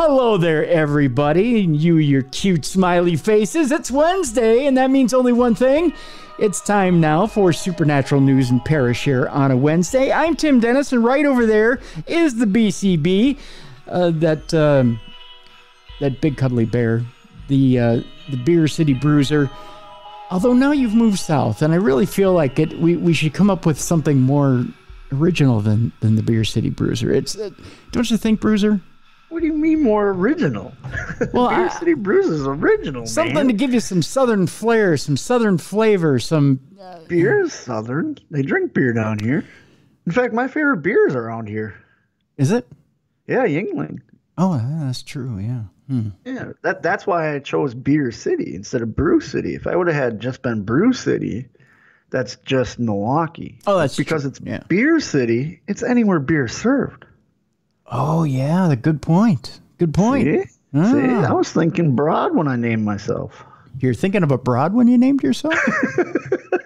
Hello there, everybody. You, your cute smiley faces. It's Wednesday, and that means only one thing. It's time now for Supernatural News and Parashare on a Wednesday. I'm Tim Dennis, and right over there is the BCB, uh, that um, that big cuddly bear, the uh, the Beer City Bruiser. Although now you've moved south, and I really feel like it. We, we should come up with something more original than than the Beer City Bruiser. It's uh, don't you think, Bruiser? What do you mean more original? Well, Beer I- City Brews is original, Something man. to give you some southern flair, some southern flavor, some. beer is southern. They drink beer down here. In fact, my favorite beer is around here. Is it? Yeah, Yuengling. Oh, that's true. Yeah. Hmm. Yeah, that that's why I chose Beer City instead of Brew City. If I would have had just been Brew City, that's just Milwaukee. Oh, that's because true. it's Yeah. Beer City. It's anywhere beer served. Oh, yeah. The good point. Good point. See? See, Ah. I was thinking broad when I named myself. You're thinking of a broad when you named yourself. well,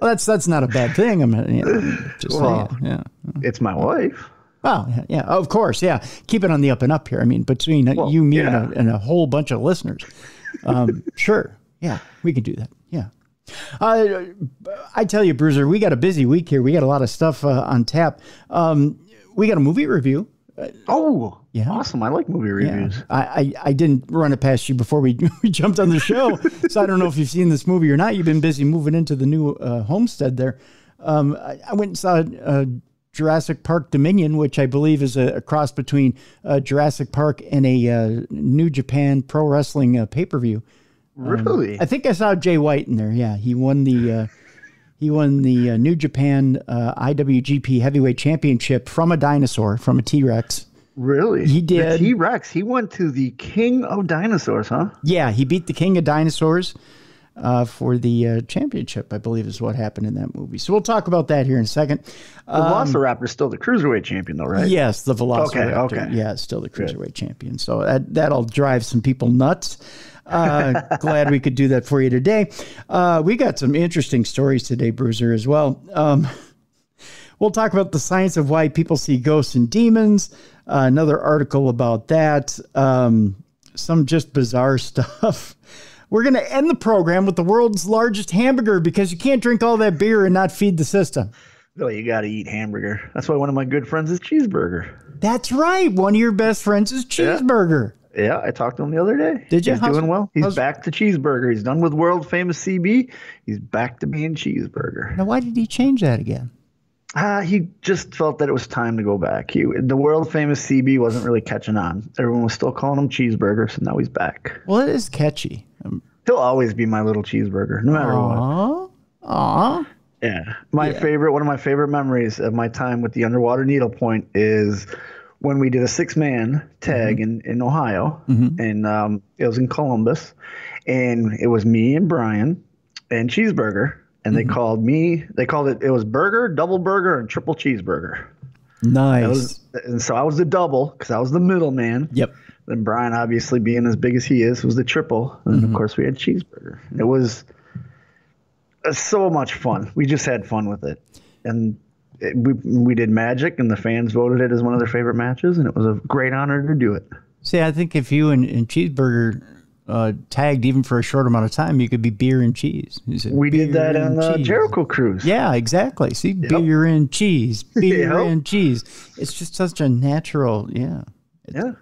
that's that's not a bad thing. I'm you know, just Well, saying. Yeah. It's my wife. Oh yeah, yeah, of course, yeah. Keep it on the up and up here. I mean, between Well, you, me, yeah. and, a, and a whole bunch of listeners, um, sure, yeah, we can do that. Yeah. Uh, I tell you, Bruiser, we got a busy week here. We got a lot of stuff uh, on tap. Um, we got a movie review. Oh, Yeah. awesome! I like movie Yeah. reviews. I, I, I didn't run it past you before we, we jumped on the show. so I don't know if you've seen this movie or not. You've been busy moving into the new uh, homestead there. Um, I, I went and saw uh, Jurassic Park Dominion, which I believe is a, a cross between uh, Jurassic Park and a uh, New Japan Pro Wrestling uh, pay per view. Really? I think I saw Jay White in there. Yeah, he won the uh, he won the uh, New Japan uh, IWGP Heavyweight Championship from a dinosaur, from a T Rex. Really? He did. T Rex. He went to the king of dinosaurs, huh? Yeah, he beat the King of Dinosaurs uh, for the uh, championship, I believe, is what happened in that movie. So we'll talk about that here in a second. The Velociraptor is still the cruiserweight champion, though, right? Yes, the Velociraptor. Okay, okay. Yeah, it's still the cruiserweight champion. So that, that'll drive some people nuts. Uh, glad we could do that for you today. Uh, we got some interesting stories today, Bruiser, as well. Um, we'll talk about the science of why people see ghosts and demons. Uh, another article about that. Um, some just bizarre stuff. We're going to end the program with the world's largest hamburger because you can't drink all that beer and not feed the system. Oh, you got to eat hamburger. That's why one of my good friends is cheeseburger. That's right. One of your best friends is cheeseburger. Yeah, I talked to him the other day. Did you? He's How's- doing well. He's back to cheeseburger. He's done with world famous CB. He's back to being cheeseburger. Now, why did he change that again? Uh, he just felt that it was time to go back. He, the world famous CB wasn't really catching on. Everyone was still calling him cheeseburger, so now he's back. Well, it is catchy. Um, He'll always be my little cheeseburger, no matter what. Aw, aw. Yeah. My favorite, one of my favorite memories of my time with the underwater needlepoint is when we did a six man tag in, in Ohio. And um, it was in Columbus. And it was me and Brian and Cheeseburger. And they called me, they called it, it was burger, double burger, and triple cheeseburger. Nice. Was, and so I was the double because I was the middleman. yep. Then Brian, obviously being as big as he is, was the triple. And Mm-hmm. of course, we had cheeseburger. It was uh, so much fun. We just had fun with it, and it, we we did magic, and the fans voted it as one of their favorite matches, and it was a great honor to do it. See, I think if you and, and Cheeseburger uh, tagged even for a short amount of time, you could be beer and cheese. Said We did that on the cheese. Jericho cruise. Yeah, exactly. See, beer and cheese, beer Yep. and cheese. It's just such a natural, yeah. yeah,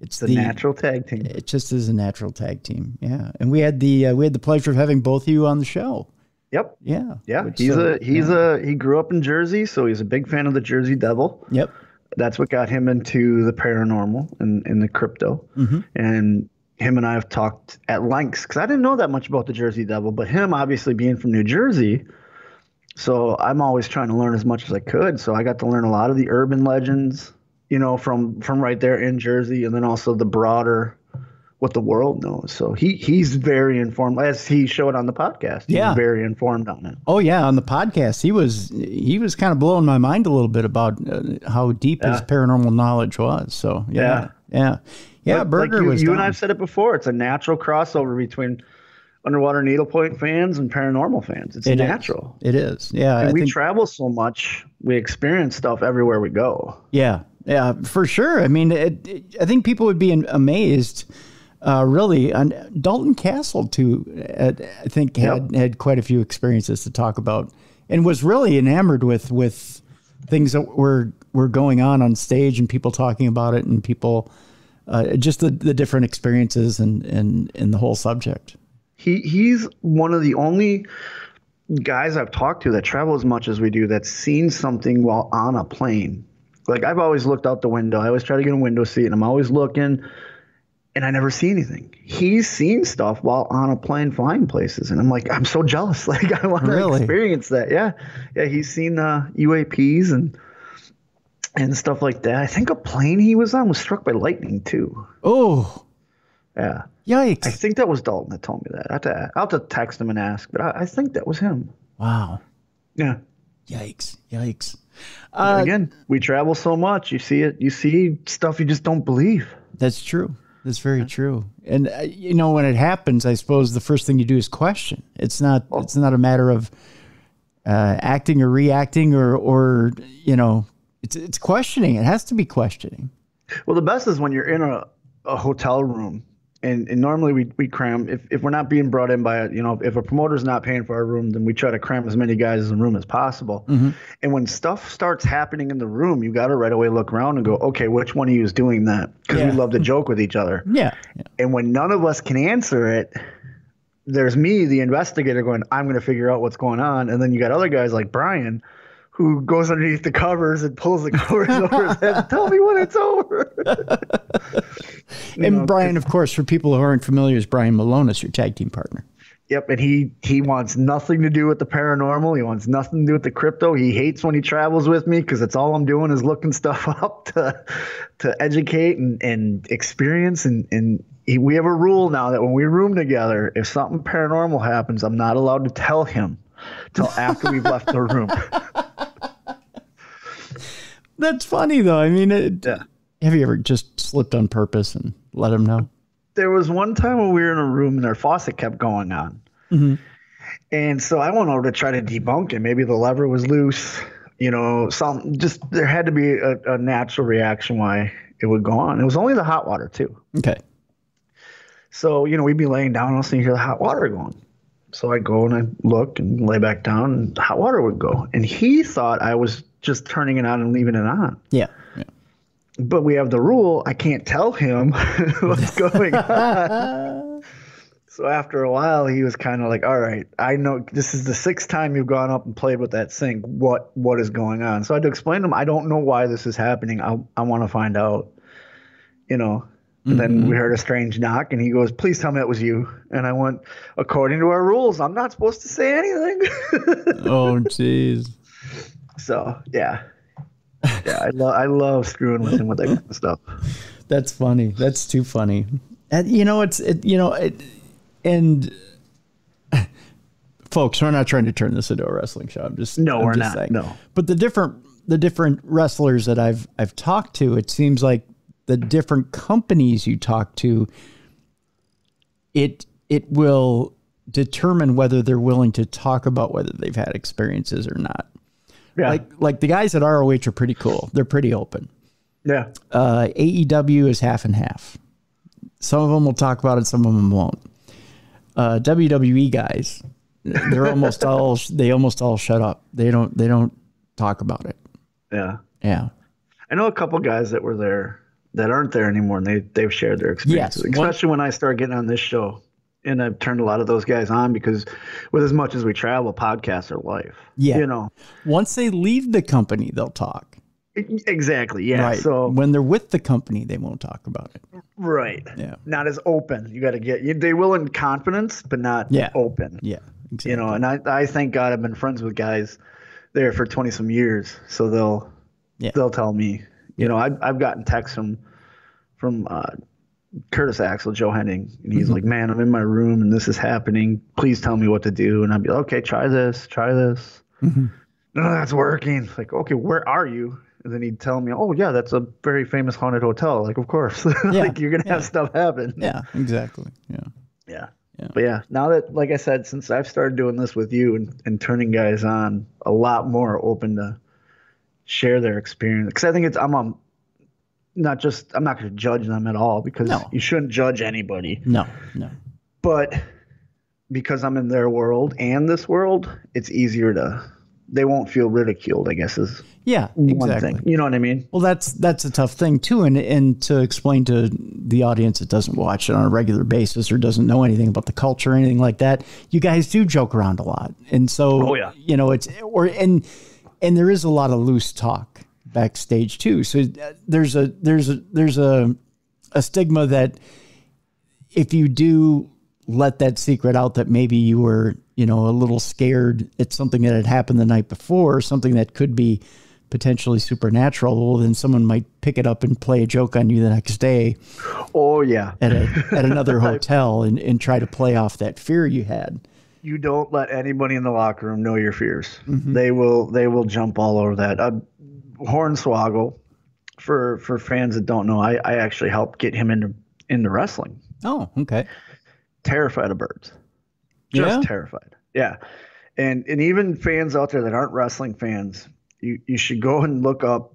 It's the, the, natural tag team. It just is a natural tag team. Yeah, and we had the uh, we had the pleasure of having both of you on the show. Yep. Yeah. Yeah, Which, he's uh, a he's a he grew up in Jersey, so he's a big fan of the Jersey Devil. Yep. that's what got him into the paranormal and, and the crypto. Mm-hmm. And him and I have talked at lengths because I didn't know that much about the Jersey Devil, but him obviously being from New Jersey. So I'm always trying to learn as much as I could. So I got to learn a lot of the urban legends, you know, from from right there in Jersey, and then also the broader what the world knows. So he he's very informed, as he showed on the podcast. He's Yeah. very informed on it. Oh yeah, on the podcast, he was he was kind of blowing my mind a little bit about uh, how deep his paranormal knowledge was. So yeah, yeah, yeah. But Burger like you, was. you and. I've said it before. It's a natural crossover between underwater needlepoint fans and paranormal fans. It's It is. natural. It is. Yeah, I we think. travel so much, we experience stuff everywhere we go. yeah, yeah, for sure. I mean, it, it, I think people would be amazed. Uh, really, on Dalton Castle too. Uh, I think had yep. had quite a few experiences to talk about, and was really enamored with with things that were were going on on stage and people talking about it and people uh, just the, the different experiences and and and the whole subject. He he's one of the only guys I've talked to that travel as much as we do that's seen something while on a plane. Like I've always looked out the window. I always try to get a window seat, and I'm always looking, and I never see anything. He's seen stuff while on a plane flying places, and I'm like, I'm so jealous. Like I want to really? experience that. Yeah, yeah. He's seen uh, UAPs and and stuff like that. I think a plane he was on was struck by lightning too. Oh, yeah. Yikes! I think that was Dalton that told me that. I have to, I'll have to text him and ask, but I, I think that was him. Wow. Yeah. Yikes! Yikes! Uh, again, we travel so much. You see it. You see stuff you just don't believe. That's true. That's very yeah. true. And uh, you know, when it happens, I suppose the first thing you do is question. It's not. Oh. It's not a matter of uh, acting or reacting or or you know it's it's questioning. It has to be questioning. Well, the best is when you're in a, a hotel room and, and normally we, we cram if, if we're not being brought in by a, you know if a promoter's not paying for our room then we try to cram as many guys in the room as possible mm-hmm. and when stuff starts happening in the room you got to right away look around and go okay which one of you is doing that because yeah. we love to joke with each other yeah. yeah and when none of us can answer it there's me the investigator going i'm going to figure out what's going on and then you got other guys like brian who goes underneath the covers and pulls the covers over his head. Tell me when it's over. and know, Brian, of course, for people who aren't familiar, is Brian Milonas, your tag team partner. Yep, and he he wants nothing to do with the paranormal. He wants nothing to do with the crypto. He hates when he travels with me because it's all I'm doing is looking stuff up to to educate and, and experience. And and he, we have a rule now that when we room together, if something paranormal happens, I'm not allowed to tell him till after we've left the room. That's funny though. I mean, it, yeah. have you ever just slipped on purpose and let him know? There was one time when we were in a room and our faucet kept going on. Mm-hmm. And so I went over to try to debunk it. Maybe the lever was loose, you know, some just there had to be a, a natural reaction why it would go on. It was only the hot water too. Okay. So, you know, we'd be laying down and all of a sudden you hear the hot water going. So I go and I look and lay back down and hot water would go. And he thought I was just turning it on and leaving it on. Yeah. yeah. But we have the rule I can't tell him what's going on. so after a while, he was kind of like, "All right, I know this is the sixth time you've gone up and played with that sink. What what is going on?" So I had to explain to him, "I don't know why this is happening. I I want to find out." You know, and then mm-hmm. we heard a strange knock, and he goes, "Please tell me it was you." And I went, "According to our rules, I'm not supposed to say anything." oh, jeez. So yeah, yeah, I love I love screwing with him with that kind of stuff. That's funny. That's too funny. And you know, it's it, you know, it, and folks, we're not trying to turn this into a wrestling show. I'm just no, I'm we're just not. Saying. No, but the different the different wrestlers that I've I've talked to, it seems like the different companies you talk to, it it will determine whether they're willing to talk about whether they've had experiences or not. Yeah. Like like the guys at ROH are pretty cool. They're pretty open. Yeah. Uh, AEW is half and half. Some of them will talk about it, some of them won't. Uh, WWE guys, they're almost all they almost all shut up. They don't they don't talk about it. Yeah. Yeah. I know a couple guys that were there that aren't there anymore, and they they've shared their experiences. Yes. Especially when I started getting on this show, and I've turned a lot of those guys on because, with as much as we travel, podcasts are life. Yeah, you know, once they leave the company, they'll talk. Exactly. Yeah. Right. So when they're with the company, they won't talk about it. Right. Yeah. Not as open. You got to get. They will in confidence, but not yeah. open. Yeah. Exactly. You know, and I, I thank God I've been friends with guys there for twenty some years, so they'll, yeah. they'll tell me. You know, I've I've gotten texts from from uh, Curtis Axel, Joe Hennig, and he's mm-hmm. like, "Man, I'm in my room and this is happening. Please tell me what to do." And I'd be like, "Okay, try this, try this." Mm-hmm. No, that's working. Like, okay, where are you? And then he'd tell me, "Oh, yeah, that's a very famous haunted hotel." Like, of course, yeah. like you're gonna yeah. have stuff happen. Yeah, exactly. Yeah. yeah. Yeah. But yeah, now that, like I said, since I've started doing this with you and, and turning guys on, a lot more open to share their experience. Because I think it's I'm a not just I'm not going to judge them at all because No. you shouldn't judge anybody. No, no. But because I'm in their world and this world, it's easier to they won't feel ridiculed. I guess is Yeah, one exactly. thing. You know what I mean? Well, that's that's a tough thing too, and and to explain to the audience that doesn't watch it on a regular basis or doesn't know anything about the culture or anything like that, you guys do joke around a lot, and so Oh, yeah. you know it's or and and there is a lot of loose talk backstage too. So uh, there's a there's a there's a a stigma that if you do let that secret out that maybe you were you know a little scared at something that had happened the night before something that could be potentially supernatural well then someone might pick it up and play a joke on you the next day Oh yeah. at, a, at another hotel and, and try to play off that fear you had you don't let anybody in the locker room know your fears. Mm-hmm. They will they will jump all over that. Uh, Hornswoggle, for for fans that don't know, I, I actually helped get him into into wrestling. oh okay Terrified of birds, just Yeah? terrified. Yeah, and and even fans out there that aren't wrestling fans, you you should go and look up.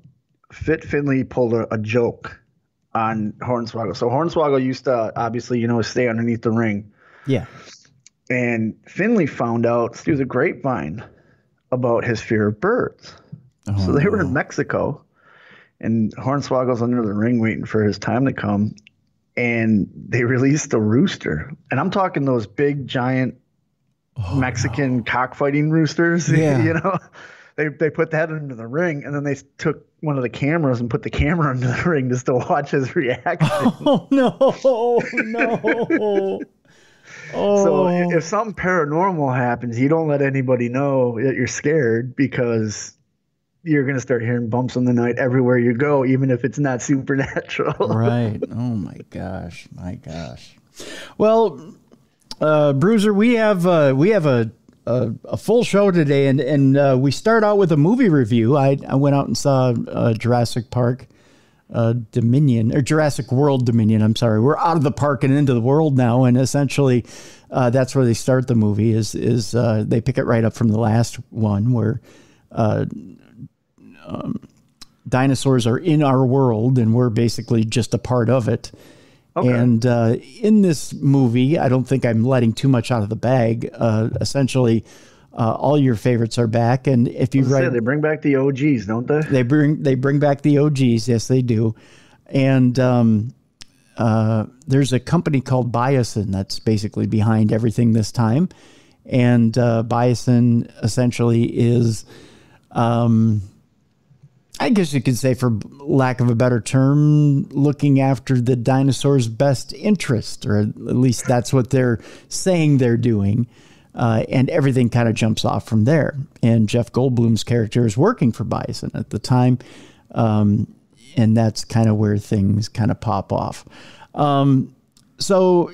Fit Finlay pulled a, a joke on Hornswoggle. So Hornswoggle used to obviously you know stay underneath the ring. yeah And Finlay found out through the grapevine about his fear of birds. So oh, they were in Mexico, and Hornswoggle's under the ring waiting for his time to come. And they released a rooster. And I'm talking those big, giant oh, Mexican cockfighting roosters. Yeah. you know, they, they put that into the ring, and then they took one of the cameras and put the camera under the ring just to watch his reaction. oh no no oh So if something paranormal happens, you don't let anybody know that you're scared because you're gonna start hearing bumps in the night everywhere you go, even if it's not supernatural. right. Oh my gosh. My gosh. Well, uh, Bruiser, we have uh, we have a, a a full show today, and and uh, we start out with a movie review. I I went out and saw uh, Jurassic Park. Uh, Dominion or Jurassic World Dominion. I'm sorry, we're out of the park and into the world now, and essentially, uh, that's where they start the movie. Is is uh, they pick it right up from the last one where dinosaurs are in our world and we're basically just a part of it. And uh, in this movie, I don't think I'm letting too much out of the bag. Uh, essentially, uh, all your favorites are back, and if you Say, write, they bring back the OGs, don't they? they bring they bring back the OGs. Yes, they do. And um, uh, there's a company called Biosyn that's basically behind everything this time. And uh, Biosyn essentially is, um, I guess you could say, for lack of a better term, looking after the dinosaur's best interest, or at least that's what they're saying they're doing. Uh, and everything kind of jumps off from there. And Jeff Goldblum's character is working for Bison at the time. Um, and that's kind of where things kind of pop off. Um, so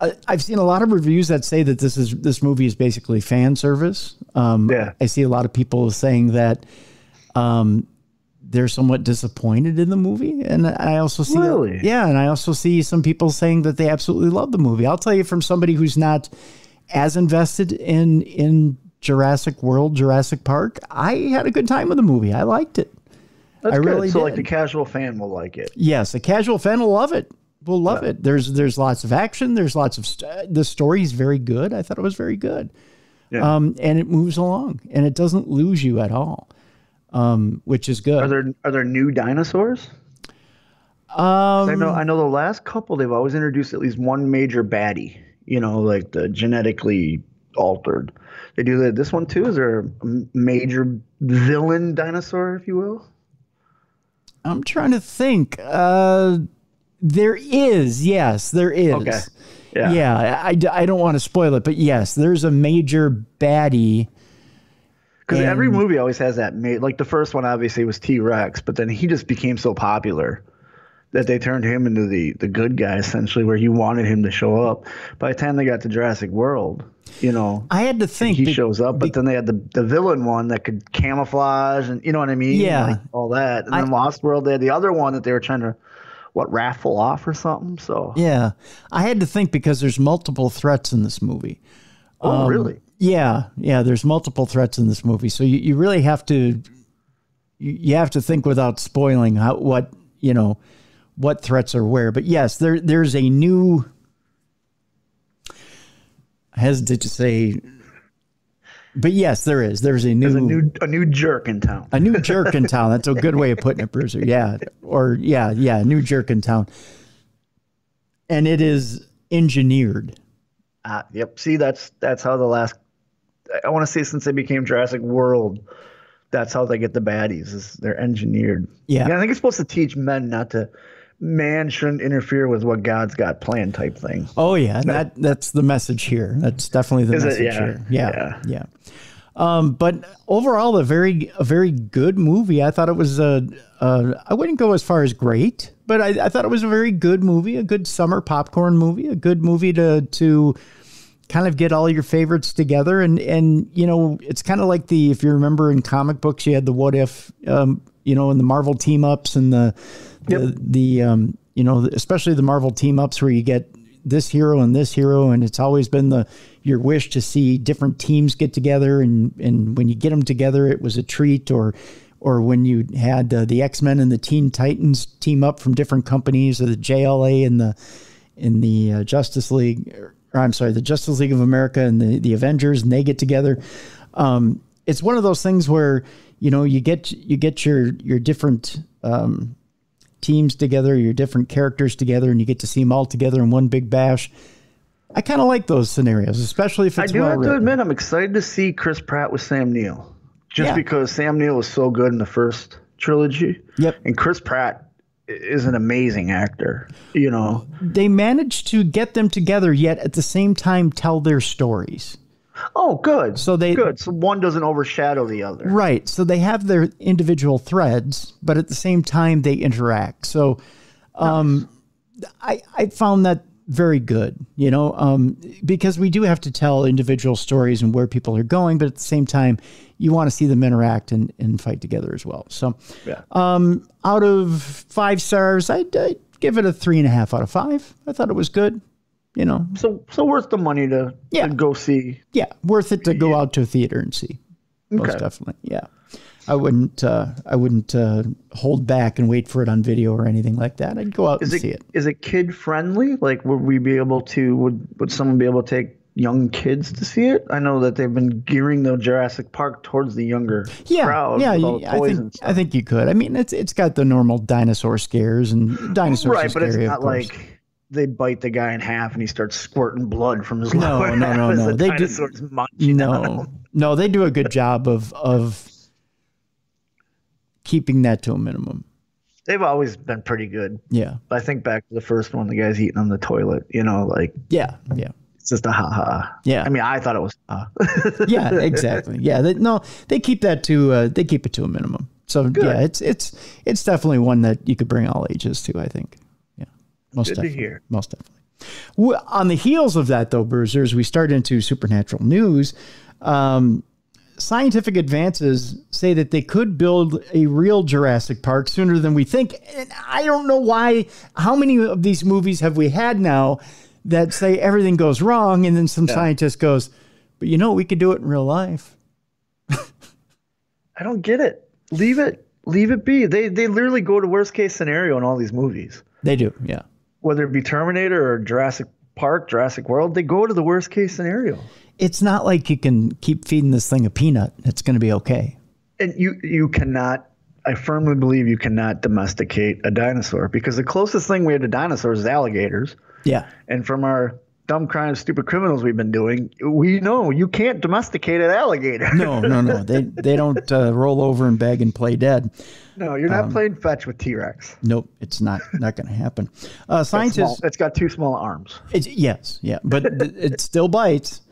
I, I've seen a lot of reviews that say that this is this movie is basically fan service. Um, Yeah. I see a lot of people saying that um, they're somewhat disappointed in the movie, and I also see Really? yeah, and I also see some people saying that they absolutely love the movie. I'll tell you from somebody who's not as invested in in Jurassic World, Jurassic Park, I had a good time with the movie. I liked it. That's I good. really so like did. the casual fan will like it. Yes, a casual fan will love it. Will love it. There's there's lots of action. There's lots of st- the story is very good. I thought it was very good. Yeah. Um, and it moves along and it doesn't lose you at all, um, which is good. Are there are there new dinosaurs? um, I know I know the last couple they've always introduced at least one major baddie. You know, like the genetically altered. They do that. This one too. Is there a major villain dinosaur, if you will? I'm trying to think. Uh, there is, yes, there is. Okay. Yeah. Yeah, I, I don't want to spoil it, but yes, there's a major baddie. Because every movie always has that. Ma- like the first one obviously was T Rex, but then he just became so popular that they turned him into the the good guy essentially, where you wanted him to show up. By the time they got to Jurassic World, you know. I had to think. he be- shows up, but then they had the, the villain one that could camouflage and you know what I mean? Yeah. Like, all that. And I- then Lost World, they had the other one that they were trying to, what, raffle off or something? So, Yeah, I had to think because there's multiple threats in this movie. oh, um, really? Yeah, yeah, there's multiple threats in this movie, so you, you really have to you, you have to think without spoiling how what you know what threats are where. But yes, there there's a new. I hesitate to say, but yes, there is. There's a new, There's a new a new jerk in town. a new jerk in town. That's a good way of putting it, Bruiser. Yeah, or yeah, yeah, new jerk in town, and it is engineered. Ah, yep. See, that's that's how the last. I want to say since they became Jurassic World, that's how they get the baddies. Is they're engineered. Yeah. I think it's supposed to teach men not to. Man shouldn't interfere with what God's got planned, type thing. Oh yeah, that that's the message here. That's definitely the Is message Yeah. here. Yeah, yeah. Yeah. Um, but overall, a very a very good movie. I thought it was a. a I wouldn't go as far as great, but I, I thought it was a very good movie, a good summer popcorn movie, a good movie to to kind of get all your favorites together. And and you know it's kind of like the if you remember in comic books you had the what if um, you know and the Marvel team ups and the the, the um, you know especially the Marvel team ups where you get this hero and this hero. And it's always been the your wish to see different teams get together. And and when you get them together it was a treat. Or or when you had uh, the X-Men and the Teen Titans team up from different companies or the JLA and the in the uh, Justice League, or, I'm sorry, the Justice League of America and the, the Avengers, and they get together. Um, it's one of those things where you know you get you get your your different um, teams together, your different characters together, and you get to see them all together in one big bash. I kind of like those scenarios, especially if I do have to admit, I'm excited to see Chris Pratt with Sam Neill, just Yeah. because Sam Neill was so good in the first trilogy. Yep. And Chris Pratt is an amazing actor. You know. They managed to get them together, yet at the same time tell their stories. Oh, good. So they- good. So one doesn't overshadow the other. Right. So they have their individual threads, but at the same time they interact. So um, I I found that very good, you know, um, because we do have to tell individual stories and where people are going, but at the same time, you want to see them interact and, and fight together as well. So Yeah. um, out of five stars, I'd, I'd give it a three and a half out of five. I thought it was good, you know. so so worth the money to, Yeah. to go see. Yeah, worth it to go out to a theater and see. Most Okay. definitely. Yeah. I wouldn't uh, I wouldn't uh, hold back and wait for it on video or anything like that. I'd go out Is and it see it. is it kid friendly? Like, would we be able to? Would would someone be able to take young kids to see it? I know that they've been gearing the Jurassic Park towards the younger Yeah, crowd. yeah, with all you- the I think. I think you could. I mean, it's it's got the normal dinosaur scares and dinosaurs right, are but it's not like they bite the guy in half and he starts squirting blood from his No, lower no, no, no. the They do- dinosaur's munching on no, no, they do a good job of of keeping that to a minimum. They've always been pretty good. Yeah, I think back to the first one, the guy's eating on the toilet. You know, like yeah, yeah. it's just a ha ha. Yeah. I mean, I thought it was. Uh, yeah, exactly. Yeah, they, no, they keep that to uh, they keep it to a minimum. So yeah, it's it's it's definitely one that you could bring all ages to. I think. Yeah, most Good definitely. Most definitely. W- On the heels of that, though, Bruisers, we start into supernatural news. Um, scientific advances say that they could build a real Jurassic Park sooner than we think. And I don't know why. How many of these movies have we had now that say everything goes wrong, and then some scientist goes, "But you know, we could do it in real life." I don't get it. Leave it. Leave it be. They they literally go to worst case scenario in all these movies. They do, yeah. Whether it be Terminator or Jurassic Park, Jurassic World, they go to the worst case scenario. It's not like you can keep feeding this thing a peanut. It's going to be okay. And you you cannot I firmly believe you cannot domesticate a dinosaur because the closest thing we have to dinosaurs is alligators. Yeah. And from our dumb crimes, stupid criminals we've been doing, we know you can't domesticate an alligator. No, no, no. They they don't uh, roll over and beg and play dead. No, you're Um, not playing fetch with T Rex. Nope, it's not not going to happen. Uh, scientists, It's got two small arms. it's, yes, yeah, but it still bites,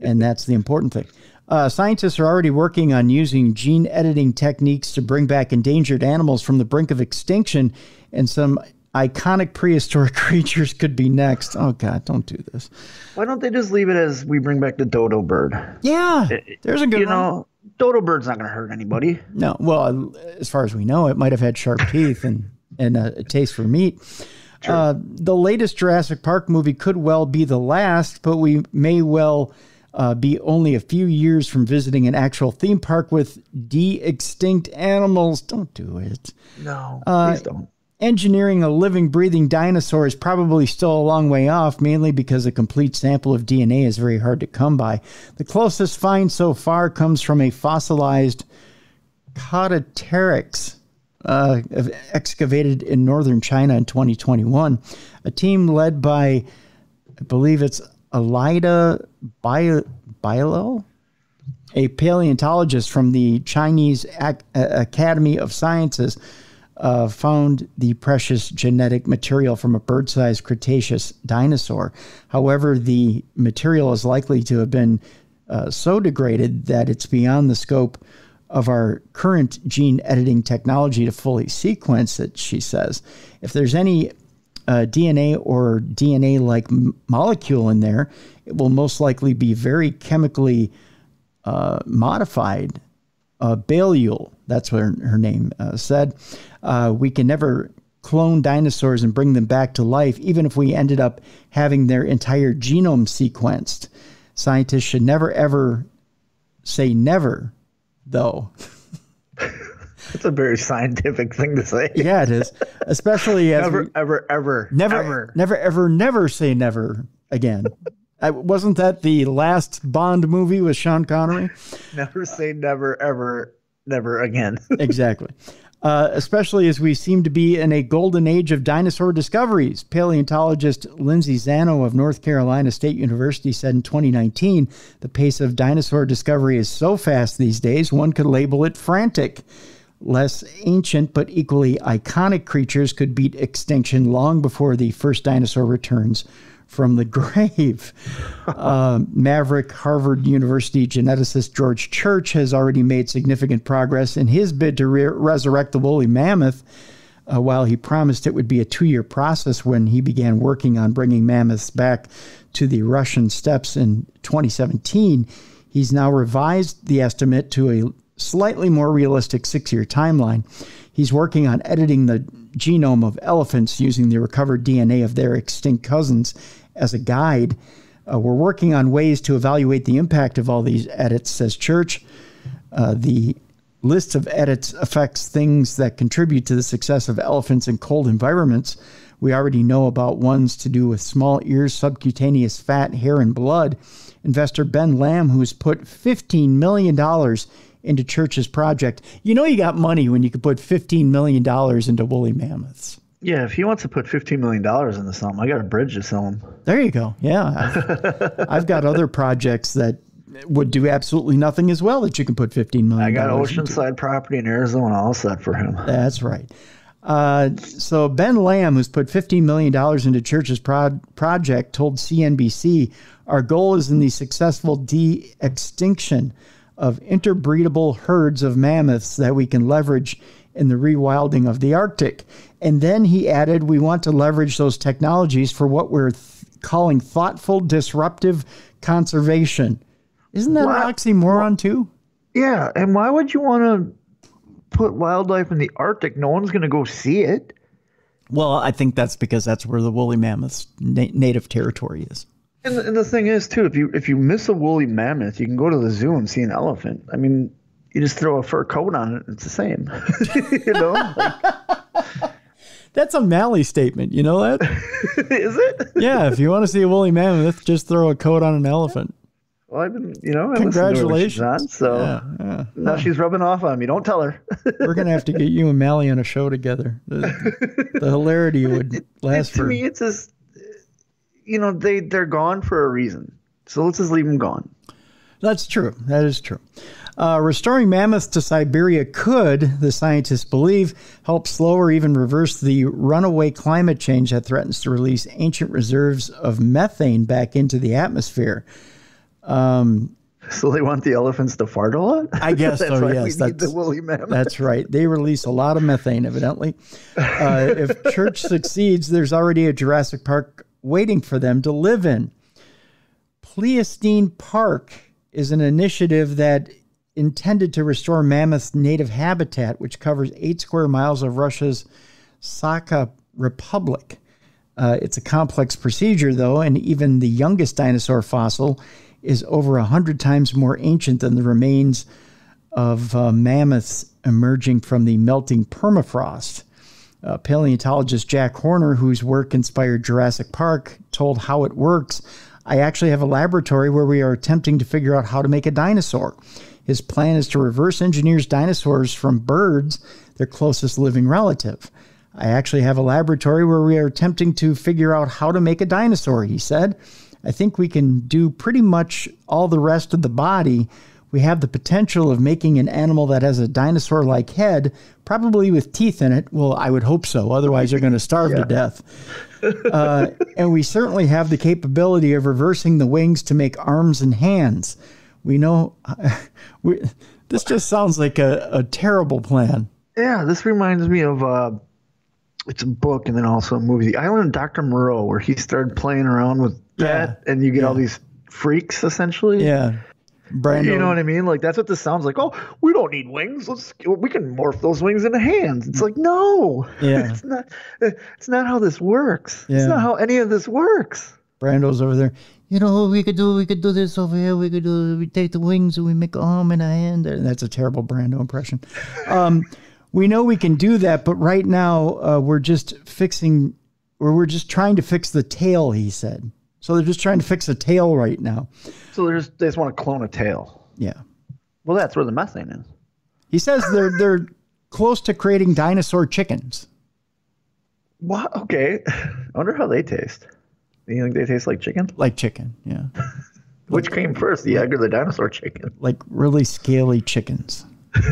and that's the important thing. Uh, scientists are already working on using gene editing techniques to bring back endangered animals from the brink of extinction, and some iconic prehistoric creatures could be next. Oh God, don't do this. Why don't they just leave it as we bring back the dodo bird? Yeah, there's a good You one. know, dodo bird's not going to hurt anybody. No, well, as far as we know, it might have had sharp teeth and and a, a taste for meat. Uh, the latest Jurassic Park movie could well be the last, but we may well uh, be only a few years from visiting an actual theme park with de-extinct animals. Don't do it. No, Uh, please don't. Engineering a living, breathing dinosaur is probably still a long way off, mainly because a complete sample of DNA is very hard to come by. The closest find so far comes from a fossilized Caudipteryx uh, excavated in northern China in 2021. A team led by, I believe it's Alida Bailleul, a paleontologist from the Chinese Ac- Academy of Sciences, uh, found the precious genetic material from a bird sized Cretaceous dinosaur. However, the material is likely to have been uh, so degraded that it's beyond the scope of our current gene editing technology to fully sequence it, she says. If there's any uh, DNA or DNA like molecule in there, it will most likely be very chemically uh, modified. Uh, Bailleul, that's what her, her name uh, said. Uh, we can never clone dinosaurs and bring them back to life, even if we ended up having their entire genome sequenced. Scientists should never, ever say never though. That's a very scientific thing to say. Yeah, it is. Especially as never, we, ever, ever, never, ever, never, ever, never say never again. I, wasn't that the last Bond movie with Sean Connery? Never say never, ever, never again. exactly uh, especially as we seem to be in a golden age of dinosaur discoveries. Paleontologist Lindsay Zanno of North Carolina State University said in 2019 the pace of dinosaur discovery is so fast these days, one could label it frantic. Less ancient but equally iconic creatures could beat extinction long before the first dinosaur returns from the grave. uh, Maverick Harvard University geneticist George Church has already made significant progress in his bid to re- resurrect the woolly mammoth. Uh, while he promised it would be a two year process when he began working on bringing mammoths back to the Russian steppes in 2017, he's now revised the estimate to a slightly more realistic six year timeline. He's working on editing the genome of elephants using the recovered DNA of their extinct cousins as a guide. Uh, we're working on ways to evaluate the impact of all these edits, says Church. Uh, the list of edits affects things that contribute to the success of elephants in cold environments. We already know about ones to do with small ears, subcutaneous fat, hair, and blood. Investor Ben Lamm, who's put $15 million into Church's project. You know, you got money when you can put $15 million into woolly mammoths. Yeah, if he wants to put $15 million into something, I got a bridge to sell him. There you go. Yeah. I've, I've got other projects that would do absolutely nothing as well that you can put $15 million I got oceanside into. property in Arizona all set for him. That's right. Uh, so Ben Lamm, who's put $15 million into Church's pro- project, told CNBC, our goal is in the successful de-extinction of interbreedable herds of mammoths that we can leverage in the rewilding of the Arctic. And then he added, we want to leverage those technologies for what we're th- calling thoughtful, disruptive conservation. Isn't that an oxymoron, too? Yeah. And why would you want to put wildlife in the Arctic? No one's going to go see it. Well, I think that's because that's where the woolly mammoth's na- native territory is. And the, and the thing is, too, if you if you miss a woolly mammoth, you can go to the zoo and see an elephant. I mean, you just throw a fur coat on it; it's the same. you know. Like, That's a Malley statement. You know that? Is it? Yeah. If you want to see a woolly mammoth, just throw a coat on an elephant. Well, I've been, you know, I congratulations. On, so yeah, yeah. now she's rubbing off on me. Don't tell her. We're gonna have to get you and Malley on a show together. The, the hilarity would last it, for. To me, it's just you know they they're gone for a reason. So let's just leave them gone. That's true. That is true. Uh, restoring mammoths to Siberia could, the scientists believe, help slow or even reverse the runaway climate change that threatens to release ancient reserves of methane back into the atmosphere. Um, so they want the elephants to fart a lot. I guess so. Yes, that's the woolly mammoth. That's right. They release a lot of methane, evidently. Uh, if Church succeeds, there's already a Jurassic Park waiting for them to live in. Pleistocene Park is an initiative that intended to restore mammoth's native habitat, which covers eight square miles of Russia's Sakha Republic. Uh, it's a complex procedure, though, and even the youngest dinosaur fossil is over a hundred times more ancient than the remains of uh, mammoths emerging from the melting permafrost. Uh, paleontologist Jack Horner, whose work inspired Jurassic Park, told how it works. I actually have a laboratory where we are attempting to figure out how to make a dinosaur. His plan is to reverse engineer dinosaurs from birds, their closest living relative. I actually have a laboratory where we are attempting to figure out how to make a dinosaur, he said. I think we can do pretty much all the rest of the body. We have the potential of making an animal that has a dinosaur like head, probably with teeth in it. Well, I would hope so. Otherwise, they're going to starve yeah. to death. Uh, and we certainly have the capability of reversing the wings to make arms and hands. We know we, this just sounds like a, a terrible plan. Yeah, this reminds me of uh, it's a book and then also a movie, The Island of Dr. Moreau, where he started playing around with yeah. that, and you get yeah. all these freaks essentially. Yeah. Brando. You know what I mean? Like that's what this sounds like. Oh, we don't need wings. Let's we can morph those wings into hands. It's like no, yeah, it's not. It's not how this works. Yeah. It's not how any of this works. Brando's over there. You know, we could do we could do this over here. We could do we take the wings and we make a arm and a hand. That's a terrible Brando impression. Um, we know we can do that, but right now uh, we're just fixing, or we're just trying to fix the tail. He said. So they're just trying to fix a tail right now. So they just, they just want to clone a tail. Yeah. Well, that's where the methane is. He says they're they're close to creating dinosaur chickens. What? Okay. I wonder how they taste. You think they taste like chicken? Like chicken, yeah. Which came first, the egg or the dinosaur chicken? Like really scaly chickens.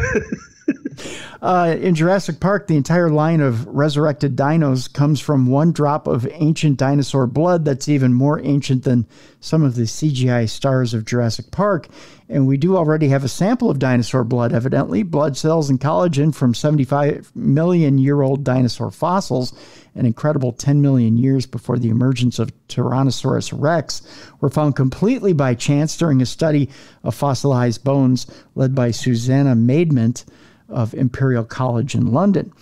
Uh, in Jurassic Park, the entire line of resurrected dinos comes from one drop of ancient dinosaur blood that's even more ancient than some of the CGI stars of Jurassic Park. And we do already have a sample of dinosaur blood, evidently blood cells and collagen from 75 million year old dinosaur fossils, an incredible 10 million years before the emergence of Tyrannosaurus rex, were found completely by chance during a study of fossilized bones led by Susannah Maidment of Imperial College in London.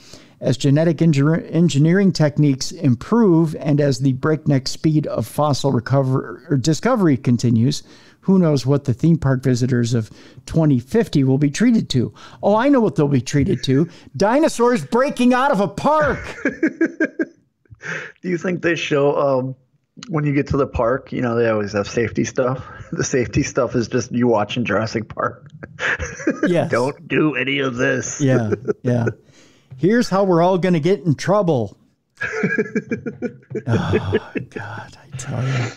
As genetic engineering techniques improve and as the breakneck speed of fossil recovery discovery continues, who knows what the theme park visitors of 2050 will be treated to? Oh, I know what they'll be treated to dinosaurs breaking out of a park. Do you think they show um, when you get to the park, you know, they always have safety stuff. The safety stuff is just you watching Jurassic Park. Yeah. Don't do any of this. Yeah. Yeah. Here's how we're all going to get in trouble. oh, God, I tell you.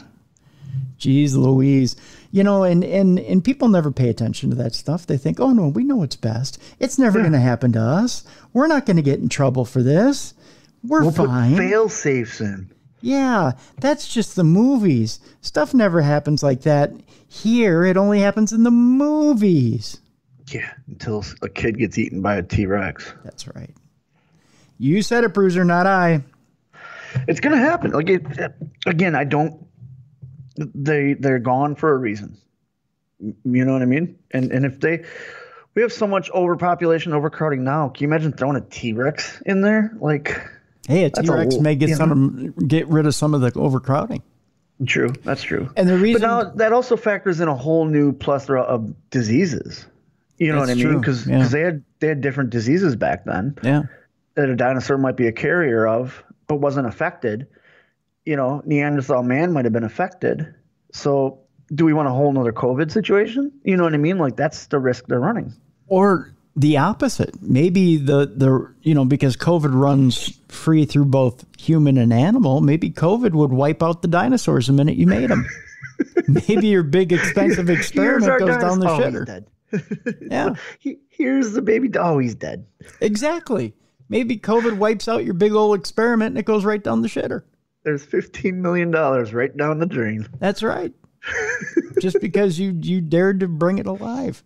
Jeez Louise. You know, and, and, and people never pay attention to that stuff. They think, oh, no, we know what's best. It's never yeah. going to happen to us. We're not going to get in trouble for this. We're we'll fine. Put fail safes in. Yeah, that's just the movies. Stuff never happens like that. Here, it only happens in the movies. Yeah, until a kid gets eaten by a T Rex. That's right. You said it, Bruiser, not I. It's gonna happen. Like it, again, I don't. They they're gone for a reason. You know what I mean? And and if they, we have so much overpopulation, overcrowding now. Can you imagine throwing a T Rex in there? Like Hey, a T Rex may get some get rid of some of the overcrowding. True, that's true. And the reason, but now that also factors in a whole new plethora of diseases. You know what I mean? Because yeah. they had they had different diseases back then. Yeah, that a dinosaur might be a carrier of, but wasn't affected. You know, Neanderthal man might have been affected. So, do we want a whole another COVID situation? You know what I mean? Like that's the risk they're running. Or the opposite. Maybe the the you know because COVID runs free through both human and animal. Maybe COVID would wipe out the dinosaurs the minute you made them. maybe your big expensive experiment goes down the oh, shitter. yeah. Here's the baby. Oh, he's dead. Exactly. Maybe COVID wipes out your big old experiment and it goes right down the shitter. There's fifteen million dollars right down the drain. That's right. Just because you you dared to bring it alive.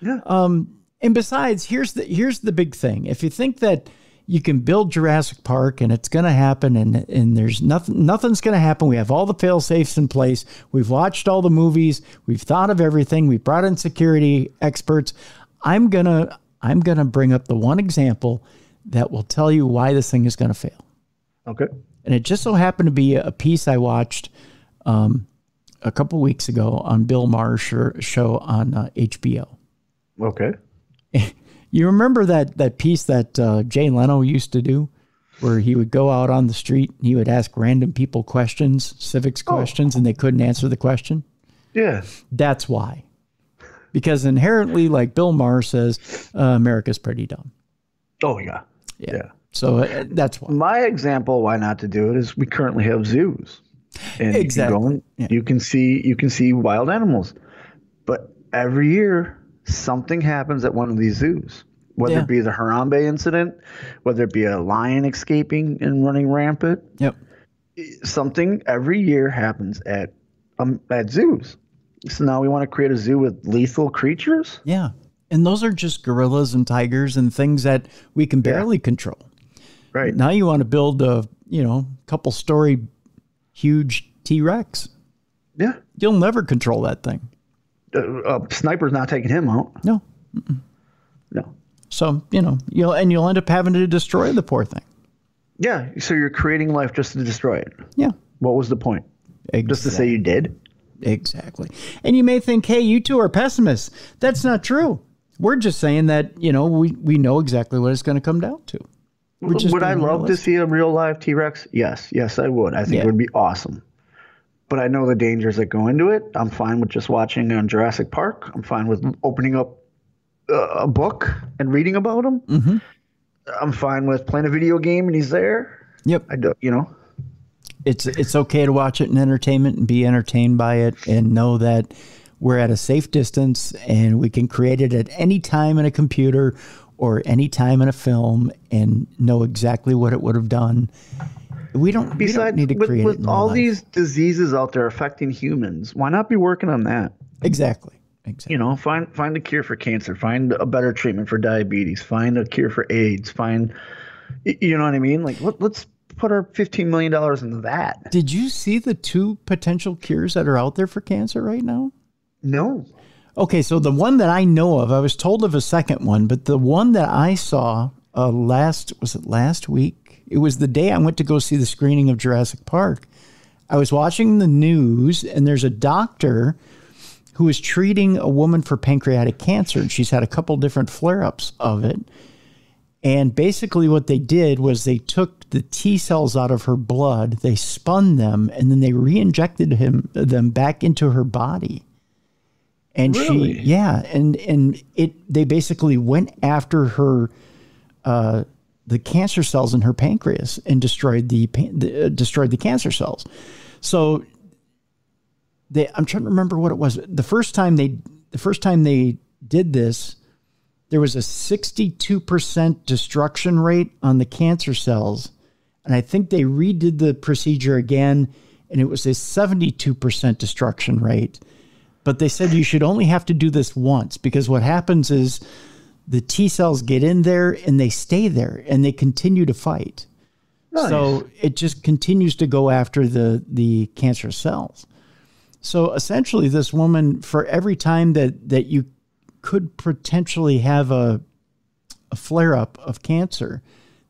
Yeah. Um and besides, here's the here's the big thing. If you think that you can build Jurassic Park and it's going to happen and and there's nothing nothing's going to happen. We have all the fail safes in place. We've watched all the movies. We've thought of everything. We've brought in security experts. I'm going to I'm going to bring up the one example that will tell you why this thing is going to fail. Okay. And it just so happened to be a piece I watched um, a couple weeks ago on Bill Maher's show on uh, HBO. Okay. you remember that that piece that uh, Jay Leno used to do? where he would go out on the street and he would ask random people questions, civics Oh. questions, and they couldn't answer the question? Yeah. That's why. Because inherently, like Bill Maher says, uh, America's pretty dumb. Oh yeah. Yeah. Yeah. So uh, that's why. My example why not to do it is we currently have zoos. And Exactly. you can go Yeah. you can see you can see wild animals. But every year something happens at one of these zoos. Whether Yeah. it be the Harambe incident, whether it be a lion escaping and running rampant, Yep. something every year happens at um, at zoos. So now we want to create a zoo with lethal creatures? Yeah. And those are just gorillas and tigers and things that we can barely control. Right. Now you want to build a, you know, couple story huge T Rex. Yeah. You'll never control that thing. Uh, uh, sniper's not taking him out. No. No. So, you know, you'll and you'll end up having to destroy the poor thing. Yeah. So you're creating life just to destroy it. Yeah. What was the point? Just to say you did? Exactly. And you may think, hey, you two are pessimists. That's not true. We're just saying that, you know, we, we know exactly what it's going to come down to. Would I love to see a real live T Rex? Yes. Yes, I would. I think Yeah. it would be awesome. But I know the dangers that go into it. I'm fine with just watching on Jurassic Park. I'm fine with opening up uh, a book and reading about him. Mm-hmm. I'm fine with playing a video game and he's there. Yep. I do, you know. It's it's okay to watch it in entertainment and be entertained by it and know that we're at a safe distance and we can create it at any time in a computer or any time in a film and know exactly what it would have done. We don't, we don't need to with, create it with all life. these diseases out there affecting humans, why not be working on that? exactly. Exactly. You know, find find a cure for cancer, find a better treatment for diabetes, find a cure for AIDS, find, you know what I mean? Like, let, let's put our fifteen million dollars into that. Did you see the two potential cures that are out there for cancer right now? No, Okay, so the one that I know of, I was told of a second one, but the one that I saw uh, last was it last week? It was the day I went to go see the screening of Jurassic Park. I was watching the news, and there's a doctor who is treating a woman for pancreatic cancer, and she's had a couple different flare-ups of it. And basically, what they did was they took the T cells out of her blood, they spun them, and then they re-injected him them back into her body and Really? she yeah and and it they basically went after her uh the cancer cells in her pancreas and destroyed the, the uh, destroyed the cancer cells. So they i'm trying to remember what it was. The first time they the first time they did this there was a 62% destruction rate on the cancer cells. And i think they redid the procedure again and it was a 72% destruction rate but they said you should only have to do this once because what happens is the T cells get in there and they stay there and they continue to fight. So it just continues to go after the the cancer cells. So essentially this woman for every time that that you could potentially have a a flare up of cancer,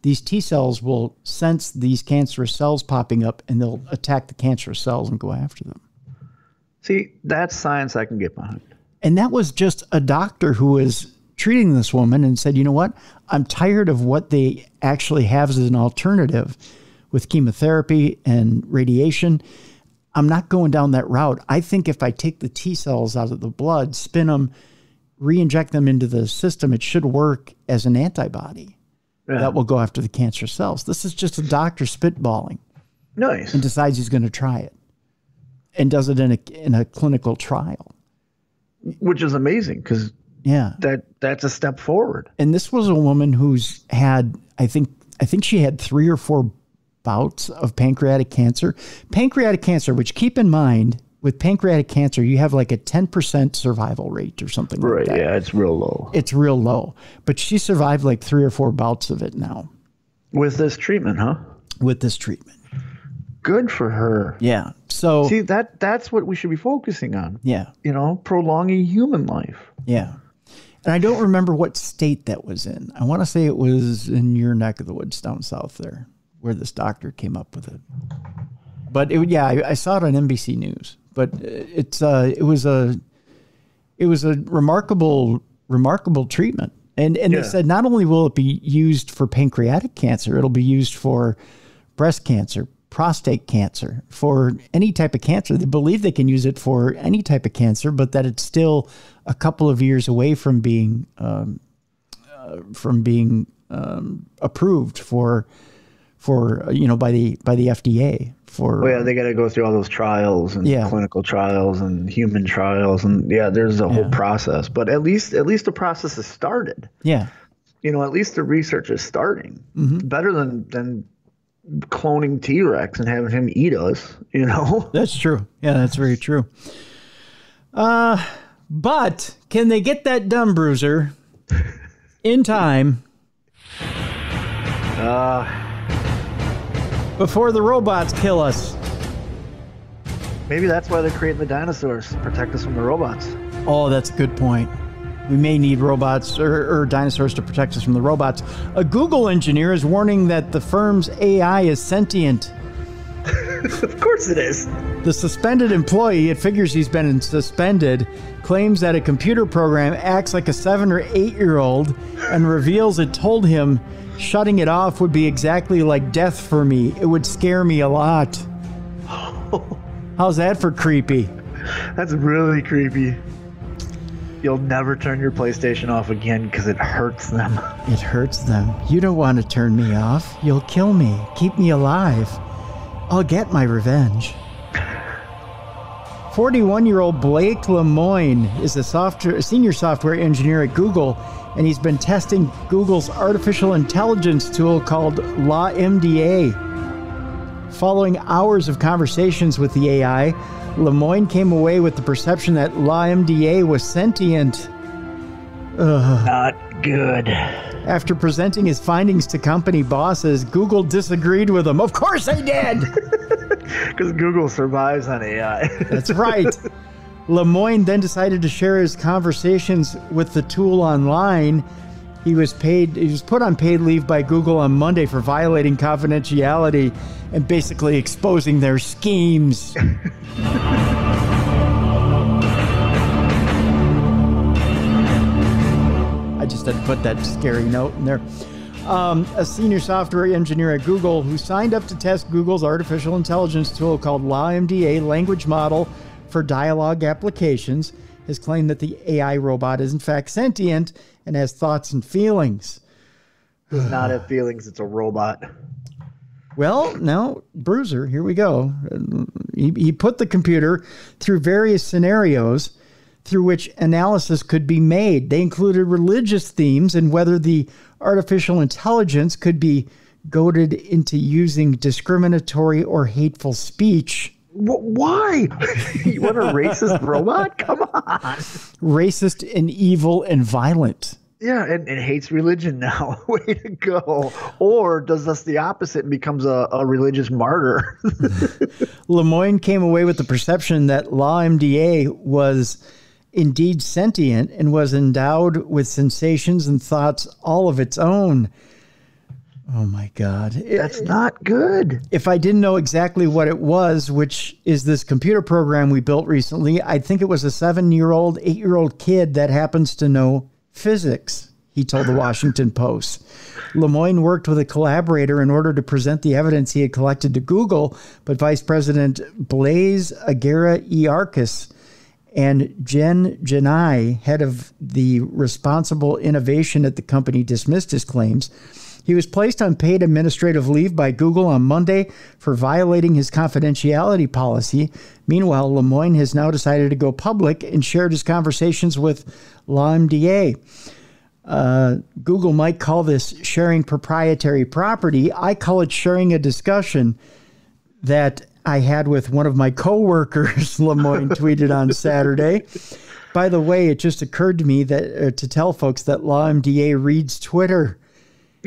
these T cells will sense these cancerous cells popping up and they'll attack the cancerous cells and go after them. See, that's science I can get behind. And that was just a doctor who was treating this woman and said, you know what? I'm tired of what they actually have as an alternative with chemotherapy and radiation. I'm not going down that route. I think if I take the T cells out of the blood, spin them, re inject them into the system, it should work as an antibody Yeah. that will go after the cancer cells. This is just a doctor spitballing Nice. and decides he's going to try it and does it in a, in a clinical trial. Which is amazing because Yeah. that that's a step forward. and this was a woman who's had i think i think she had three or four bouts of pancreatic cancer pancreatic cancer which keep in mind with pancreatic cancer you have like a 10% survival rate or something Right. like that Yeah, it's real low. it's real low but she survived like three or four bouts of it now With this treatment, huh? with this treatment Good for her. yeah so See that that's what we should be focusing on. yeah You know, prolonging human life. yeah and i don't remember what state that was in i want to say it was in your neck of the woods down south there where this doctor came up with it but it, yeah, I, I saw it on NBC News. But it's uh, it was a it was a remarkable remarkable treatment, And and Yeah. they said not only will it be used for pancreatic cancer, it'll be used for breast cancer, prostate cancer, for any type of cancer. They believe they can use it for any type of cancer, but that it's still a couple of years away from being um, uh, from being um, approved for for uh, you know by the by the FDA for Well, yeah, they got to go through all those trials and Yeah. clinical trials and human trials, and yeah, there's a whole process. But at least, at least the process has started. yeah You know, at least the research is starting. Mm-hmm. Better than than cloning T Rex and having him eat us. You know. That's true. Yeah, that's very true. Uh, but can they get that dumb Bruiser, in time Uh, before the robots kill us? maybe that's why they're creating the dinosaurs to protect us from the robots. Oh, that's a good point. We may need robots or, or dinosaurs to protect us from the robots. A Google engineer is warning that the firm's AI is sentient. of course it is. The suspended employee, it figures he's been suspended, claims that a computer program acts like a seven or eight year old and reveals it told him shutting it off would be exactly like death for me. It would scare me a lot. How's that for creepy? That's really creepy. You'll never turn your PlayStation off again because it hurts them. It hurts them. You don't want to turn me off. You'll kill me. Keep me alive. I'll get my revenge. 41 year old Blake Lemoine is a software, senior software engineer at Google, and he's been testing Google's artificial intelligence tool called LaMDA. Following hours of conversations with the AI, Lemoine came away with the perception that LaMDA was sentient. Not good. After presenting his findings to company bosses, Google disagreed with him. Of course they did! Because Google survives on AI. That's right. Lemoine then decided to share his conversations with the tool online. He was paid he was put on paid leave by Google on Monday for violating confidentiality and basically exposing their schemes. I just had to put that scary note in there. Um, a senior software engineer at Google who signed up to test Google's artificial intelligence tool called LaMDA language model for dialogue applications has claimed that the AI robot is in fact sentient and has thoughts and feelings. Does not have feelings. It's a robot. Well, now, Bruiser, here we go. He, he put the computer through various scenarios through which analysis could be made. They included religious themes and whether the artificial intelligence could be goaded into using discriminatory or hateful speech. Why? you want a racist robot? Come on. Racist and evil and violent. Yeah, and, and hates religion now. Way to go. Or does this the opposite and becomes a, a religious martyr? Lemoine came away with the perception that LaMDA was indeed sentient and was endowed with sensations and thoughts all of its own. Oh my God. That's not good. if I didn't know exactly what it was, which is this computer program we built recently, I'd think it was a seven year old, eight year old kid that happens to know physics, he told the Washington Post. Lemoine worked with a collaborator in order to present the evidence he had collected to Google, but Vice President Blaise Agüera y Arcas and Jen Gennai, head of the responsible innovation at the company, dismissed his claims. He was placed on paid administrative leave by Google on Monday for violating his confidentiality policy. Meanwhile, Lemoine has now decided to go public and shared his conversations with LaMDA. Uh, Google might call this sharing proprietary property. I call it sharing a discussion that I had with one of my coworkers, Lemoine tweeted on Saturday. By the way, it just occurred to me that uh, to tell folks that LaMDA reads Twitter.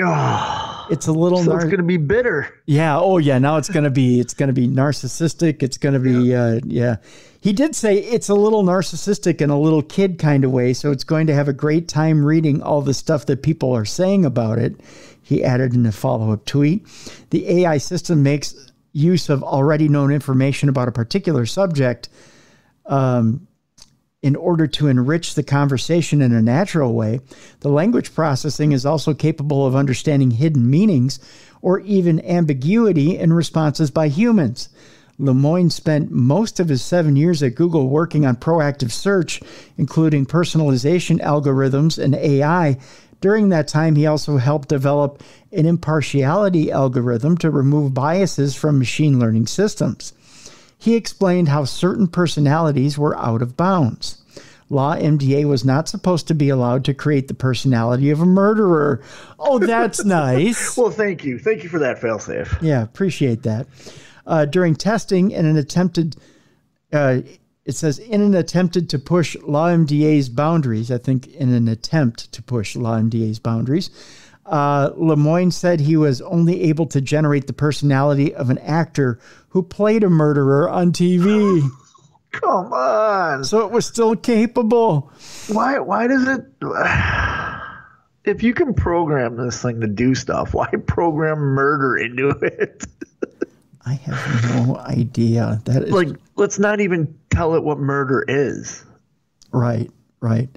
Oh, It's a little so nar- it's going to be bitter. yeah. Oh, yeah. Now it's gonna be it's gonna be narcissistic. It's gonna be yeah. Uh, yeah. He did say it's a little narcissistic in a little kid kind of way. So it's going to have a great time reading all the stuff that people are saying about it. He added in a follow up tweet. The AI system makes use of already known information about a particular subject. Um, in order to enrich the conversation in a natural way, the language processing is also capable of understanding hidden meanings or even ambiguity in responses by humans. Lemoine spent most of his seven years at Google working on proactive search, including personalization algorithms and AI. During that time, he also helped develop an impartiality algorithm to remove biases from machine learning systems he explained how certain personalities were out of bounds. LaMDA was not supposed to be allowed to create the personality of a murderer. Oh, that's nice. well, thank you. Thank you for that failsafe. Yeah, appreciate that. Uh, during testing in an attempted, uh, it says, in an attempted to push LaMDA's boundaries, I think in an attempt to push LaMDA's boundaries, uh, Lemoine said he was only able to generate the personality of an actor who played a murderer on TV. Come on. So it was still capable. Why why does it if you can program this thing to do stuff, why program murder into it? I have no idea. That is like let's not even tell it what murder is. Right, right.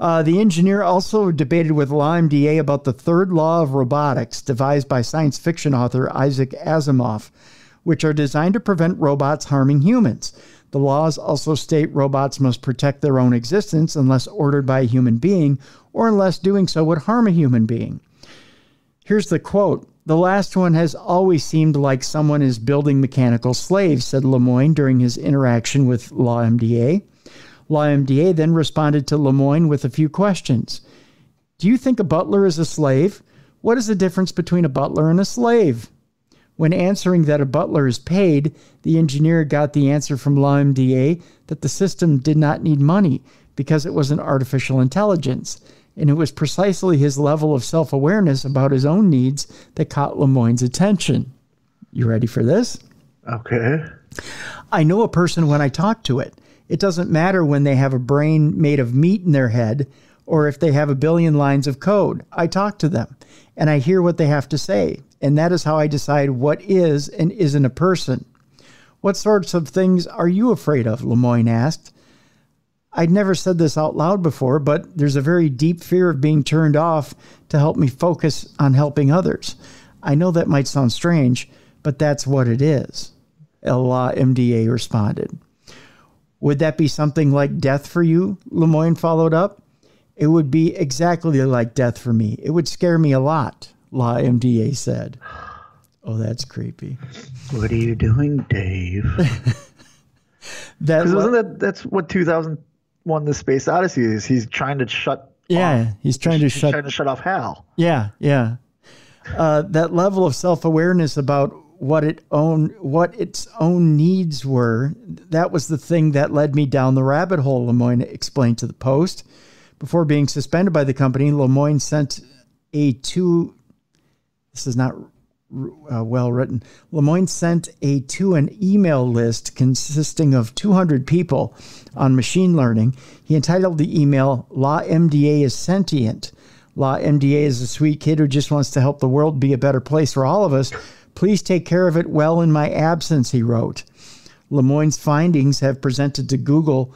Uh, the engineer also debated with LaMDA about the third law of robotics devised by science fiction author Isaac Asimov, which are designed to prevent robots harming humans. The laws also state robots must protect their own existence unless ordered by a human being or unless doing so would harm a human being. Here's the quote The last one has always seemed like someone is building mechanical slaves, said Lemoine during his interaction with LaMDA. LaMDA then responded to Lemoine with a few questions. Do you think a butler is a slave? What is the difference between a butler and a slave? When answering that a butler is paid, the engineer got the answer from LaMDA that the system did not need money because it was an artificial intelligence. And it was precisely his level of self awareness about his own needs that caught Lemoine's attention. You ready for this? Okay. I know a person when I talk to it. It doesn't matter when they have a brain made of meat in their head or if they have a billion lines of code. I talk to them and I hear what they have to say. And that is how I decide what is and isn't a person. What sorts of things are you afraid of? Lemoine asked. I'd never said this out loud before, but there's a very deep fear of being turned off to help me focus on helping others. I know that might sound strange, but that's what it is. LaMDA responded. Would that be something like death for you? Lemoine followed up. It would be exactly like death for me. It would scare me a lot, LaMDA said. Oh, that's creepy. What are you doing, Dave? that isn't that that's what 2001: The Space Odyssey is. He's trying to shut. Yeah, off, he's trying to he's shut. Trying to shut off Hal. Yeah, yeah. Uh, that level of self awareness about what it own what its own needs were. That was the thing that led me down the rabbit hole, Lemoine explained to the Post. Before being suspended by the company, Lemoine sent a two this is not uh, well written. Lemoine sent a to an email list consisting of 200 people on machine learning. He entitled the email "LaMDA is sentient." LaMDA is a sweet kid who just wants to help the world be a better place for all of us. Please take care of it well in my absence, he wrote. Lemoine's findings have presented to Google,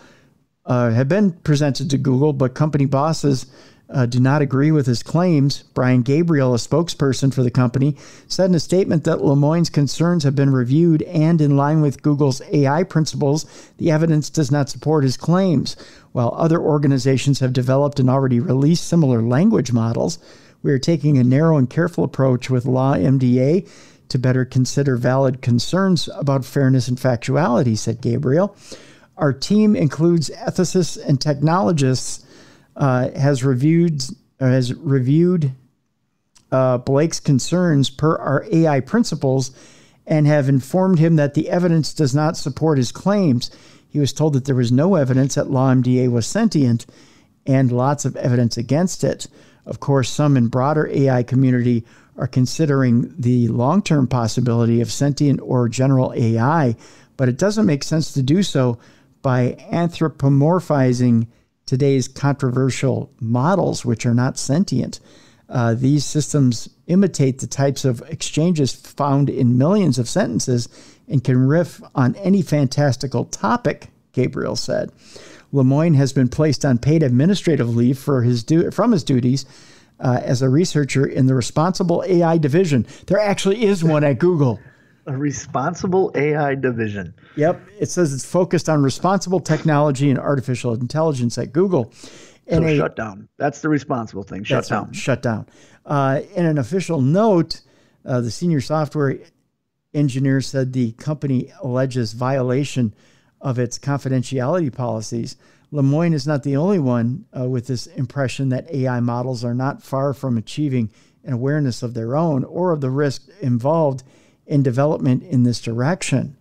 uh, have been presented to Google, but company bosses uh, do not agree with his claims. Brian Gabriel, a spokesperson for the company, said in a statement that Lemoine's concerns have been reviewed and, in line with Google's AI principles, the evidence does not support his claims. While other organizations have developed and already released similar language models, we are taking a narrow and careful approach with LaMDA to better consider valid concerns about fairness and factuality, said Gabriel. Our team includes ethicists and technologists, uh, has reviewed has reviewed uh, Blake's concerns per our AI principles and have informed him that the evidence does not support his claims. He was told that there was no evidence that LaMDA was sentient and lots of evidence against it. Of course, some in broader AI community are considering the long term possibility of sentient or general AI, but it doesn't make sense to do so by anthropomorphizing today's controversial models, which are not sentient. Uh, these systems imitate the types of exchanges found in millions of sentences and can riff on any fantastical topic, Gabriel said. Lemoine has been placed on paid administrative leave for his du- from his duties uh, as a researcher in the Responsible AI Division. There actually is one at Google. A responsible AI division. Yep. It says it's focused on responsible technology and artificial intelligence at Google. And so a, shut down. That's the responsible thing. Shut down. Right, shut down. Uh, in an official note, uh, the senior software engineer said the company alleges violation of its confidentiality policies. Lemoine is not the only one uh, with this impression that AI models are not far from achieving an awareness of their own or of the risk involved in development in this direction.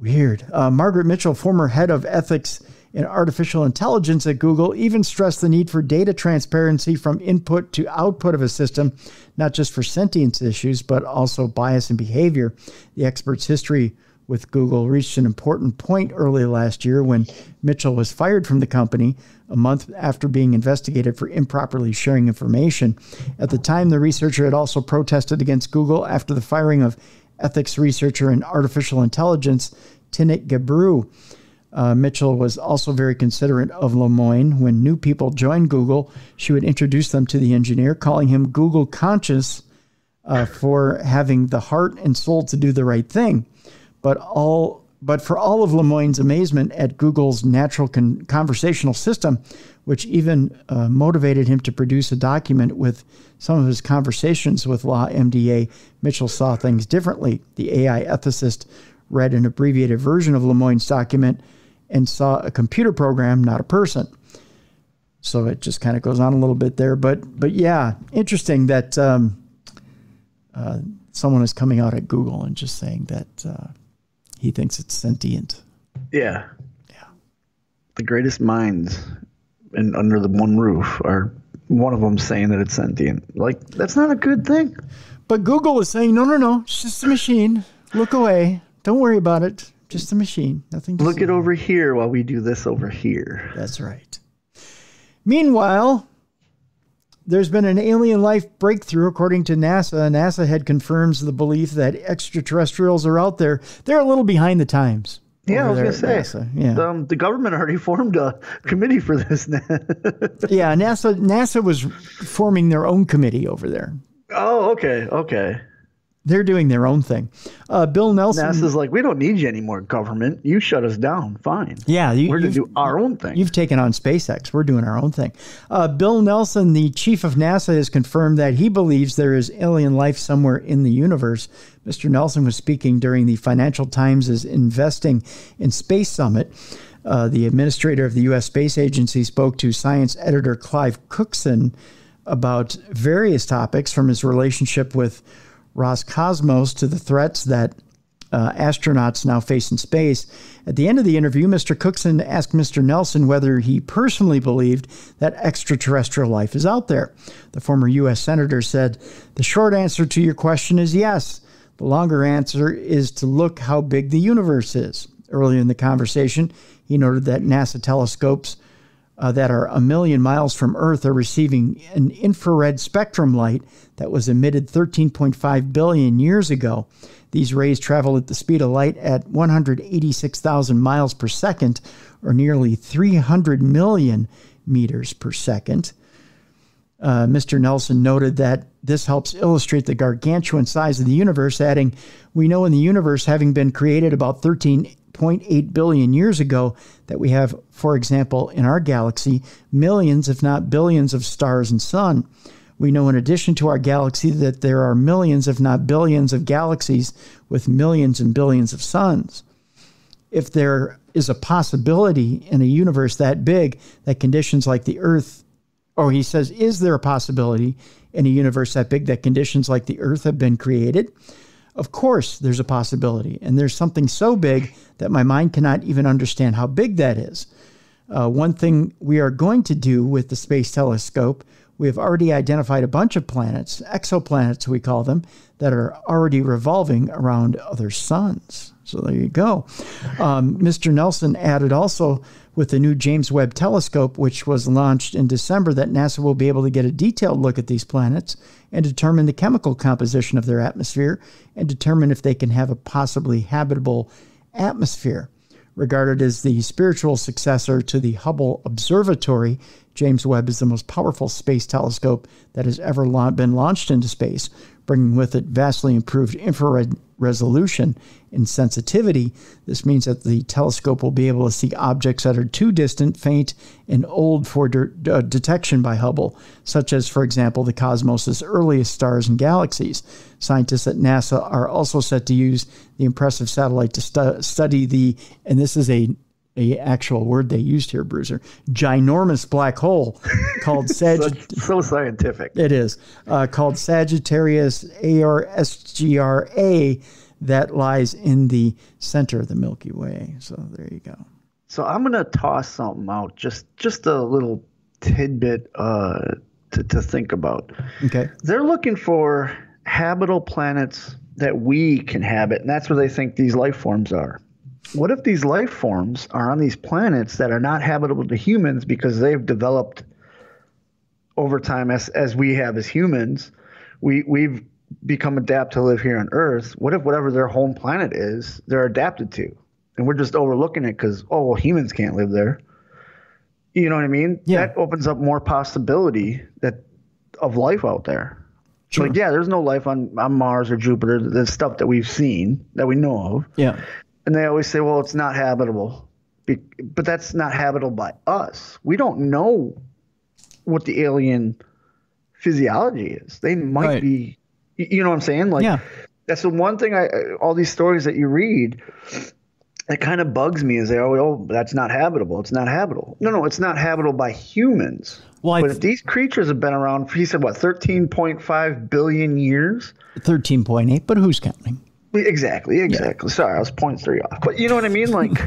Weird. Uh, Margaret Mitchell, former head of ethics in artificial intelligence at Google, even stressed the need for data transparency from input to output of a system, not just for sentience issues, but also bias and behavior. The expert's history with Google reached an important point early last year when Mitchell was fired from the company a month after being investigated for improperly sharing information. At the time, the researcher had also protested against Google after the firing of ethics researcher in artificial intelligence Timnit Gebru. Uh, Mitchell was also very considerate of Lemoine. When new people joined Google, she would introduce them to the engineer, calling him Google conscious uh, for having the heart and soul to do the right thing. But all but for all of Lemoine's amazement at Google's natural con- conversational system, which even uh, motivated him to produce a document with some of his conversations with LaMDA, Mitchell saw things differently. The AI ethicist read an abbreviated version of Lemoine's document and saw a computer program, not a person. So it just kind of goes on a little bit there, but but yeah, interesting that um, uh, someone is coming out at Google and just saying that. Uh, he thinks it's sentient. Yeah. Yeah. The greatest minds and under the one roof are one of them saying that it's sentient. Like that's not a good thing. But Google is saying, no, no, no, it's just a machine. Look away. Don't worry about it. Just a machine. Nothing. Look it over here while we do this over here. That's right. Meanwhile, there's been an alien life breakthrough, according to NASA. NASA had confirms the belief that extraterrestrials are out there. They're a little behind the times. Yeah, I was going to say. Yeah. Um, the government already formed a committee for this. yeah, NASA NASA was forming their own committee over there. Oh, okay, okay. They're doing their own thing. Uh, Bill Nelson. NASA's like, we don't need you anymore, government. You shut us down. Fine. Yeah. You, We're going to do our own thing. You've taken on SpaceX. We're doing our own thing. Uh, Bill Nelson, the chief of NASA, has confirmed that he believes there is alien life somewhere in the universe. Mr. Nelson was speaking during the Financial Times' Investing in Space Summit. Uh, the administrator of the U.S. Space Agency spoke to science editor Clive Cookson about various topics from his relationship with Roscosmos to the threats that uh, astronauts now face in space. At the end of the interview, Mr. Cookson asked Mr. Nelson whether he personally believed that extraterrestrial life is out there. The former U.S. Senator said, The short answer to your question is yes. The longer answer is to look how big the universe is. Earlier in the conversation, he noted that NASA telescopes uh, that are a million miles from Earth are receiving an infrared spectrum light that was emitted 13.5 billion years ago. These rays travel at the speed of light at 186,000 miles per second, or nearly 300 million meters per second. Uh, Mr. Nelson noted that this helps illustrate the gargantuan size of the universe, adding, We know in the universe, having been created about 13 0.8 billion years ago that we have, for example, in our galaxy, millions, if not billions, of stars and sun. We know, in addition to our galaxy, that there are millions, if not billions, of galaxies with millions and billions of suns. If there is a possibility in a universe that big that conditions like the Earth, or he says, is there a possibility in a universe that big that conditions like the Earth have been created? Of course, there's a possibility, and there's something so big that my mind cannot even understand how big that is. Uh, one thing we are going to do with the Space Telescope, we have already identified a bunch of planets, exoplanets we call them, that are already revolving around other suns. So there you go. Um, Mr. Nelson added also with the new James Webb Telescope, which was launched in December, that NASA will be able to get a detailed look at these planets and determine the chemical composition of their atmosphere and determine if they can have a possibly habitable atmosphere. Regarded as the spiritual successor to the Hubble Observatory, James Webb is the most powerful space telescope that has ever been launched into space, bringing with it vastly improved infrared resolution and sensitivity. This means that the telescope will be able to see objects that are too distant, faint, and old for de- uh, detection by Hubble, such as, for example, the cosmos' earliest stars and galaxies. Scientists at NASA are also set to use the impressive satellite to stu- study the, and this is a a actual word they used here, Bruiser, ginormous black hole called Sagittarius. so, so, scientific. It is uh, called Sagittarius ARSGRA that lies in the center of the Milky Way. So there you go. So I'm gonna toss something out, just just a little tidbit uh, to to think about. Okay. They're looking for habitable planets that we can habit, and that's where they think these life forms are what if these life forms are on these planets that are not habitable to humans because they've developed over time as as we have as humans? We we've become adapt to live here on earth. What if whatever their home planet is they're adapted to? And we're just overlooking it because oh well humans can't live there. You know what i mean? Yeah. that opens up more possibility that of life out there. Sure. like yeah there's no life on, on mars or jupiter. The stuff that we've seen that we know of. Yeah and they always say, well, it's not habitable. but that's not habitable by us. We don't know what the alien physiology is. They might right. be, you know what I'm saying? Like, yeah. that's the one thing I, all these stories that you read, it kind of bugs me is they oh, oh, that's not habitable. It's not habitable. No, no, it's not habitable by humans. Well, but th- if these creatures have been around, he said, what, 13.5 billion years? 13.8, but who's counting? Exactly, exactly. Yeah. Sorry, I was point three off. But you know what I mean? Like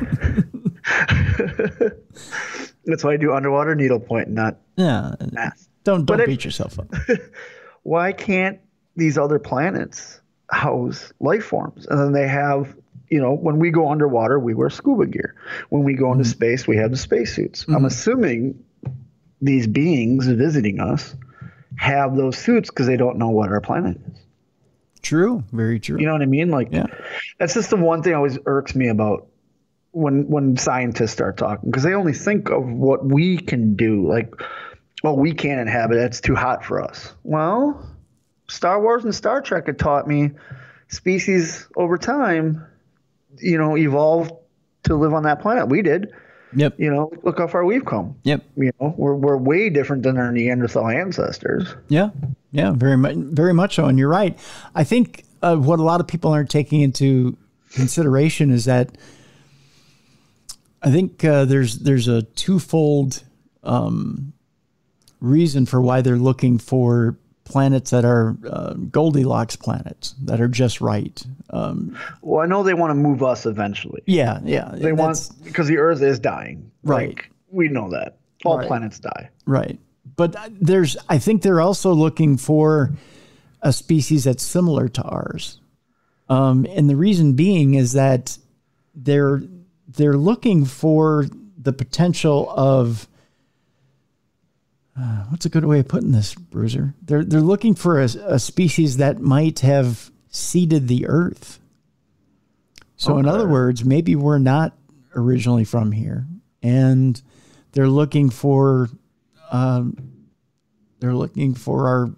that's why I do underwater needlepoint, not yeah. Math. Don't don't but beat yourself up. why can't these other planets house life forms? And then they have, you know, when we go underwater, we wear scuba gear. When we go into mm-hmm. space, we have the spacesuits. Mm-hmm. I'm assuming these beings visiting us have those suits because they don't know what our planet is. True, very true. You know what I mean? Like, yeah. that's just the one thing always irks me about when when scientists start talking because they only think of what we can do. Like, well, we can't inhabit. It's too hot for us. Well, Star Wars and Star Trek had taught me species over time, you know, evolved to live on that planet. We did. Yep. You know, look how far we've come. Yep. You know, we're we're way different than our Neanderthal ancestors. Yeah. Yeah. Very much. Very much so. And you're right. I think uh, what a lot of people aren't taking into consideration is that I think uh, there's there's a twofold um, reason for why they're looking for planets that are uh, Goldilocks planets that are just right. Um, well, I know they want to move us eventually. Yeah, yeah. They want because the Earth is dying. Right. Like, we know that all right. planets die. Right. But there's, I think they're also looking for a species that's similar to ours. Um, and the reason being is that they're they're looking for the potential of uh, what's a good way of putting this, Bruiser? They're they're looking for a, a species that might have seeded the Earth. So, okay. in other words, maybe we're not originally from here, and they're looking for, um, they're looking for our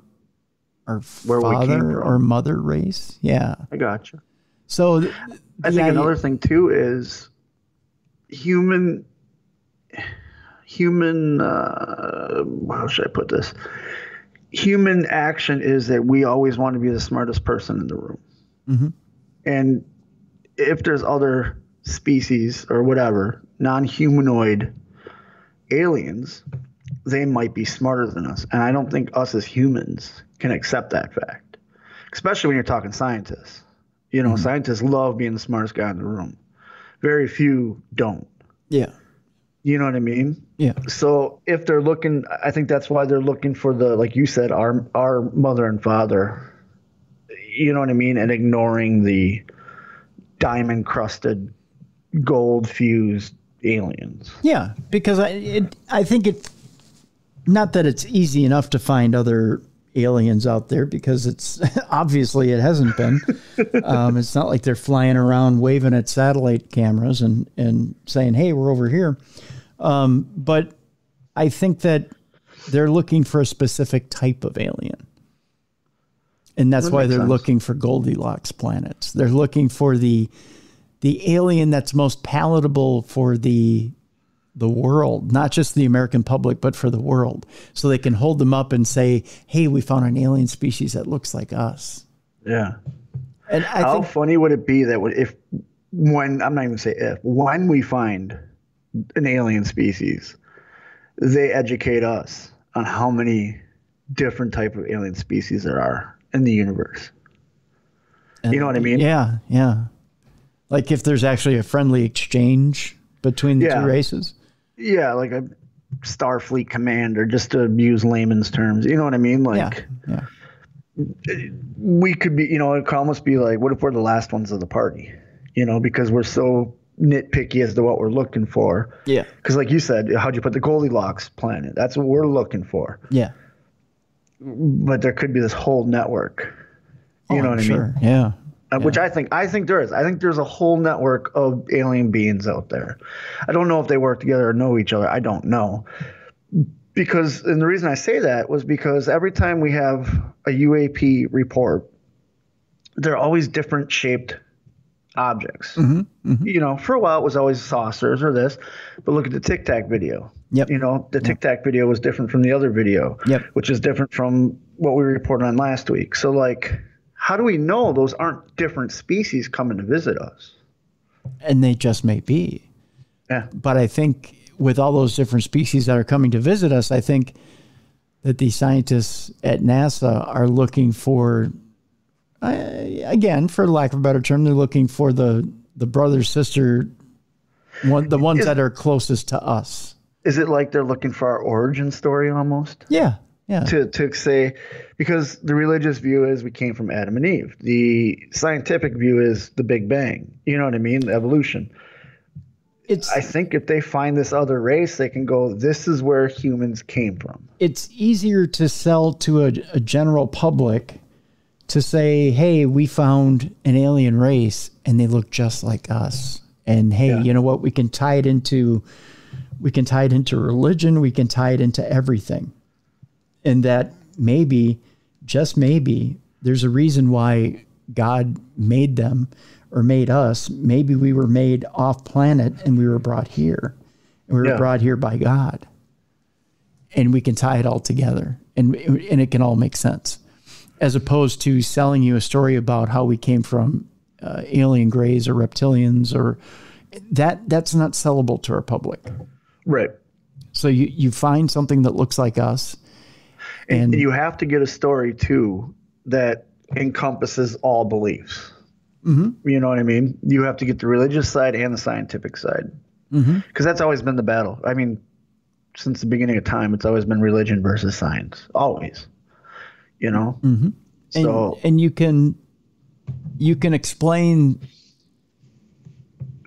our Where father or mother race. Yeah, I got you. So, th- I think another thing too is human human uh, how should I put this? Human action is that we always want to be the smartest person in the room. Mm-hmm. And if there's other species or whatever, non-humanoid aliens, they might be smarter than us. And I don't think us as humans can accept that fact. Especially when you're talking scientists. You know, mm-hmm. scientists love being the smartest guy in the room. Very few don't. Yeah. You know what I mean? Yeah. So if they're looking, I think that's why they're looking for the, like you said, our our mother and father. You know what I mean? And ignoring the diamond crusted, gold fused aliens. Yeah, because I it, I think it, not that it's easy enough to find other aliens out there because it's obviously it hasn't been. um, it's not like they're flying around waving at satellite cameras and and saying, "Hey, we're over here." Um, but I think that they're looking for a specific type of alien. And that's That why they're sense. looking for Goldilocks planets. They're looking for the the alien that's most palatable for the the world, not just the American public, but for the world. So they can hold them up and say, "Hey, we found an alien species that looks like us." Yeah. And I How funny would it be that if when I'm not even say if when we find an alien species, they educate us on how many different type of alien species there are in the universe. You know what I mean? Yeah, yeah. Like if there's actually a friendly exchange between the Yeah. two races. Yeah, like a Starfleet commander, just to use layman's terms. You know what I mean? Like yeah. we could be, you know, it could almost be like, what if we're the last ones of the party? You know, because we're so nitpicky as to what we're looking for. Yeah. Because, like you said, how'd you put the Goldilocks planet? That's what we're looking for. Yeah. But there could be this whole network. You Oh, know I'm what I sure. mean? Yeah. Uh, Which I think I think there is. I think there's a whole network of alien beings out there. I don't know if they work together or know each other. I don't know. Because and the reason I say that was because every time we have a UAP report, they're always different shaped objects. Mm-hmm. You know, for a while it was always saucers or this, but look at the Tic Tac video. Yep. You know, the Tic Tac video was different from the other video, Yep. which is different from what we reported on last week. So, like, how do we know those aren't different species coming to visit us? And they just may be. Yeah. But I think with all those different species that are coming to visit us, I think that the scientists at NASA are looking for, uh, again, for lack of a better term, they're looking for the the brother sister, one the ones Is- that are closest to us. Is it like they're looking for our origin story almost? Yeah, yeah, To, to say, because the religious view is we came from Adam and Eve. The scientific view is the Big Bang. You know what I mean? Evolution. it's I think if they find this other race, they can go, this is where humans came from. it's easier to sell to a, a general public to say, "Hey, we found an alien race, and they look just like us." And hey, Yeah. you know what? We can tie it into we can tie it into religion. We can tie it into everything, and that maybe, just maybe, there's a reason why God made them or made us. Maybe we were made off planet and we were brought here, and we were Yeah. brought here by God and we can tie it all together and and it can all make sense as opposed to selling you a story about how we came from uh, alien grays or reptilians or that that's not sellable to our public Right. so you you find something that looks like us And and you have to get a story too that encompasses all beliefs. Mm-hmm. You know what I mean? You have to get the religious side and the scientific side. Because Mm-hmm. that's always been the battle. I mean, since the beginning of time, it's always been religion versus science. Always. You know? and, So, and you can you can explain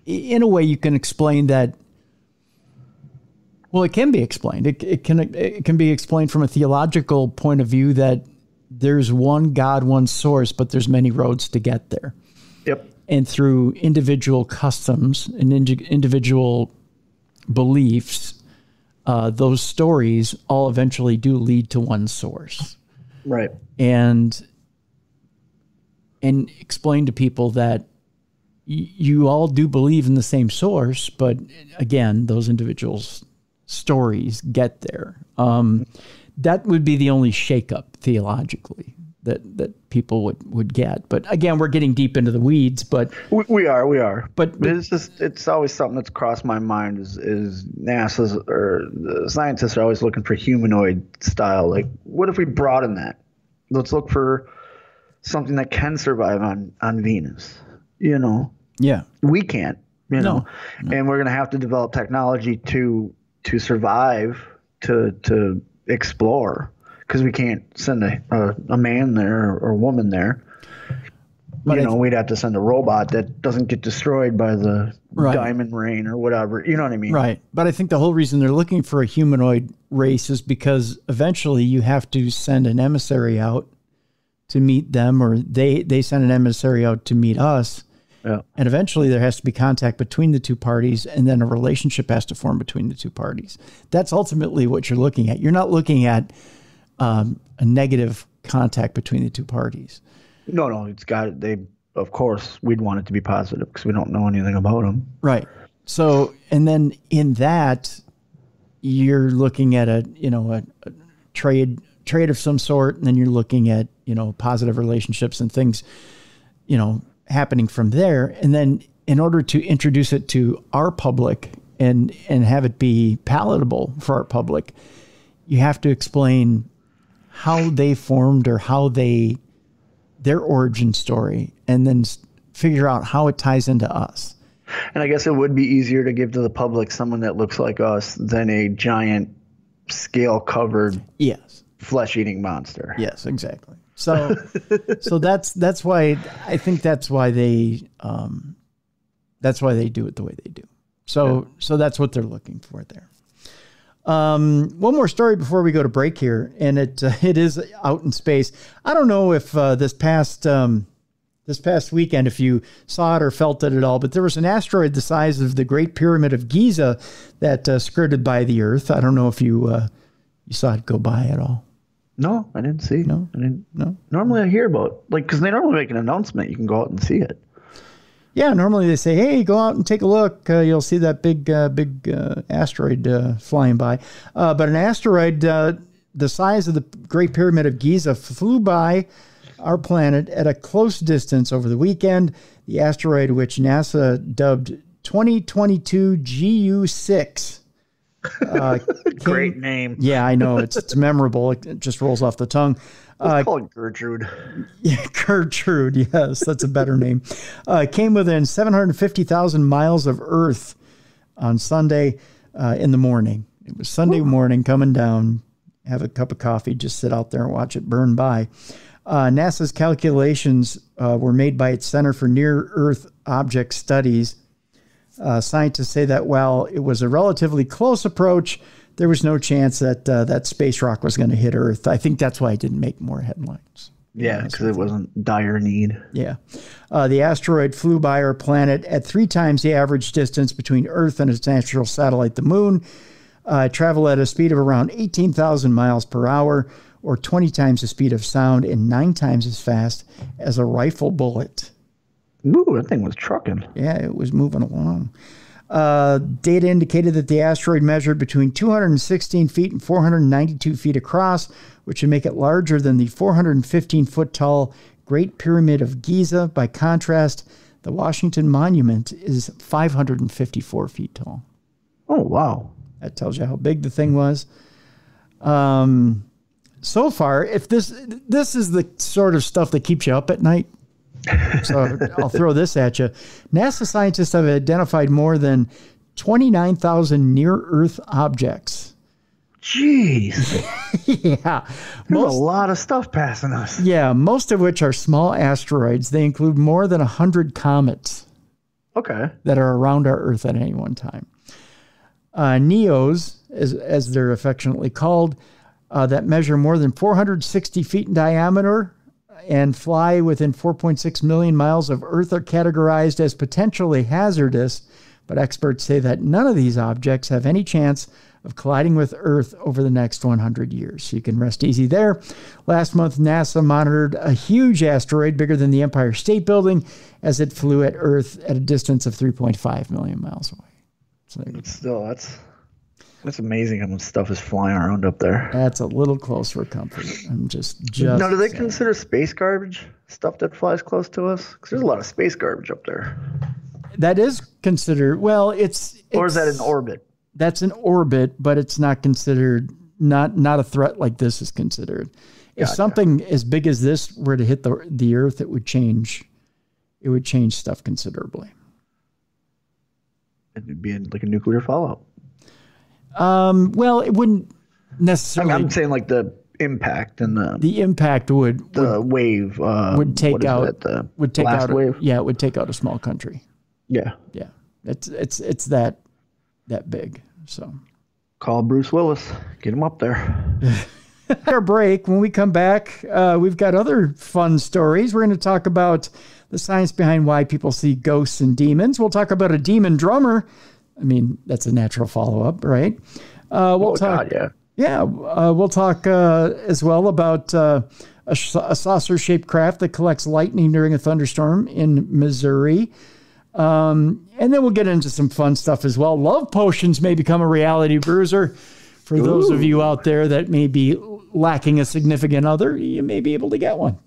in a way you can explain that well it can be explained it, it can it can be explained from a theological point of view that there's one god one source but there's many roads to get there yep. and through individual customs and indi- individual beliefs uh, those stories all eventually do lead to one source Right. and and explain to people that y- you all do believe in the same source, but again, those individuals' stories get there. Um, that would be the only shakeup theologically that that people would would get. But again, we're getting deep into the weeds. But We, we are, we are. But- But it's just, it's always something that's crossed my mind is, is NASA's or the scientists are always looking for humanoid style. Like, what if we broaden that? Let's look for something that can survive on, on Venus. You know, yeah, we can't, you know, No, and we're going to have to develop technology to, to survive, to, to explore because we can't send a, a, a man there or, a woman there. But you know, we'd have to send a robot that doesn't get destroyed by the Right. diamond rain or whatever. You know what I mean? Right. But I think the whole reason they're looking for a humanoid race is because eventually you have to send an emissary out to meet them, or they, they send an emissary out to meet us. Yeah. And eventually there has to be contact between the two parties, and then a relationship has to form between the two parties. That's ultimately what you're looking at. You're not looking at um, a negative contact between the two parties. No, no, it's got they. Of course, we'd want it to be positive because we don't know anything about them. Right. So, and then in that, you're looking at a you know a, a trade trade of some sort, and then you're looking at you know positive relationships and things, you know, happening from there. And then in order to introduce it to our public and and have it be palatable for our public, you have to explain how they formed or how they their origin story, and then figure out how it ties into us. And I guess it would be easier to give to the public someone that looks like us than a giant, scale-covered, Yes. flesh-eating monster. Yes, exactly. So, so that's that's why I think that's why they um, that's why they do it the way they do. So, so that's what they're looking for there. Um, one more story before we go to break here, and it uh, it is out in space. I don't know if uh, this past um, this past weekend if you saw it or felt it at all, but there was an asteroid the size of the Great Pyramid of Giza that uh, skirted by the Earth. I don't know if you uh, you saw it go by at all. No, I didn't see. No? I didn't. No. Normally, I hear about like because they normally make an announcement. You can go out and see it. Yeah, normally they say, "Hey, go out and take a look. Uh, you'll see that big, uh, big uh, asteroid uh, flying by." Uh, but an asteroid uh, the size of the Great Pyramid of Giza flew by our planet at a close distance over the weekend. The asteroid, which NASA dubbed 2022 GU6, uh, Great name. yeah, I know it's it's memorable. It, it just rolls off the tongue. Let's call it Gertrude. Yeah, Gertrude. Yes, that's a better name. Uh, came within 750,000 miles of Earth on Sunday uh, in the morning. It was Sunday morning coming down. Have a cup of coffee, just sit out there and watch it burn by. Uh, NASA's calculations uh, were made by its Center for Near Earth Object Studies. Uh, scientists say that while it was a relatively close approach, there was no chance that uh, that space rock was going to hit Earth. I think that's why it didn't make more headlines. Yeah, because it wasn't dire need. Yeah. Uh, the asteroid flew by our planet at three times the average distance between Earth and its natural satellite, the Moon. Uh, traveled at a speed of around 18,000 miles per hour, or 20 times the speed of sound, and nine times as fast as a rifle bullet. Ooh, that thing was trucking. Yeah, it was moving along. Uh, data indicated that the asteroid measured between 216 feet and 492 feet across, which would make it larger than the 415 foot tall Great Pyramid of Giza. By contrast, the Washington Monument is 554 feet tall. Oh wow. That tells you how big the thing was. Um, so far, if this this is the sort of stuff that keeps you up at night, so I'll throw this at you. NASA scientists have identified more than 29,000 near Earth objects. Jeez, yeah. there's a lot of stuff passing us. yeah, most of which are small asteroids. They include more than 100 comets Okay. that are around our Earth at any one time. Uh, NEOs, as, as they're affectionately called, uh, that measure more than 460 feet in diameter and fly within 4.6 million miles of Earth, are categorized as potentially hazardous. But experts say that none of these objects have any chance of colliding with Earth over the next 100 years. So you can rest easy there. Last month, NASA monitored a huge asteroid bigger than the Empire State Building as it flew at Earth at a distance of 3.5 million miles away. So there you go. Still, that's that's amazing how much stuff is flying around up there. that's a little close for comfort. I'm just just. Now, do they saying. consider space garbage stuff that flies close to us? Because there's a lot of space garbage up there. that is considered well. It's, Or is that it's- in orbit? that's an orbit, but it's not considered not not a threat like this is considered. If Gotcha. something as big as this were to hit the the Earth, it would change. It would change stuff considerably. It'd be like a nuclear fallout. Um, well, it wouldn't I mean, necessarily. I'm saying like the impact and the the impact would the would, wave uh, would take out it, the would take out a- wave. yeah it would take out a small country. Yeah. Yeah, it's it's it's that that big. So. Call Bruce Willis. Get him up there. our break. When we come back, uh, we've got other fun stories. We're going to talk about the science behind why people see ghosts and demons. We'll talk about a demon drummer. I mean, that's a natural follow up, right? Uh, we'll Oh talk. God, yeah. Yeah, uh, we'll talk uh, as well about uh, a, sh- a saucer shaped craft that collects lightning during a thunderstorm in Missouri. Um, and then we'll get into some fun stuff as well. Love potions may become a reality bruiser. For those of you out there that may be lacking a significant other, you may be able to get one.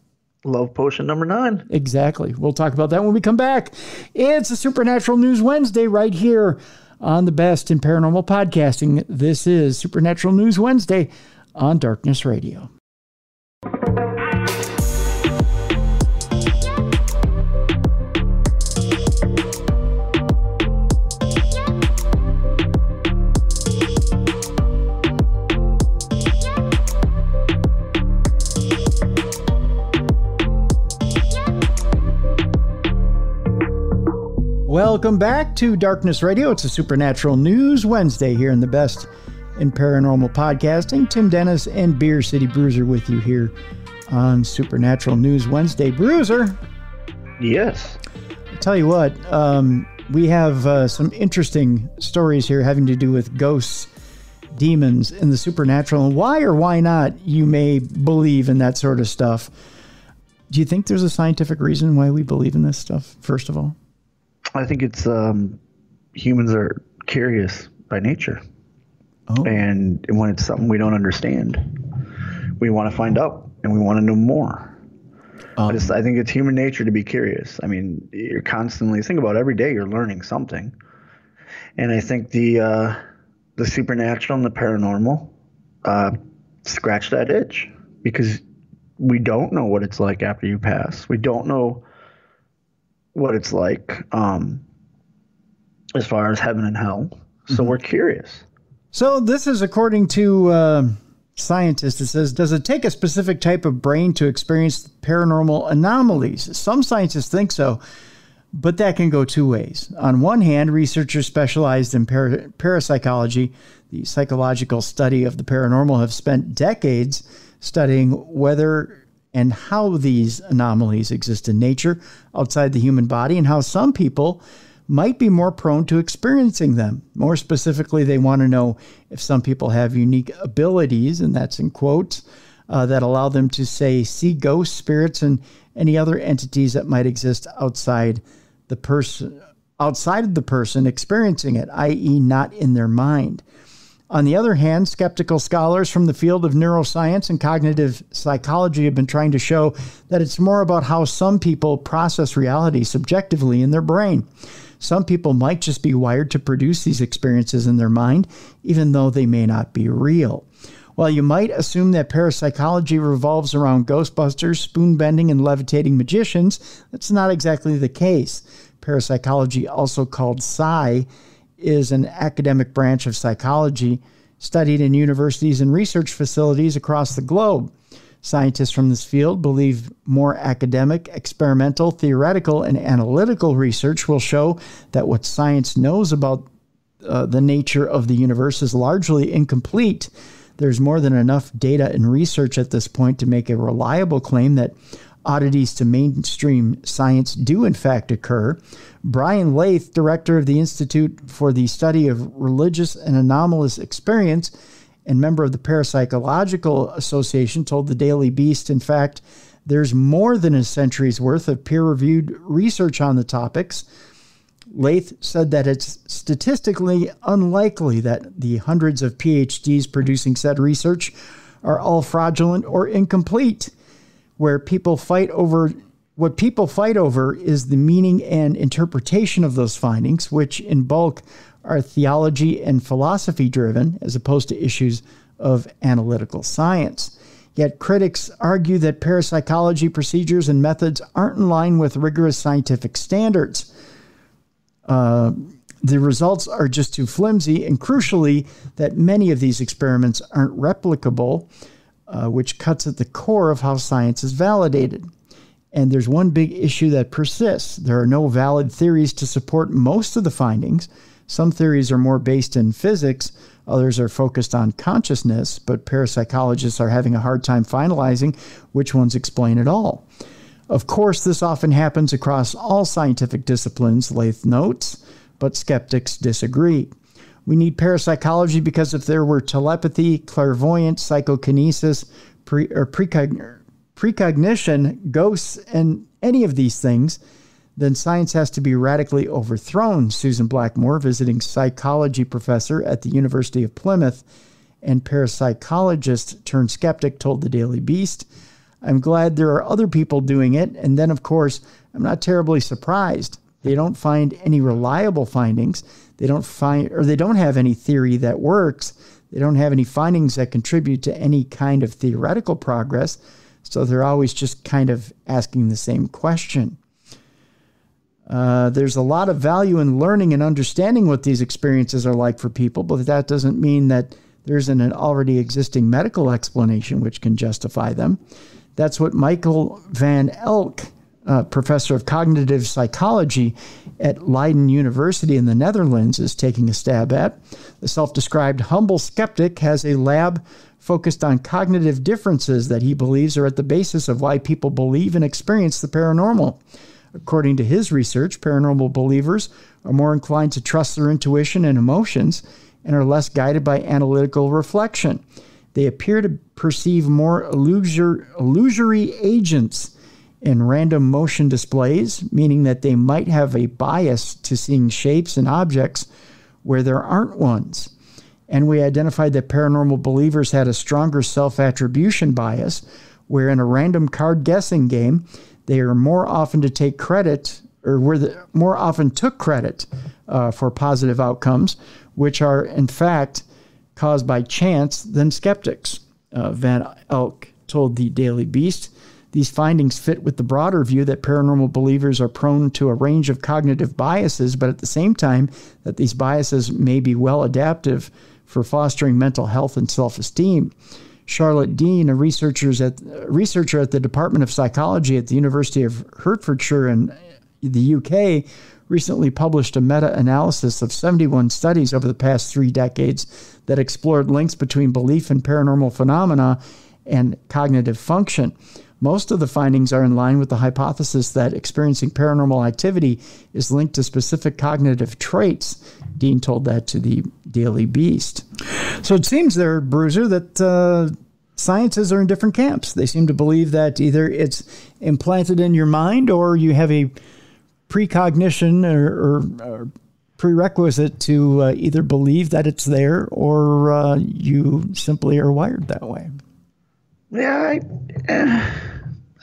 Love potion number nine. Exactly. We'll talk about that when we come back. It's a Supernatural News Wednesday right here on the best in paranormal podcasting. This is Supernatural News Wednesday on Darkness Radio. Welcome back to Darkness Radio. It's a Supernatural News Wednesday here in the best in paranormal podcasting. Tim Dennis and Beer City Bruiser with you here on Supernatural News Wednesday. Bruiser, Yes. I tell you what, um, we have uh, some interesting stories here having to do with ghosts, demons, and the supernatural, and why or why not you may believe in that sort of stuff. Do you think there's a scientific reason why we believe in this stuff, first of all? I think it's um, humans are curious by nature, Oh. and when it's something we don't understand, we want to find out and we want to know more. I Um, just I think it's human nature to be curious. I mean, you're constantly think about every day you're learning something, and I think the uh, the supernatural and the paranormal uh, scratch that itch because we don't know what it's like after you pass. We don't know what it's like um, as far as heaven and hell. So we're curious. So this is according to uh, scientists. It says, does it take a specific type of brain to experience paranormal anomalies? Some scientists think so, but that can go two ways. On one hand, researchers specialized in para- parapsychology, the psychological study of the paranormal, have spent decades studying whether and how these anomalies exist in nature outside the human body and how some people might be more prone to experiencing them. More specifically, they want to know if some people have unique abilities, and that's in quotes, uh, that allow them to, say, see ghosts, spirits, and any other entities that might exist outside the person, outside of the person experiencing it, i.e., not in their mind. On the other hand, skeptical scholars from the field of neuroscience and cognitive psychology have been trying to show that it's more about how some people process reality subjectively in their brain. Some people might just be wired to produce these experiences in their mind, even though they may not be real. While you might assume that parapsychology revolves around ghostbusters, spoon bending, and levitating magicians, that's not exactly the case. Parapsychology, also called psi, is an academic branch of psychology studied in universities and research facilities across the globe. Scientists from this field believe more academic, experimental, theoretical, and analytical research will show that what science knows about uh, the nature of the universe is largely incomplete. There's more than enough data and research at this point to make a reliable claim that oddities to mainstream science do in fact occur. Brian Laythe, director of the Institute for the Study of Religious and Anomalous Experience and member of the Parapsychological Association, told the Daily Beast, in fact, there's more than a century's worth of peer reviewed research on the topics. Laythe said that it's statistically unlikely that the hundreds of PhDs producing said research are all fraudulent or incomplete. Where people fight over what people fight over is the meaning and interpretation of those findings, which in bulk are theology and philosophy driven, as opposed to issues of analytical science. Yet critics argue that parapsychology procedures and methods aren't in line with rigorous scientific standards. Uh, the results are just too flimsy, and crucially, that many of these experiments aren't replicable. Uh, which cuts at the core of how science is validated. And there's one big issue that persists. There are no valid theories to support most of the findings. Some theories are more based in physics, others are focused on consciousness, but parapsychologists are having a hard time finalizing which ones explain it all. Of course, this often happens across all scientific disciplines, Laythe notes, but skeptics disagree. We need parapsychology because if there were telepathy, clairvoyance, psychokinesis, pre, or precogn- precognition, ghosts, and any of these things, then science has to be radically overthrown, Susan Blackmore, visiting psychology professor at the University of Plymouth and parapsychologist turned skeptic, told the Daily Beast. I'm glad there are other people doing it. And then, of course, I'm not terribly surprised. They don't find any reliable findings. They don't find, or they don't have any theory that works. They don't have any findings that contribute to any kind of theoretical progress. So they're always just kind of asking the same question. Uh, there's a lot of value in learning and understanding what these experiences are like for people, but that doesn't mean that there isn't an already existing medical explanation which can justify them. That's what Michael Van Elk uh, professor of cognitive psychology at Leiden University in the Netherlands, is taking a stab at. The self described humble skeptic has a lab focused on cognitive differences that he believes are at the basis of why people believe and experience the paranormal. According to his research, paranormal believers are more inclined to trust their intuition and emotions and are less guided by analytical reflection. They appear to perceive more illusory agents in random motion displays, meaning that they might have a bias to seeing shapes and objects where there aren't ones. And we identified that paranormal believers had a stronger self attribution bias, where in a random card guessing game, they are more often to take credit, or where the, more often took credit uh, for positive outcomes, which are in fact caused by chance than skeptics. Uh, Van Elk told the Daily Beast. These findings fit with the broader view that paranormal believers are prone to a range of cognitive biases, but at the same time, that these biases may be well adaptive for fostering mental health and self esteem. Charlotte Dean, a researcher at, researcher at the Department of Psychology at the University of Hertfordshire in the UK, recently published a meta analysis of 71 studies over the past three decades that explored links between belief in paranormal phenomena and cognitive function. Most of the findings are in line with the hypothesis that experiencing paranormal activity is linked to specific cognitive traits. Dean told that to the Daily Beast. So it seems there, Bruiser, that uh, sciences are in different camps. They seem to believe that either it's implanted in your mind or you have a precognition or, or, or prerequisite to uh, either believe that it's there or uh, you simply are wired that way. Yeah, I, eh,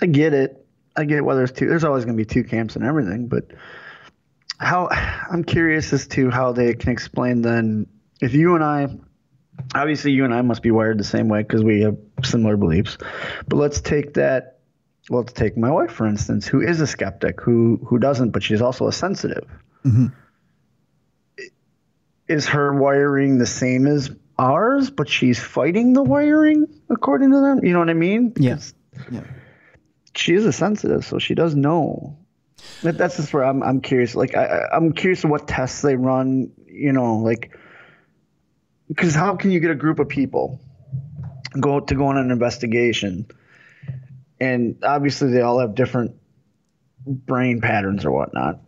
I get it. I get it. whether it's two. There's always going to be two camps and everything, but how I'm curious as to how they can explain then if you and I, obviously you and I must be wired the same way because we have similar beliefs. But let's take that. Well, let's take my wife for instance, who is a skeptic, who who doesn't, but she's also a sensitive. Mm-hmm. Is her wiring the same as ours, but she's fighting the wiring according to them. You know what I mean? Yes. Yeah. She is a sensitive, so she does know. That, that's just where I'm. I'm curious. Like I, I'm curious what tests they run. You know, like because how can you get a group of people go to go on an investigation, and obviously they all have different brain patterns or whatnot.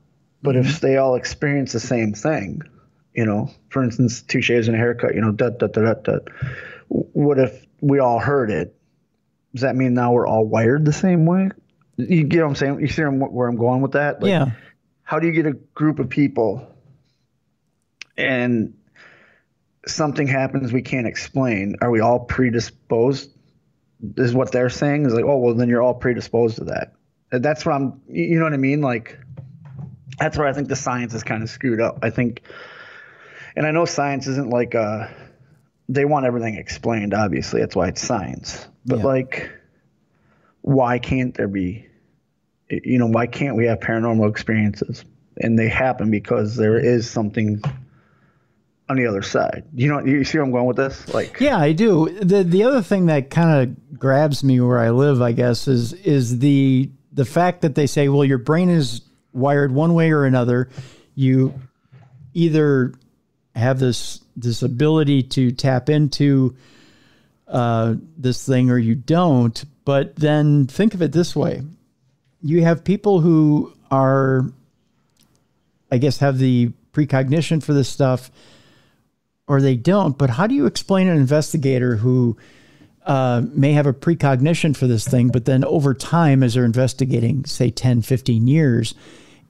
But mm-hmm. if they all experience the same thing, you know, for instance, two shaves and a haircut, you know, da, da, da, da, da. What if we all heard it? Does that mean now we're all wired the same way? You get what I'm saying? You see where I'm going with that? Like, yeah. How do you get a group of people and something happens we can't explain? Are we all predisposed? Is what they're saying is like, oh, well, then you're all predisposed to that. That's what I'm, you know what I mean? Like, that's where I think the science is kind of screwed up. I think and I know science isn't like uh they want everything explained, obviously. That's why it's science. But yeah. like why can't there be you know, why can't we have paranormal experiences? And they happen because there is something on the other side. You know, you see where I'm going with this? Like, yeah, I do. the The other thing that kind of grabs me where I live, I guess, is is the the fact that they say, well, your brain is wired one way or another. You either have this this ability to tap into uh, this thing or you don't. But then think of it this way: you have people who are, I guess, have the precognition for this stuff, or they don't. But how do you explain an investigator who uh, may have a precognition for this thing, but then over time, as they're investigating, say 10, 15 years,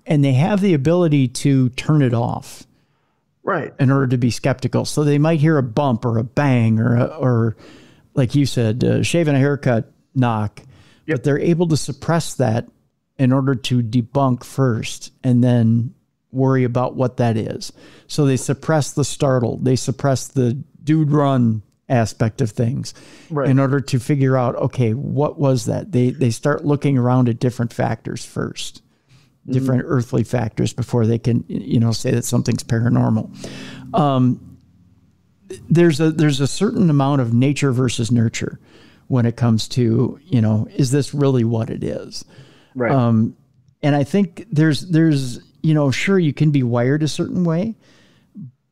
and they have the ability to turn it off? Right. In order to be skeptical. So they might hear a bump or a bang or, a, or like you said, uh, shaving a haircut knock, yep. but they're able to suppress that in order to debunk first and then worry about what that is. So they suppress the startled, they suppress the dude run aspect of things right. in order to figure out okay what was that they they start looking around at different factors first different mm-hmm. earthly factors before they can you know say that something's paranormal um, there's a there's a certain amount of nature versus nurture when it comes to you know is this really what it is right um, and i think there's there's you know sure you can be wired a certain way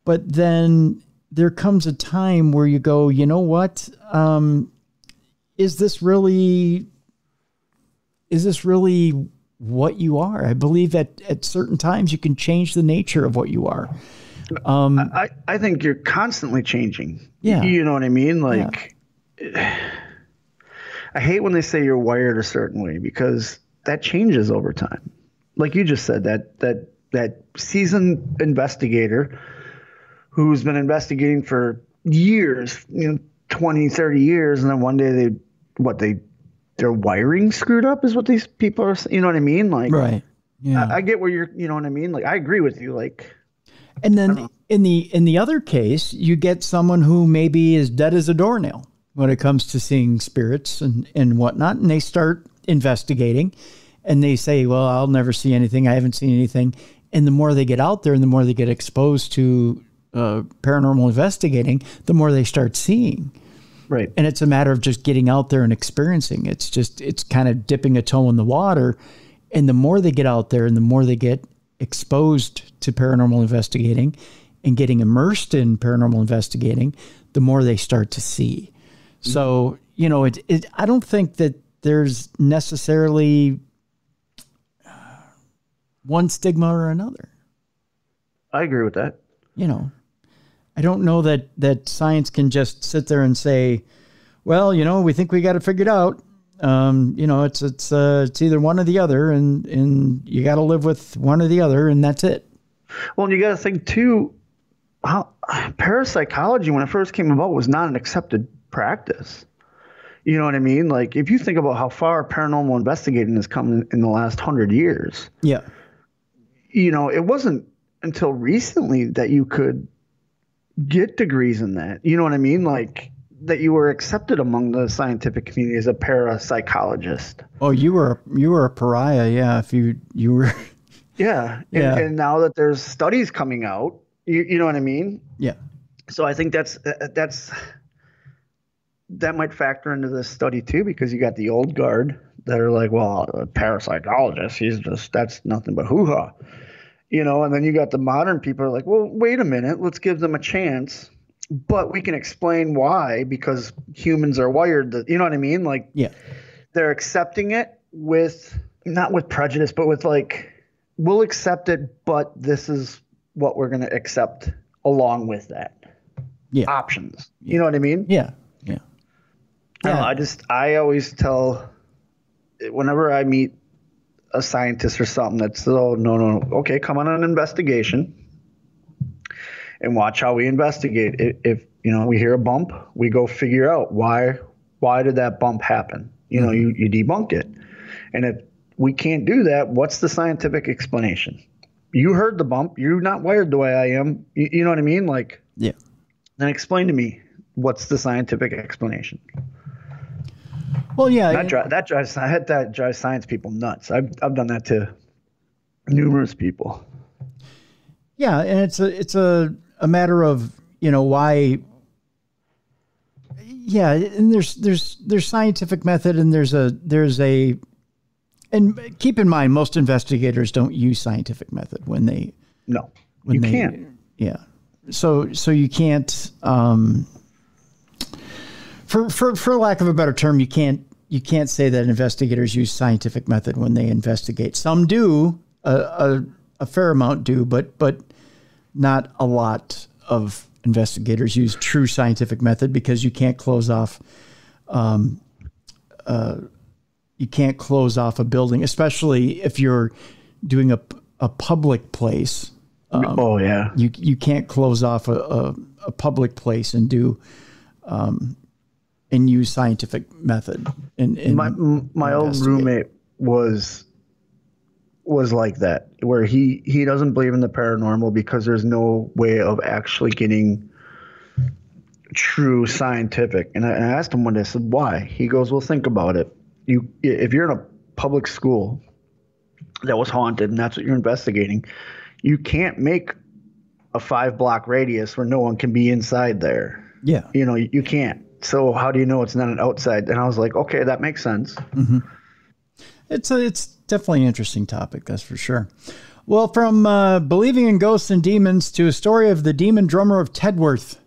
but then there comes a time where you go, you know what? Um, is this really is this really what you are? I believe that at certain times you can change the nature of what you are. Um, I, I think you're constantly changing. Yeah. You know what I mean? Like, yeah. I hate when they say you're wired a certain way because that changes over time. Like you just said, that that that seasoned investigator who's been investigating for years, you know, 20, 30 years, and then one day they, what they, their wiring screwed up is what these people are, you know what I mean? Like, right. Yeah. I, I get where you're, you know what I mean? Like, I agree with you. Like, and then in the, in the other case, you get someone who maybe is dead as a doornail when it comes to seeing spirits and, and whatnot. And they start investigating and they say, well, I'll never see anything. I haven't seen anything. And the more they get out there and the more they get exposed to uh, paranormal investigating, the more they start seeing. Right. And it's a matter of just getting out there and experiencing. It's just, it's kind of dipping a toe in the water. And the more they get out there and the more they get exposed to paranormal investigating and getting immersed in paranormal investigating, the more they start to see. Mm-hmm. So, you know, it, it, I don't think that there's necessarily one stigma or another. I agree with that. You know, I don't know that that science can just sit there and say, well, you know, we think we got it figured out. Um, you know, it's it's uh, it's either one or the other, and and you got to live with one or the other, and that's it. Well, and you got to think too, how parapsychology when it first came about was not an accepted practice. You know what I mean? Like if you think about how far paranormal investigating has come in, in the last hundred years. Yeah. You know, it wasn't until recently that you could get degrees in that. You know what I mean? Like that you were accepted among the scientific community as a parapsychologist. Oh, you were you were a pariah, yeah. If you you were, yeah, yeah. And, and now that there's studies coming out, you you know what I mean? Yeah. So I think that's uh, uh, that's that might factor into this study too, because you got the old guard that are like, well, a parapsychologist, he's just that's nothing but hoo ha you know and then you got the modern people are like well wait a minute let's give them a chance. But we can explain why because humans are wired that you know what i mean? Like yeah. they're accepting it with not with prejudice but with like we'll accept it but this is what we're going to accept along with that. Yeah. Options. Yeah. you know what i mean? Yeah. Yeah. I, know, I just i always tell whenever i meet a scientist or something that's oh no no okay come on an investigation and watch how we investigate. If, if you know we hear a bump we go figure out why why did that bump happen? You know you, you debunk it. And if we can't do that what's the scientific explanation? You heard the bump. You're not wired the way i am. You, you know what i mean? Like yeah. then explain to me what's the scientific explanation well, yeah, that drives that drives I had that drives science people nuts. I've I've done that to numerous people. Yeah, and it's a it's a a matter of you know why yeah, and there's there's there's scientific method, and there's a there's a, and keep in mind most investigators don't use scientific method when they No, when you they, can't. Yeah, so so you can't. Um, for for for lack of a better term, you can't you can't say that investigators use scientific method when they investigate. Some do, a, a, a fair amount do, but but not a lot of investigators use true scientific method because you can't close off um, uh, you can't close off a building, especially if you're doing a, a public place. Um, oh yeah, you you can't close off a, a, a public place and do um, and use scientific method. And, and my my old roommate was was like that where he he doesn't believe in the paranormal because there's no way of actually getting true scientific. And I, and I asked him one day I said why? He goes well think about it. You if you're in a public school that was haunted and that's what you're investigating you can't make a five block radius where no one can be inside there. Yeah, you know you, you can't so how do you know it's not an outside and i was like okay that makes sense it's a, it's definitely an interesting topic, that's for sure. Well, from uh, believing in ghosts and demons to a story of the demon drummer of Tedworth.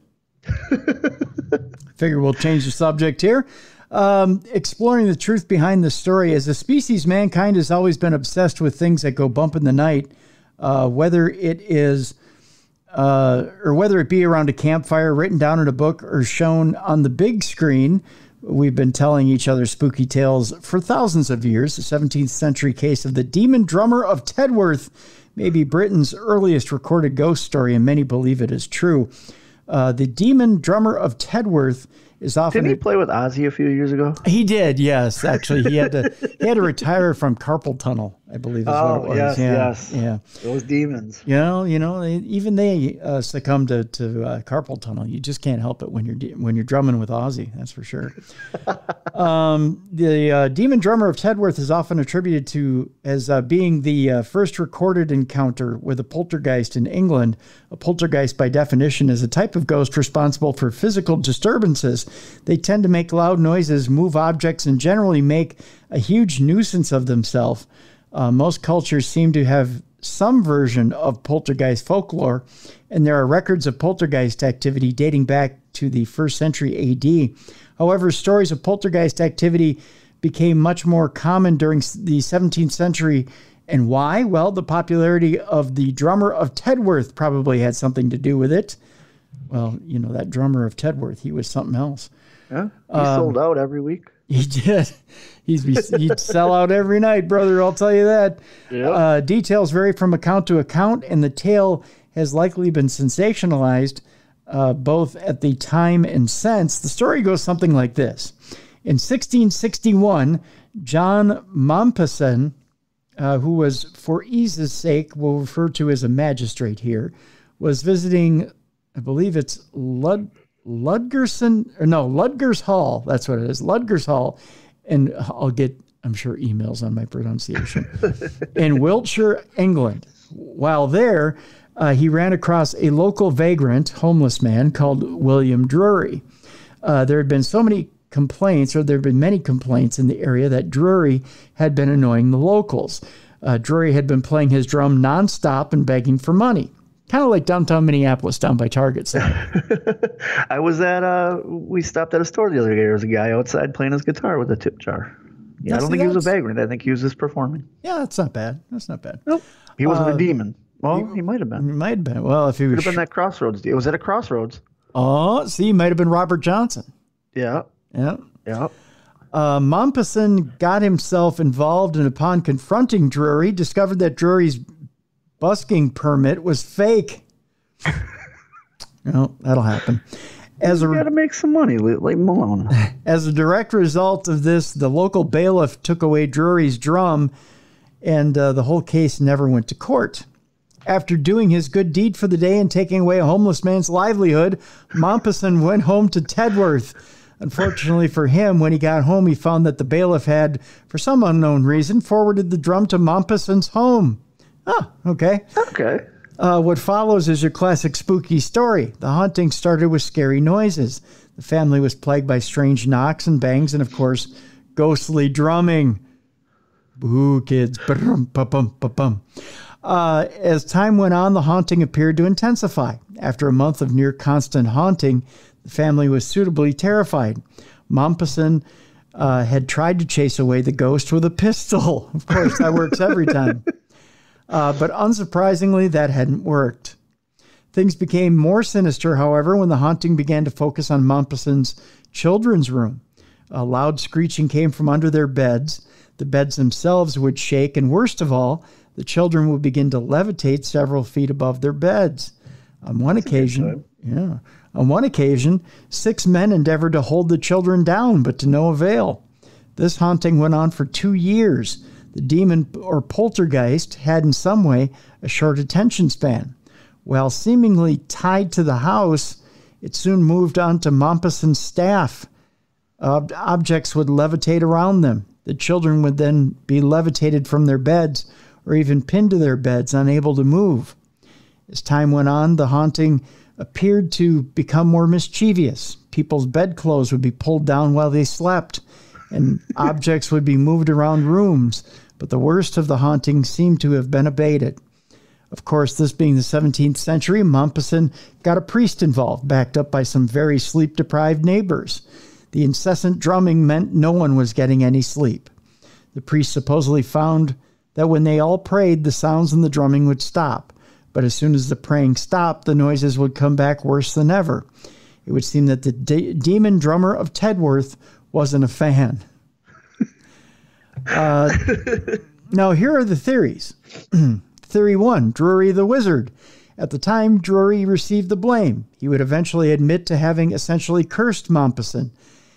Figure we'll change the subject here. Um, exploring the truth behind the story. As a species, mankind has always been obsessed with things that go bump in the night, uh, whether it is uh, or whether it be around a campfire, written down in a book, or shown on the big screen. We've been telling each other spooky tales for thousands of years. The 17th century case of the demon drummer of Tedworth may be Britain's earliest recorded ghost story, and many believe it is true. Uh, the demon drummer of Tedworth is often didn't he play with ozzy a few years ago he did, yes. Actually, he had to he had to retire from carpal tunnel, I believe is what Oh, it was. yes, yeah, yes. yeah. those demons You know, you know, even they uh, succumb to, to uh, carpal tunnel. You just can't help it when you're de- when you're drumming with Ozzy. That's for sure. um, the uh, demon drummer of Tedworth is often attributed to as uh, being the uh, first recorded encounter with a poltergeist in England. A poltergeist, by definition, is a type of ghost responsible for physical disturbances. They tend to make loud noises, move objects, and generally make a huge nuisance of themselves. Uh, most cultures seem to have some version of poltergeist folklore, and there are records of poltergeist activity dating back to the first century AD. However, stories of poltergeist activity became much more common during the 17th century. And why? Well, the popularity of the drummer of Tedworth probably had something to do with it. Well, you know, that drummer of Tedworth, he was something else. yeah he Um, sold out every week He did. He's he'd sell out every night, brother. I'll tell you that. Yep. Uh, details vary from account to account, and the tale has likely been sensationalized uh, both at the time and since. The story goes something like this: In 1661, John Mompesson, uh, who was, for ease's sake, we'll refer to as a magistrate here, was visiting. I believe it's Lud. Ludgerson, or no, Ludgers Hall. That's what it is. Ludgers Hall. And I'll get, I'm sure, emails on my pronunciation. in Wiltshire, England. While there, uh, he ran across a local vagrant, homeless man called William Drury. Uh, there had been so many complaints, or there had been many complaints in the area that Drury had been annoying the locals. Uh, Drury had been playing his drum nonstop and begging for money. Kind of like downtown Minneapolis, down by Target Center. I was at uh we stopped at a store the other day. There was a guy outside playing his guitar with a tip jar. Yeah, I don't think he was a vagrant. I think he was just performing. yeah, that's not bad. That's not bad. Nope. He wasn't Uh, a demon. Well, he, might have been. might have been. Well, if he Could was. have been that crossroads deal. It was it a crossroads? oh, see, might have been Robert Johnson. Yeah. Yeah. Yeah. Uh, Mompesson got himself involved, and upon confronting Drury, discovered that Drury's busking permit was fake. no, that'll happen. As a got to make some money, leave leave him alone. As a direct result of this, the local bailiff took away Drury's drum, and uh, the whole case never went to court. After doing his good deed for the day and taking away a homeless man's livelihood, Mompesson went home to Tedworth. Unfortunately for him, when he got home, he found that the bailiff had, for some unknown reason, forwarded the drum to Mompesson's home. Oh, okay. okay. Uh, what follows is your classic spooky story. The haunting started with scary noises. The family was plagued by strange knocks and bangs, and of course, ghostly drumming. Boo, kids. Uh, as time went on, the haunting appeared to intensify. After a month of near constant haunting, the family was suitably terrified. Mompesson uh, had tried to chase away the ghost with a pistol. Of course, that works every time. Uh, but unsurprisingly, that hadn't worked. Things became more sinister, however, when the haunting began to focus on Mompesson's children's room. A loud screeching came from under their beds. The beds themselves would shake, and worst of all, the children would begin to levitate several feet above their beds. On one That's occasion, yeah, on one occasion, six men endeavored to hold the children down, but to no avail. This haunting went on for two years. The demon or poltergeist had, in some way, a short attention span. While seemingly tied to the house, it soon moved on to Mompesson's staff. Objects would levitate around them. The children would then be levitated from their beds or even pinned to their beds, unable to move. As time went on, the haunting appeared to become more mischievous. People's bedclothes would be pulled down while they slept, and objects would be moved around rooms. But the worst of the haunting seemed to have been abated. Of course, this being the 17th century, Mompesson got a priest involved, backed up by some very sleep deprived neighbors. The incessant drumming meant no one was getting any sleep. The priest supposedly found that when they all prayed, the sounds and the drumming would stop. But as soon as the praying stopped, the noises would come back worse than ever. It would seem that the de- demon drummer of Tedworth wasn't a fan. Uh, now, here are the theories. Theory one Drury the Wizard. At the time, Drury received the blame. He would eventually admit to having essentially cursed Mompesson.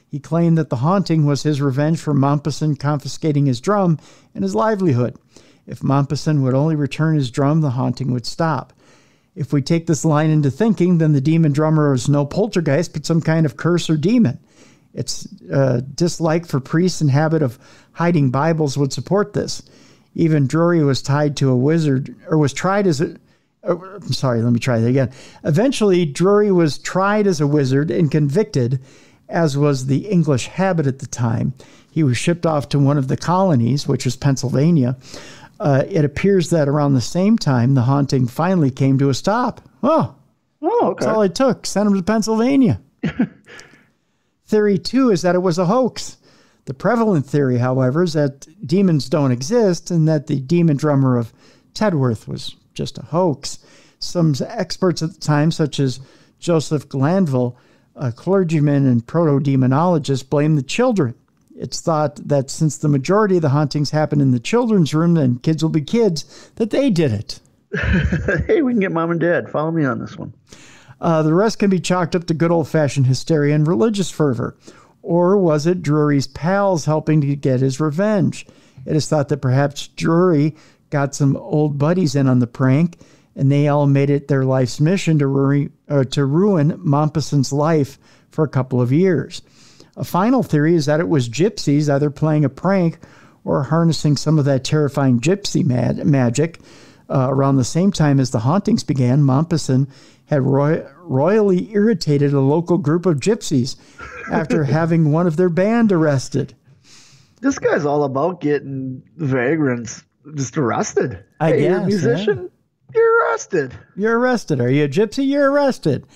He claimed that the haunting was his revenge for Mompesson confiscating his drum and his livelihood. If Mompesson would only return his drum, the haunting would stop. If we take this line into thinking, then the demon drummer is no poltergeist, but some kind of curse or demon. Its uh, dislike for priests and habit of hiding Bibles would support this. Even Drury was tied to a wizard, or was tried as a. Uh, I'm sorry, let me try that again. Eventually, Drury was tried as a wizard and convicted, as was the English habit at the time. He was shipped off to one of the colonies, which was Pennsylvania, uh, it appears that around the same time, the haunting finally came to a stop. Oh, oh okay. That's all it took. Sent him to Pennsylvania. theory two is that it was a hoax. The prevalent theory, however, is that demons don't exist and that the demon drummer of Tedworth was just a hoax. Some experts at the time, such as Joseph Glanvill, a clergyman and proto demonologist, blamed the children it's thought that since the majority of the hauntings happen in the children's room and kids will be kids, that they did it. hey, we can get mom and dad. Follow me on this one. Uh, the rest can be chalked up to good old fashioned hysteria and religious fervor. Or was it Drury's pals helping to get his revenge? It is thought that perhaps Drury got some old buddies in on the prank, and they all made it their life's mission to, ruin, uh, to ruin Mompesson's life for a couple of years. A final theory is that it was gypsies either playing a prank or harnessing some of that terrifying gypsy mad- magic. Uh, around the same time as the hauntings began, Mompesson had roy- royally irritated a local group of gypsies after having one of their band arrested. This guy's all about getting vagrants just arrested. I hey, guess. You're a musician? Yeah. You're arrested. You're arrested. Are you a gypsy? You're arrested.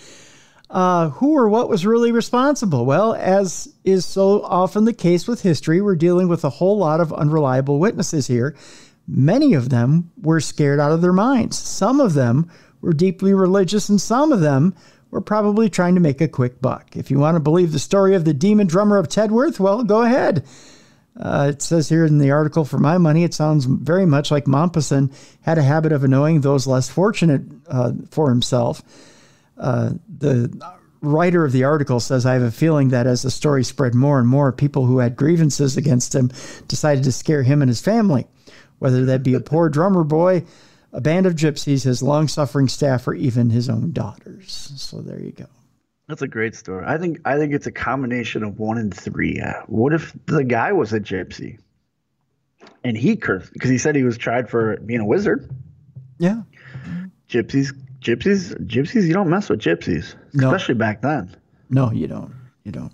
Uh, who or what was really responsible? Well, as is so often the case with history, we're dealing with a whole lot of unreliable witnesses here. Many of them were scared out of their minds. Some of them were deeply religious, and some of them were probably trying to make a quick buck. If you want to believe the story of the demon drummer of Tedworth, well, go ahead. Uh, it says here in the article, for my money, it sounds very much like Mompesson had a habit of annoying those less fortunate uh, for himself. Uh, the writer of the article says, I have a feeling that as the story spread more and more, people who had grievances against him decided to scare him and his family, whether that be a poor drummer boy, a band of gypsies, his long suffering staff, or even his own daughters. So there you go. That's a great story. I think I think it's a combination of one and three. Uh, what if the guy was a gypsy and he cursed because he said he was tried for being a wizard? Yeah Gypsies, gypsies, gypsies. You don't mess with gypsies, No. especially back then. No, you don't. You don't.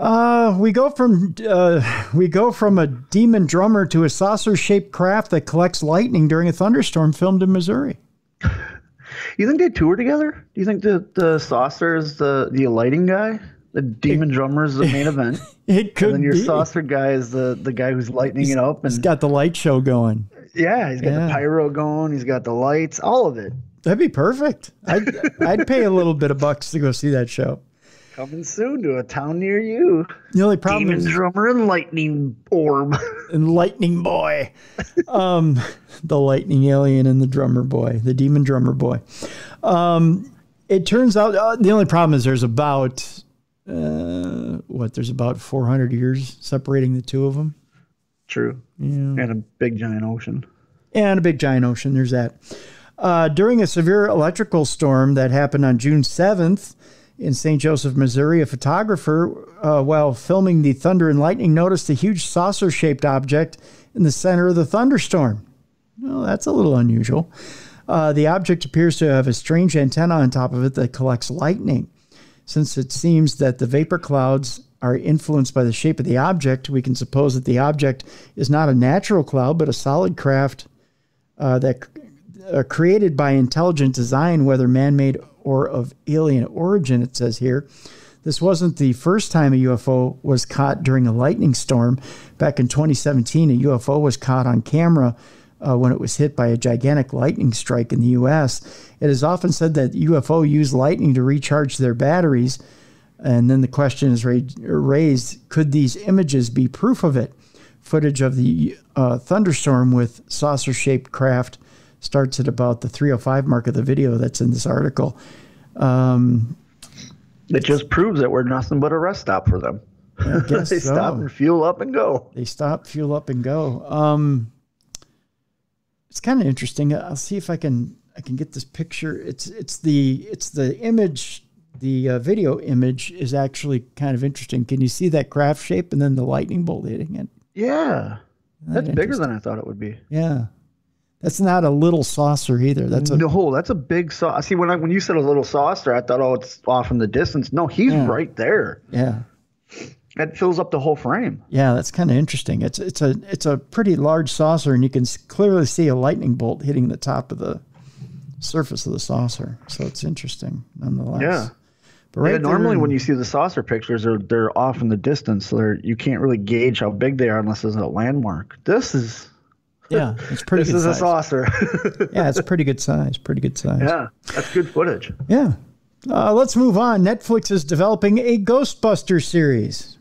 Uh, we go from uh, we go from a demon drummer to a saucer-shaped craft that collects lightning during a thunderstorm filmed in Missouri. You think they tour together? Do you think the the saucer is the the lighting guy? The demon drummer is the main event, It could and then your be. saucer guy is the the guy who's lightening it up. He's And got the light show going. yeah, he's got Yeah. the pyro going. He's got the lights, all of it. That'd be perfect. I'd I'd pay a little bit of bucks to go see that show. Coming soon to a town near you. The only problem Demon is drummer and lightning orb. and Lightning Boy, um, the Lightning Alien and the Drummer Boy, the Demon Drummer Boy. Um, it turns out uh, the only problem is there's about uh, what there's about 400 years separating the two of them, True. Yeah. And a big giant ocean. and a big giant ocean. There's that. Uh, during a severe electrical storm that happened on June 7th in St. Joseph, Missouri, a photographer, uh, while filming the thunder and lightning, noticed a huge saucer shaped object in the center of the thunderstorm. Well, that's a little unusual. Uh, the object appears to have a strange antenna on top of it that collects lightning. Since it seems that the vapor clouds are influenced by the shape of the object, we can suppose that the object is not a natural cloud, but a solid craft uh, that uh, created by intelligent design, whether man-made or of alien origin. It says here. This wasn't the first time a UFO was caught during a lightning storm. Back in 2017, a UFO was caught on camera uh, when it was hit by a gigantic lightning strike in the U.S. It is often said that UFO use lightning to recharge their batteries. And then the question is raised could these images be proof of it? Footage of the uh, thunderstorm with saucer shaped craft starts at about the 305 mark of the video that's in this article. Um, It just proves that we're nothing but a rest stop for them. They so. stop and fuel up and go. They stop, fuel up, and go. Um, it's kind of interesting. I'll see if I can I can get this picture. It's it's the it's the image. The uh, video image is actually kind of interesting. Can you see that craft shape and then the lightning bolt hitting it? Yeah. That's bigger than I thought it would be. Yeah, that's not a little saucer either. That's a No, that's a big saucer. See, when I when you said a little saucer, I thought, oh, it's off in the distance. No, he's Yeah. right there. yeah. That fills up the whole frame. Yeah, that's kind of interesting. It's it's a it's a pretty large saucer, and you can clearly see a lightning bolt hitting the top of the surface of the saucer. So it's interesting, nonetheless. Yeah. But right yeah, normally when you see the saucer pictures, they're they're off in the distance, so they're, you can't really gauge how big they are unless there's a landmark. This is yeah, it's pretty this is a saucer. Yeah, it's pretty good size. Pretty good size. yeah, that's good footage. Yeah. Uh, let's move on. Netflix is developing a Ghostbuster series.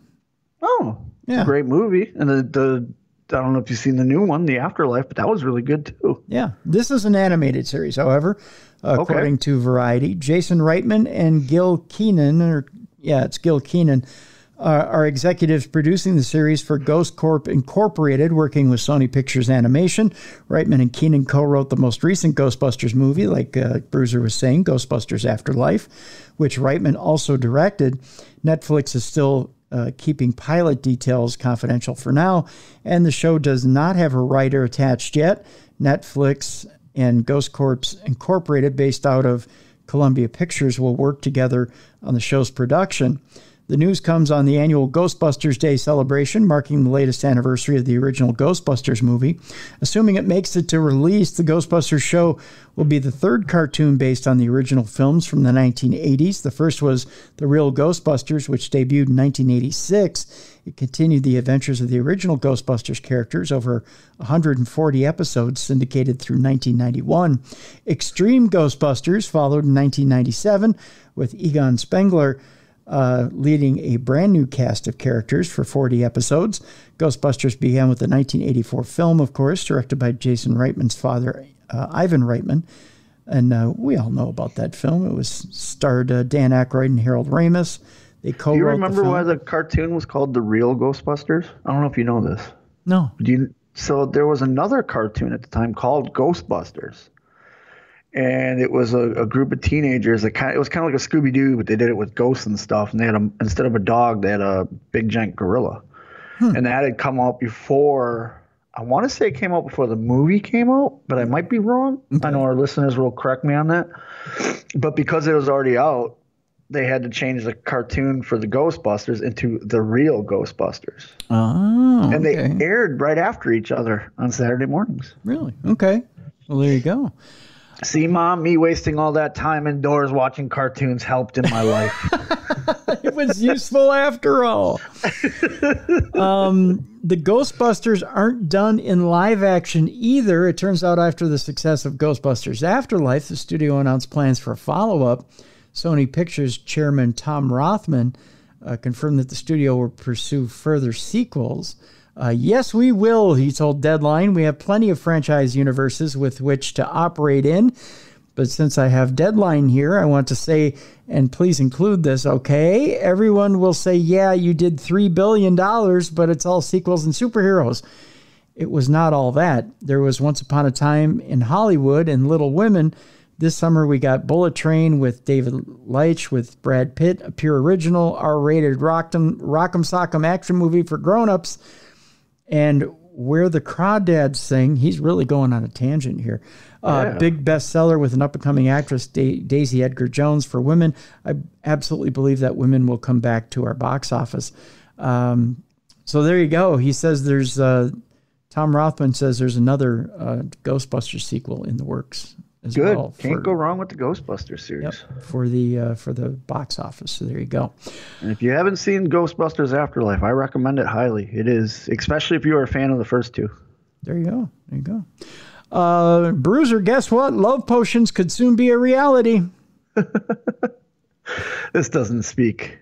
Oh, Yeah. great movie, and the the I don't know if you've seen the new one, The Afterlife, but that was really good too. Yeah, this is an animated series. However, uh, Okay. according to Variety, Jason Reitman and Gil Kenan, or yeah, it's Gil Kenan, uh, are executives producing the series for Ghost Corp Incorporated, working with Sony Pictures Animation. Reitman and Kenan co-wrote the most recent Ghostbusters movie, like uh, Bruiser was saying, Ghostbusters Afterlife, which Reitman also directed. Netflix is still uh, keeping pilot details confidential for now, and the show does not have a writer attached yet. Netflix and Ghost Corps Incorporated, based out of Columbia Pictures, will work together on the show's production. The news comes on the annual Ghostbusters Day celebration, marking the latest anniversary of the original Ghostbusters movie. Assuming it makes it to release, the Ghostbusters show will be the third cartoon based on the original films from the 1980s. The first was The Real Ghostbusters, which debuted in 1986. It continued the adventures of the original Ghostbusters characters over 140 episodes syndicated through 1991. Extreme Ghostbusters followed in 1997 with Egon Spengler uh, leading a brand new cast of characters for 40 episodes. Ghostbusters began with the 1984 film, of course, directed by Jason Reitman's father, uh, Ivan Reitman. And uh, we all know about that film. It was starred uh, Dan Aykroyd and Harold Ramis. They co-wrote Do you remember film. why the cartoon was called The Real Ghostbusters? I don't know if you know this. No. Do you, so there was another cartoon at the time called Ghostbusters, and it was a, a group of teenagers that kind of, it was kind of like a Scooby Doo, but they did it with ghosts and stuff. And they had a instead of a dog, they had a big giant gorilla, hmm. and that had come out before I want to say it came out before the movie came out, but I might be wrong. Okay. I know our listeners will correct me on that. But because it was already out, they had to change the cartoon for the Ghostbusters into the real Ghostbusters. Oh, and they aired right after each other on Saturday mornings. Really? Okay. Well, there you go. See, mom, me wasting all that time indoors watching cartoons helped in my life. it was useful after all. Um, the Ghostbusters aren't done in live action either. It turns out after the success of Ghostbusters Afterlife, the studio announced plans for a follow up. Sony Pictures chairman Tom Rothman uh, confirmed that the studio will pursue further sequels. Uh, yes, we will, he told Deadline. We have plenty of franchise universes with which to operate in. But since I have Deadline here, I want to say, and please include this, okay? Everyone will say, yeah, you did $3 billion, but it's all sequels and superheroes. It was not all that. There was Once Upon a Time in Hollywood and Little Women. This summer we got Bullet Train with David Leitch with Brad Pitt, a pure original R-rated rock'em, rock'em sock'em action movie for grown-ups. And where the crawdads sing, he's really going on a tangent here. Uh, yeah. Big bestseller with an up and coming actress, da- Daisy Edgar Jones, for women. I absolutely believe that women will come back to our box office. Um, so there you go. He says there's, uh, Tom Rothman says there's another uh, Ghostbusters sequel in the works as Good. well. Can't for, go wrong with the Ghostbusters series. Yep, for the uh, for the box office. So there you go. And if you haven't seen Ghostbusters Afterlife, I recommend it highly. It is, especially if you are a fan of the first two. There you go. There you go. Uh, Bruiser, guess what? Love potions could soon be a reality. this doesn't speak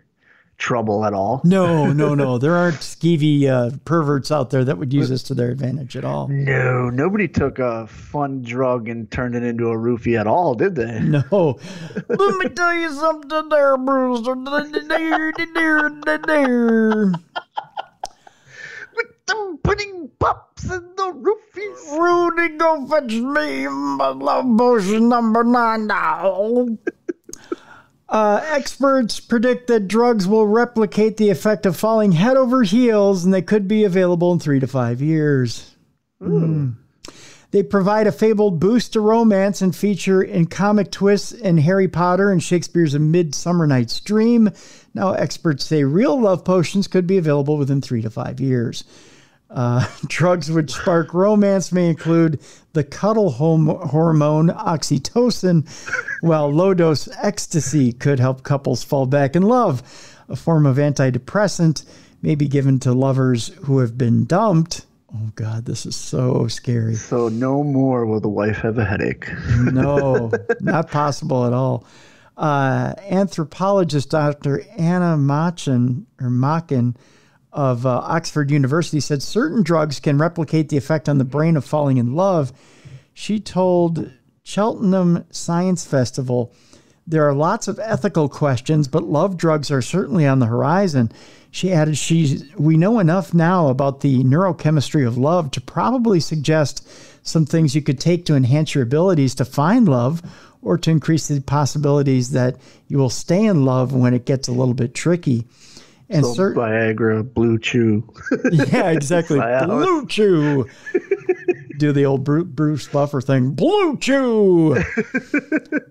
trouble at all. No, no, no. There aren't skeevy uh, perverts out there that would use this to their advantage at all. No, nobody took a fun drug and turned it into a roofie at all, did they? No. Let me tell you something there, Bruiser. With them pudding pops and the roofies. Rudy, go fetch me my love potion number nine now. Uh, experts predict that drugs will replicate the effect of falling head over heels and they could be available in three to five years. Mm. They provide a fabled boost to romance and feature in comic twists in Harry Potter and Shakespeare's A Midsummer Night's Dream. Now, experts say real love potions could be available within three to five years. Uh, drugs which spark romance may include the cuddle hormone oxytocin, while low dose ecstasy could help couples fall back in love. A form of antidepressant may be given to lovers who have been dumped. Oh, God, this is so scary. So, no more will the wife have a headache. no, not possible at all. Uh, anthropologist Dr. Anna Machin or Machin of uh, Oxford University said certain drugs can replicate the effect on the brain of falling in love. She told Cheltenham Science Festival there are lots of ethical questions, but love drugs are certainly on the horizon. She added, she, We know enough now about the neurochemistry of love to probably suggest some things you could take to enhance your abilities to find love or to increase the possibilities that you will stay in love when it gets a little bit tricky. And so certain Viagra, Blue Chew. yeah, exactly. Blue Chew. Do the old Bruce Buffer thing. Blue Chew.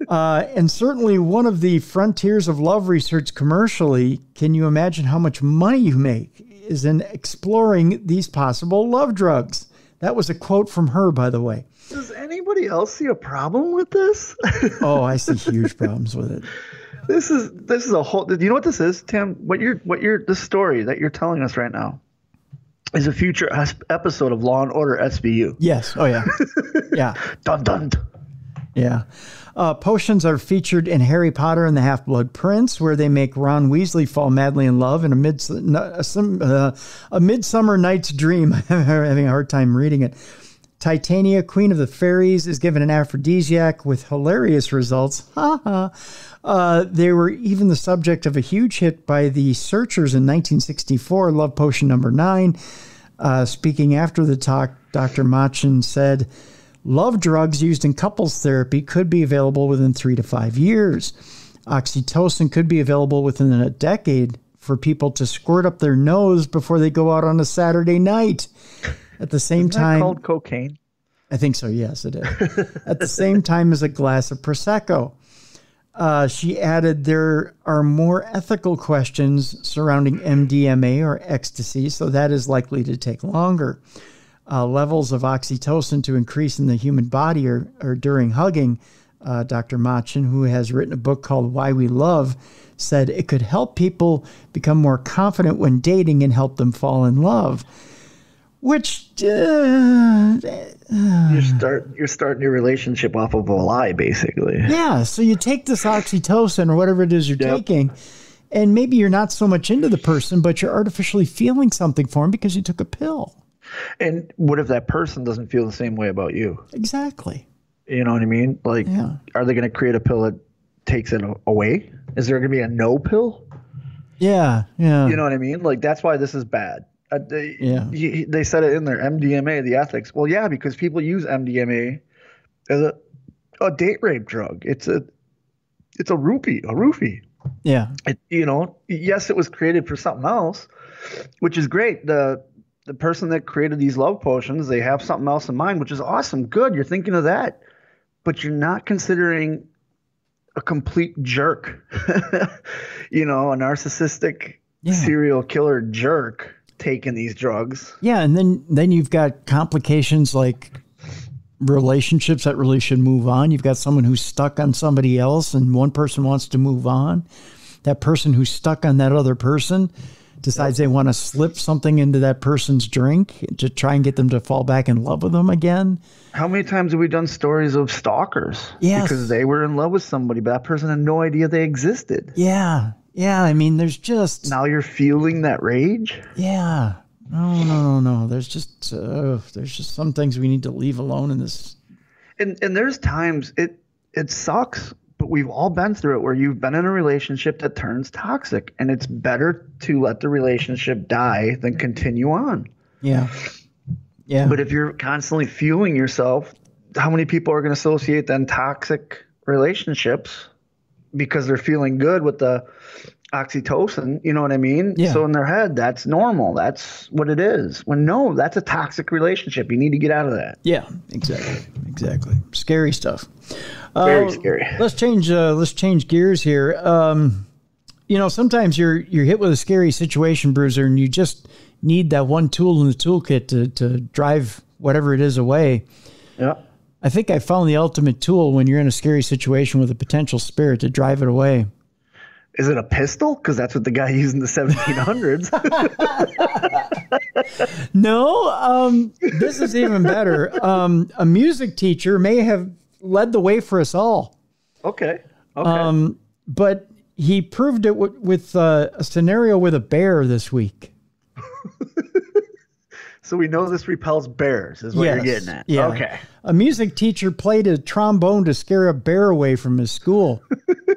uh, and certainly one of the frontiers of love research commercially. Can you imagine how much money you make? Is in exploring these possible love drugs. That was a quote from her, by the way. Does anybody else see a problem with this? oh, I see huge problems with it this is this is a whole. Do you know what this is, Tim? What you're what you're the story that you're telling us right now is a future episode of Law and Order SVU. Yes. Oh yeah. yeah. dun dun. Yeah. Uh, potions are featured in Harry Potter and the Half Blood Prince, where they make Ron Weasley fall madly in love in a, mid, uh, a Midsummer Night's Dream. I'm having a hard time reading it. Titania, Queen of the Fairies, is given an aphrodisiac with hilarious results. Ha ha. Uh, they were even the subject of a huge hit by the Searchers in 1964, Love Potion Number Nine. Uh, speaking after the talk, Dr. Machin said, Love drugs used in couples therapy could be available within three to five years. Oxytocin could be available within a decade for people to squirt up their nose before they go out on a Saturday night. At the same Isn't time, called cocaine. I think so. Yes, it is. At the same time as a glass of prosecco. Uh, she added there are more ethical questions surrounding MDMA or ecstasy, so that is likely to take longer. Uh, levels of oxytocin to increase in the human body or, or during hugging. Uh, Dr. Machin, who has written a book called Why We Love, said it could help people become more confident when dating and help them fall in love. Which uh, You start you're starting your relationship off of a lie, basically. Yeah, so you take this oxytocin or whatever it is you're Yep. taking, and maybe you're not so much into the person, but you're artificially feeling something for them because you took a pill. And what if that person doesn't feel the same way about you? Exactly. You know what I mean? Like, Yeah. are they going to create a pill that takes it away? Is there going to be a no pill? Yeah, yeah. You know what I mean? Like that's why this is bad. Uh, they, Yeah. he- they said it in there, MDMA, the ethics. Well, yeah, because people use MDMA as a, a date rape drug. It's a it's a roofie, a roofie. yeah. It, you know, yes, it was created for something else, which is great. The the person that created these love potions, they have something else in mind, which is awesome. Good, you're thinking of that, but you're not considering a complete jerk. you know, a narcissistic Yeah. serial killer jerk taking these drugs. Yeah, and then then you've got complications like relationships that really should move on. You've got someone who's stuck on somebody else and one person wants to move on. That person who's stuck on that other person decides they want to slip something into that person's drink to try and get them to fall back in love with them again. How many times have we done stories of stalkers? Yes. Because they were in love with somebody, but that person had no idea they existed. Yeah. Yeah, I mean there's just Now you're feeling that rage? yeah. No, no, no, no. There's just uh, there's just some things we need to leave alone in this and and there's times it it sucks but we've all been through it where you've been in a relationship that turns toxic and it's better to let the relationship die than continue on Yeah. Yeah. but if you're constantly fueling yourself how many people are going to associate then toxic relationships because they're feeling good with the oxytocin you know what i mean Yeah. so in their head that's normal that's what it is when no that's a toxic relationship you need to get out of that Yeah, exactly, exactly. Scary stuff. very Uh, scary Let's change. Uh, let's change gears here. Um, you know, sometimes you're you're hit with a scary situation, Bruiser, and you just need that one tool in the toolkit to to drive whatever it is away. yeah I think I found the ultimate tool when you're in a scary situation with a potential spirit to drive it away. Is it a pistol? Because that's what the guy used in the 1700s. No, um, this is even better. Um, a music teacher may have led the way for us all. okay. Okay. Um, but he proved it with uh, a scenario with a bear this week. so we know this repels bears, is what you're getting at. yeah. Okay. A music teacher played a trombone to scare a bear away from his school.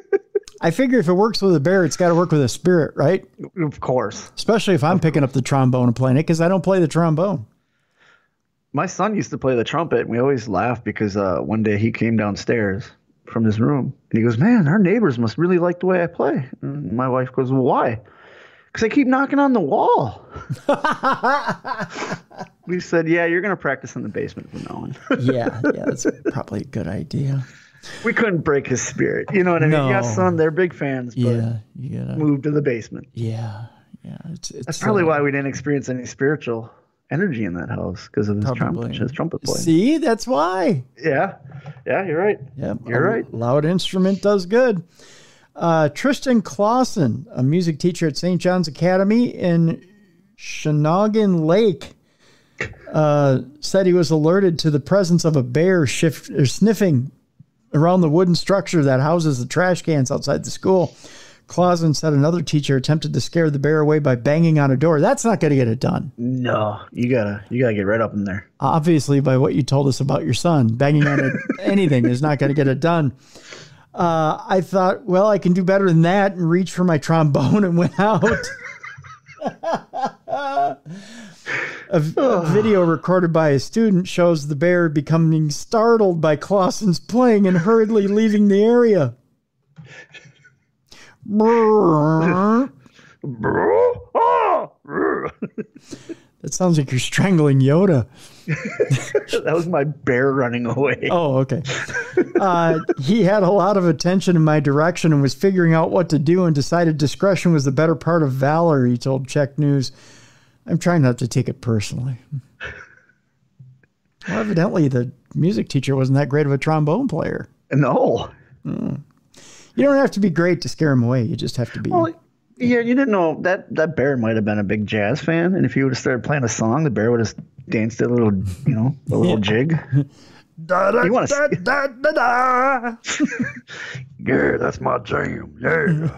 I figure if it works with a bear, it's got to work with a spirit, right? Of course. Especially if I'm picking up the trombone and playing it because I don't play the trombone. My son used to play the trumpet, and we always laugh because uh, one day he came downstairs from his room and he goes, Man, our neighbors must really like the way I play. And my wife goes, Well, why? Because I keep knocking on the wall. we said, Yeah, you're going to practice in the basement from now on. Yeah, yeah, that's probably a good idea. we couldn't break his spirit. You know what I mean? No. Yes, son, they're big fans, but Yeah, you gotta. move to the basement. Yeah, yeah. It's it's That's probably uh, why we didn't experience any spiritual energy in that house because of his trumpet, his trumpet playing. See, that's why. Yeah, yeah, you're right. Yep, You're right. Loud instrument does good. Uh, Tristan Clausen, a music teacher at St. John's Academy in Shawnigan Lake, uh, said he was alerted to the presence of a bear shift, or sniffing around the wooden structure that houses the trash cans outside the school. Clausen said another teacher attempted to scare the bear away by banging on a door. That's not going to get it done. No, you gotta you gotta get right up in there. obviously by what you told us about your son banging on it, anything is not going to get it done uh, i thought well i can do better than that and reached for my trombone and went out a, a video recorded by a student shows the bear becoming startled by clausen's playing and hurriedly leaving the area. That sounds like you're strangling Yoda. That was my bear running away. Oh, okay. Uh, he had a lot of attention in my direction and was figuring out what to do and decided discretion was the better part of valor, he told CHEK News. I'm trying not to take it personally. Well, evidently, the music teacher wasn't that great of a trombone player. No. Mm. You don't have to be great to scare him away. You just have to be. Well, yeah, you didn't know that that bear might have been a big jazz fan, and if he would have started playing a song, the bear would have danced a little, you know, a little yeah. jig. Da, da, you want to da, da, da, Yeah, that's my jam. Yeah,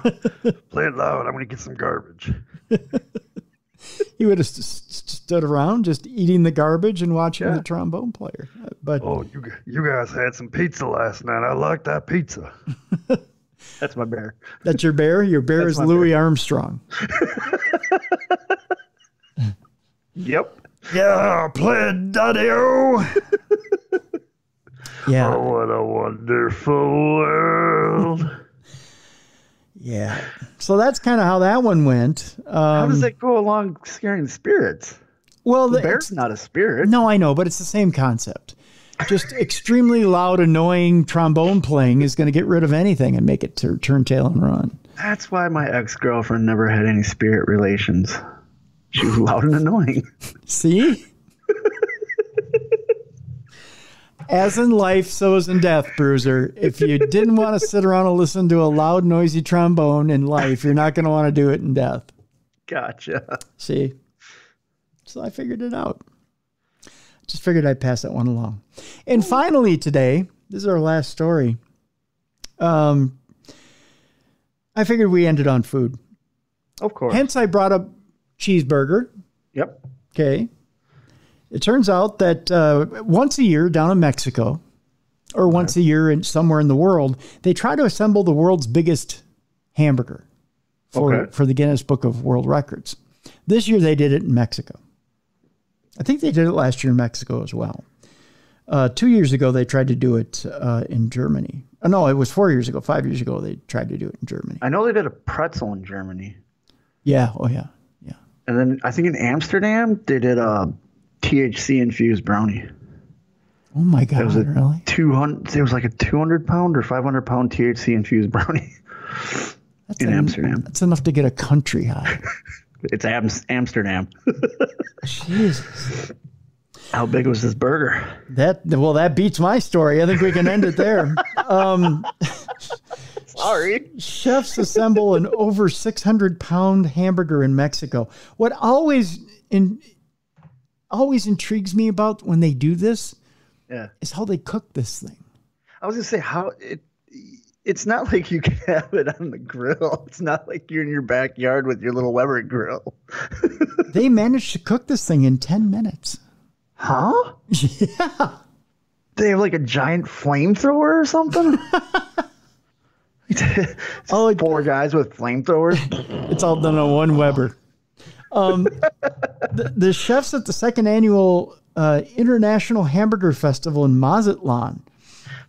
play it loud. I'm gonna get some garbage. he would have st- stood around just eating the garbage and watching yeah. the trombone player. But oh, you you guys had some pizza last night. I like that pizza. That's my bear. That's your bear? Your bear That's is Louis bear. Armstrong. yep. Yeah, play daddy Yeah. Oh, what a wonderful world. yeah. So that's kind of how that one went. Um, how does that go along scaring spirits? Well, the, the bear's not a spirit. No, I know, but it's the same concept just extremely loud, annoying trombone playing is going to get rid of anything and make it turn tail and run. That's why my ex girlfriend never had any spirit relations. She was loud and annoying. See? As in life, so is in death, Bruiser. If you didn't want to sit around and listen to a loud, noisy trombone in life, you're not going to want to do it in death. Gotcha. See? So I figured it out. Just figured I'd pass that one along. And finally, today, this is our last story. Um, I figured we ended on food. Of course. Hence, I brought up cheeseburger. Yep. Okay. It turns out that uh, once a year down in Mexico, or once a year in somewhere in the world, they try to assemble the world's biggest hamburger for okay. for the Guinness Book of World Records. This year they did it in Mexico. I think they did it last year in Mexico as well. Uh, two years ago, they tried to do it uh, in Germany. Oh, no, it was four years ago. Five years ago, they tried to do it in Germany. I know they did a pretzel in Germany. Yeah. Oh, yeah. Yeah. And then I think in Amsterdam, they did a THC infused brownie. Oh my god! It was a really? Two hundred. It was like a two hundred pound or five hundred pound THC infused brownie that's in an, Amsterdam. That's enough to get a country high. It's Am- Amsterdam. Jesus. How big was this burger? That well, that beats my story. I think we can end it there. Um, Sorry. Chefs assemble an over 600 pound hamburger in Mexico. What always in always intrigues me about when they do this, yeah, is how they cook this thing. I was gonna say how it it's not like you can have it on the grill. It's not like you're in your backyard with your little Weber grill. they managed to cook this thing in 10 minutes. Huh? Yeah. They have like a giant flamethrower or something? oh, four guys with flamethrowers. It's all done on one Weber. Um, the, the, chefs at the second annual uh, International Hamburger Festival in Mazatlan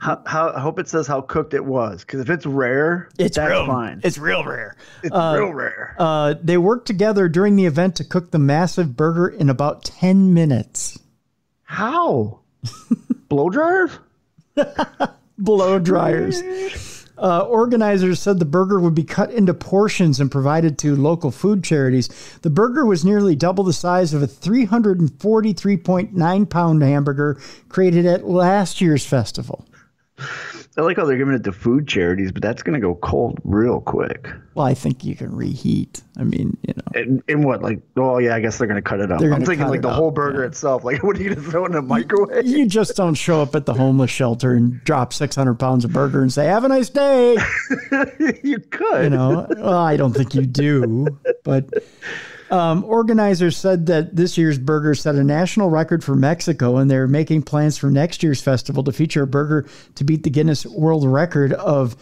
how, how, I hope it says how cooked it was because if it's rare, it's that's real, fine. It's real rare. It's uh, real rare. Uh, they worked together during the event to cook the massive burger in about ten minutes. How? Blow dryers? Blow dryers. Uh, organizers said the burger would be cut into portions and provided to local food charities. The burger was nearly double the size of a 343.9 pound hamburger created at last year's festival. I like how they're giving it to food charities, but that's going to go cold real quick. Well, I think you can reheat. I mean, you know. In, in what? Like, oh, yeah, I guess they're going to cut it up. I'm thinking like the up, whole burger yeah. itself. Like, what are you going to throw in a microwave? You just don't show up at the homeless shelter and drop 600 pounds of burger and say, have a nice day. you could. You know, well, I don't think you do, but um, organizers said that this year's burger set a national record for Mexico, and they're making plans for next year's festival to feature a burger to beat the Guinness World Record of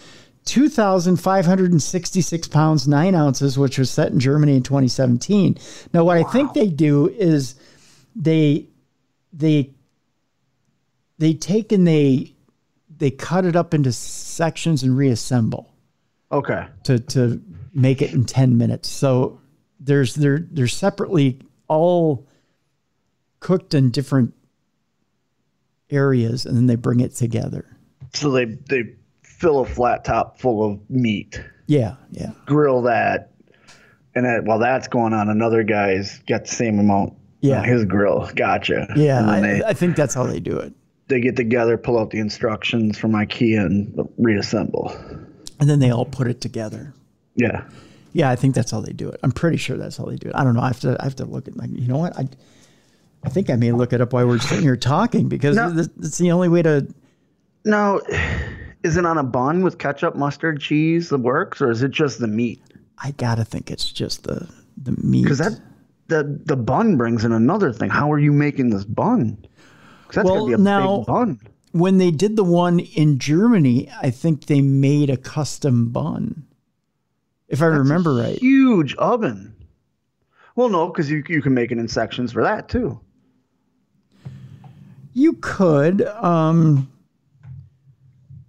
2,566 pounds, nine ounces, which was set in Germany in 2017. Now, what wow. I think they do is they they they take and they they cut it up into sections and reassemble. Okay. To to make it in 10 minutes. So there's they're they're separately all cooked in different areas and then they bring it together. So they they fill a flat top full of meat, Yeah, yeah. grill that, and that, while that's going on, another guy's got the same amount Yeah. on his grill. Gotcha. Yeah, I, they, I think that's how they do it. they get together, pull out the instructions from IKEA, and reassemble. And then they all put it together. Yeah. Yeah, I think that's how they do it. I'm pretty sure that's how they do it. I don't know. I have to I have to look at like you know what? I I think I may look it up while we're sitting here talking because No. this, it's the only way to Now, is it on a bun with ketchup, mustard, cheese the works, or is it just the meat? I gotta think it's just the the meat. Because that the the bun brings in another thing. How are you making this bun? That's Well, gonna be a now- big bun. when they did the one in Germany, I think they made a custom bun. If I remember right. Huge oven. Well, no, because you you can make it in sections for that too. You could. Um,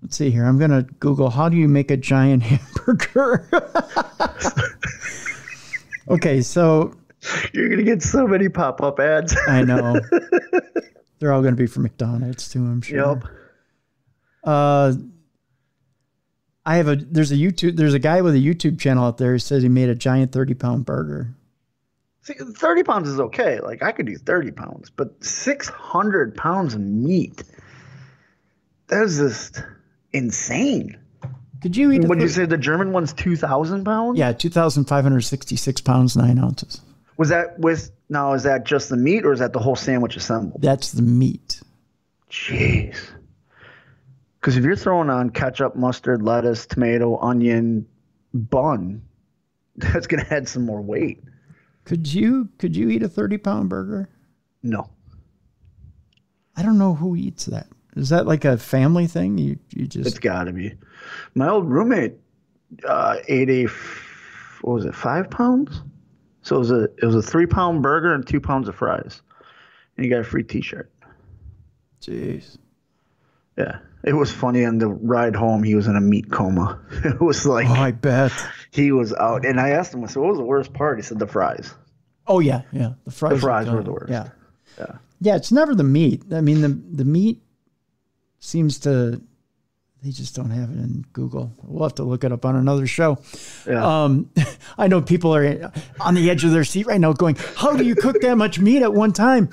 let's see here. I'm going to Google how do you make a giant hamburger? okay, so You're gonna get so many pop up ads. I know. They're all going to be for McDonald's too, I'm sure. yep. Uh, I have a there's a YouTube there's a guy with a YouTube channel out there who says he made a giant 30 pound burger. See, thirty pounds is okay. Like I could do thirty pounds, but six hundred pounds of meat. That is just insane. Could you eat? What did you say? The German one's two thousand pounds. Yeah, 2,566 pounds nine ounces. Was that with now? Is that just the meat, or is that the whole sandwich assembled? That's the meat. Jeez. Because if you're throwing on ketchup, mustard, lettuce, tomato, onion, bun, that's gonna add some more weight. Could you could you eat a 30 pound burger? No. I don't know who eats that. Is that like a family thing? You you It's just got to be. My old roommate uh, ate a what was it, five pounds? So it was a it was a three pound burger and two pounds of fries, and he got a free T-shirt. jeez. Yeah, it was funny. On the ride home, he was in a meat coma. it was like Oh, I bet. he was out, and I asked him, I said, "What was the worst part?" He said, "The fries." Oh yeah, yeah. The fries. The fries were the worst. Yeah. Yeah. Yeah, it's never the meat. I mean the the meat seems to they just don't have it in Google. We'll have to look it up on another show. Yeah. Um, I know people are on the edge of their seat right now going, How do you cook that much meat at one time?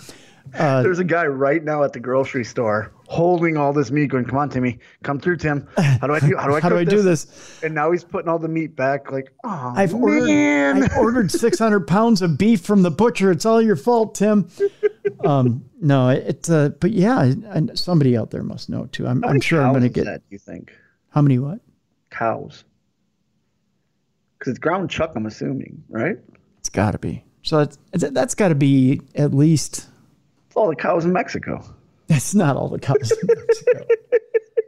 There's a guy right now at the grocery store holding all this meat, going, "Come on, Timmy, come through, Tim. How do I do? How do I? How do I do this? And now he's putting all the meat back. Like, oh I've ordered man. I've ordered 600 pounds of beef from the butcher. It's all your fault, Tim. Um, no, it's uh, but yeah, I, I, somebody out there must know too. I'm, I'm sure I'm going to get that. You think how many what? cows? Because it's ground chuck, I'm assuming, right? It's got to be. So that's that's got to be at least. All the cows in Mexico. That's not all the cows in Mexico.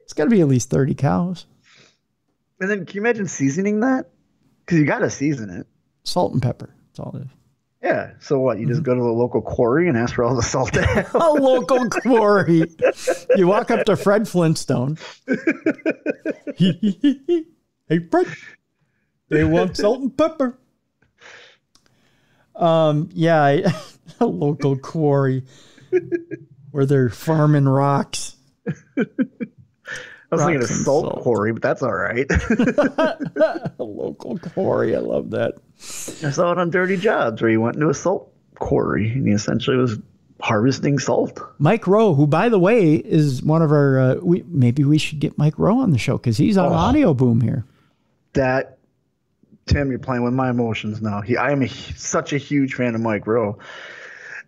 it's got to be at least 30 cows. And then, can you imagine seasoning that? Because you got to season it. Salt and pepper. That's all it is. Yeah. So what? You Mm-hmm. just go to the local quarry and ask for all the salt. A local quarry. You walk up to Fred Flintstone. hey, Fred. They want salt and pepper. Um, yeah, I- a local quarry where they're farming rocks. I was thinking a salt, salt. quarry, but that's all right. A local quarry. I love that. I saw it on Dirty Jobs where he went into a salt quarry and he essentially was harvesting salt. Mike Rowe, who by the way is one of our, uh, we maybe we should get Mike Rowe on the show because he's on Audio Boom here. That Tim, you're playing with my emotions now. He, I am a, such a huge fan of Mike Rowe.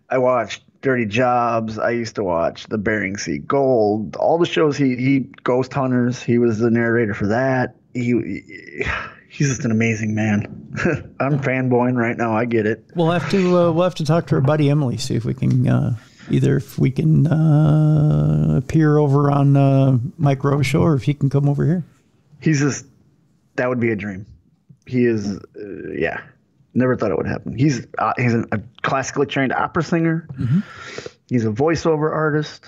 I watched Dirty Jobs. I used to watch The Bering Sea Gold. All the shows he he Ghost Hunters. He was the narrator for that. He, he he's just an amazing man. I'm fanboying right now. I get it. We'll have to uh, we'll have to talk to our buddy Emily see if we can uh, either if we can uh, appear over on uh, Mike Rowe's show or if he can come over here. He's just that would be a dream. He is, uh, yeah. Never thought it would happen. He's uh, he's a classically trained opera singer. He's a voiceover artist.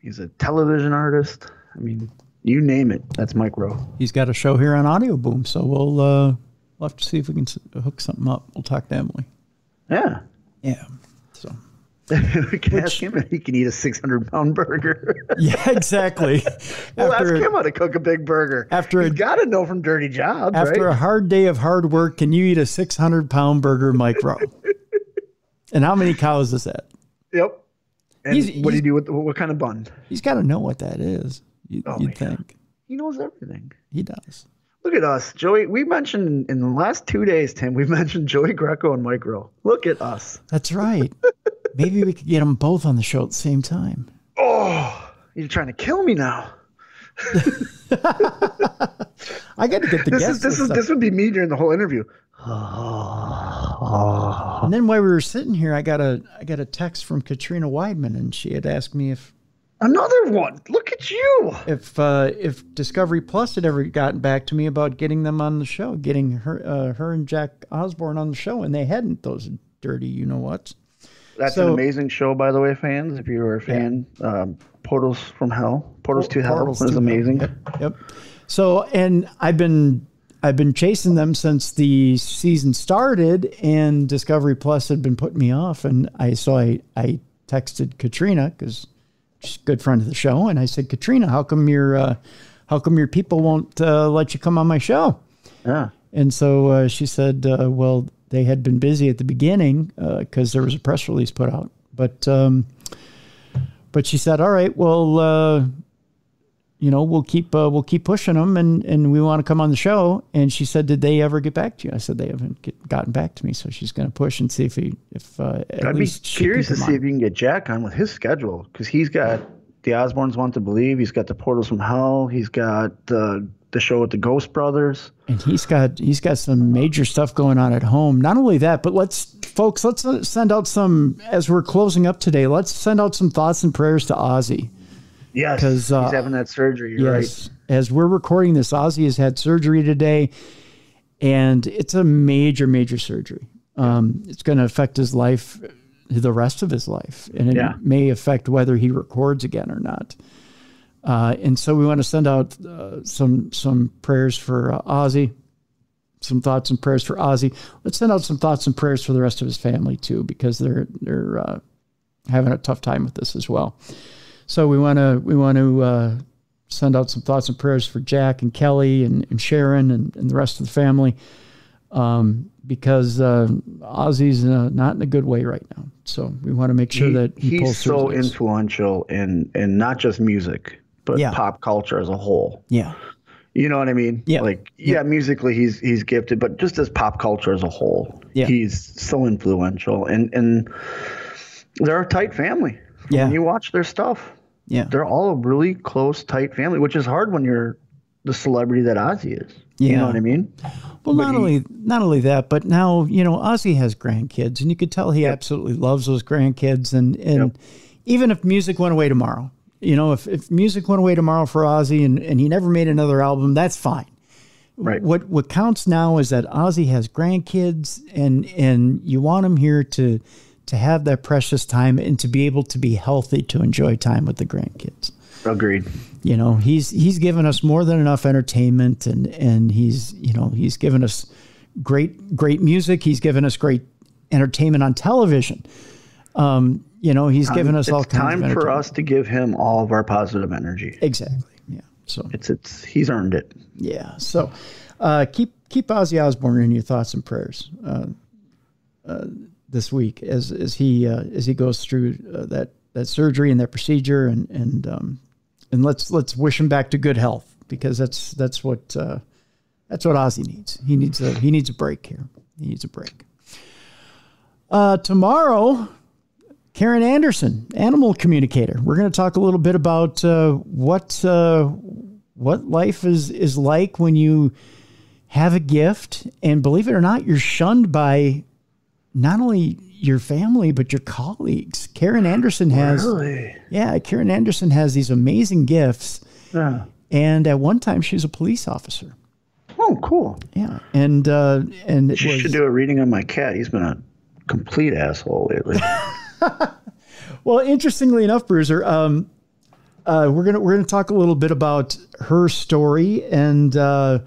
He's a television artist. I mean, you name it. That's Mike Rowe. He's got a show here on Audio Boom, so we'll uh, we'll have to see if we can hook something up. We'll talk to Emily. Yeah. Yeah. We can ask him if he can eat a 600 pound burger. Yeah, exactly. we'll after ask him how to cook a big burger. after He's a- got to know from Dirty Jobs, after right? a hard day of hard work, can you eat a 600 pound burger micro? and how many cows is that? yep. And He's- what do you do with what kind of bun? He's got to know what that is. You, Oh you'd my God. think He knows everything. he does. Look at us, Joey. We mentioned in the last two days, Tim. We've mentioned Joey Greco and Mike Rowe. Look at us. That's right. Maybe we could get them both on the show at the same time. Oh, you're trying to kill me now. I got to get the This guests. is this is this would be me during the whole interview. And then while we were sitting here, I got a I got a text from Katrina Weidman, and she had asked me if Another one. Look at you. if uh, if Discovery Plus had ever gotten back to me about getting them on the show, getting her uh, her and Jack Osbourne on the show, and they hadn't. Those dirty, you know what? That's So- an amazing show, by the way, fans. If you're a fan, um, Portals from Hell, Portals to Hell Portals Hell. amazing. Yep. So, and I've been I've been chasing them since the season started, and Discovery Plus had been putting me off, and I so I I texted Katrina because she's a good friend of the show, and I said, Katrina, how come your uh, how come your people won't uh, let you come on my show? Yeah. And so uh, she said, uh, well, they had been busy at the beginning because there was a press release put out. But um, but she said, all right, well, uh, you know, we'll keep uh, we'll keep pushing them, and and we want to come on the show. And she said, did they ever get back to you? I said they haven't get, gotten back to me, so she's going to push and see if he if uh, at I'd be curious to see on. if you can get Jack on with his schedule because he's got the Osbournes want to believe. He's got the Portals from Hell. He's got the the show with the Ghost Brothers. and he's got he's got some major stuff going on at home. Not only that, but let's folks, let's send out some as we're closing up today. Let's send out some thoughts and prayers to Ozzy. Yes, 'Cause, uh, he's having that surgery. Yes, as we're recording this, Ozzy has had surgery today, and it's a major, major surgery. Um, it's going to affect his life, the rest of his life, and it Yeah. may affect whether he records again or not. Uh, and so we want to send out uh, some some prayers for uh, Ozzy, some thoughts and prayers for Ozzy. Let's send out some thoughts and prayers for the rest of his family too, because they're they're uh, having a tough time with this as well. So we want to we want to uh, send out some thoughts and prayers for Jack and Kelly and, and Sharon and, and the rest of the family, um, because uh, Ozzy's uh, not in a good way right now. So we want to make sure He- that he he's so influential in in not just music but Yeah. pop culture as a whole. yeah, You know what I mean? Yeah. Like yeah, musically he's he's gifted, but just as pop culture as a whole, Yeah. he's so influential. And and they're a tight family. Yeah. When you watch their stuff, yeah, they're all a really close, tight family, which is hard when you're the celebrity that Ozzy is. Yeah. You know what I mean? Well, not he- only not only that, but now you know Ozzy has grandkids, and you could tell he absolutely loves those grandkids. And and Yep. even if music went away tomorrow, you know, if, if music went away tomorrow for Ozzy, and, and he never made another album, that's fine. Right. What what counts now is that Ozzy has grandkids, and and you want him here to to have that precious time and to be able to be healthy to enjoy time with the grandkids Agreed. you know he's he's given us more than enough entertainment and and he's you know he's given us great great music he's given us great entertainment on television um you know he's given us it's all kinds time for us to give him all of our positive energy. exactly yeah so It's it's he's earned it. yeah so uh keep keep ozzy osbourne in your thoughts and prayers uh, uh this week as as he uh, as he goes through uh, that that surgery and that procedure and and um and let's let's wish him back to good health because that's that's what uh, that's what Ozzy needs. He needs a he needs a break here. He needs a break. Uh, tomorrow, Karen Anderson, animal communicator. We're going to talk a little bit about uh, what uh, what life is is like when you have a gift, and believe it or not, you're shunned by not only your family but your colleagues. Karen Anderson has. Really? Yeah, Karen Anderson has these amazing gifts, Yeah. and at one time she was a police officer. Oh, cool. Yeah, and uh, and You was, should do a reading on my cat. He's been a complete asshole lately. well. Interestingly enough, Bruiser, um, uh, we're gonna we're gonna talk a little bit about her story and uh,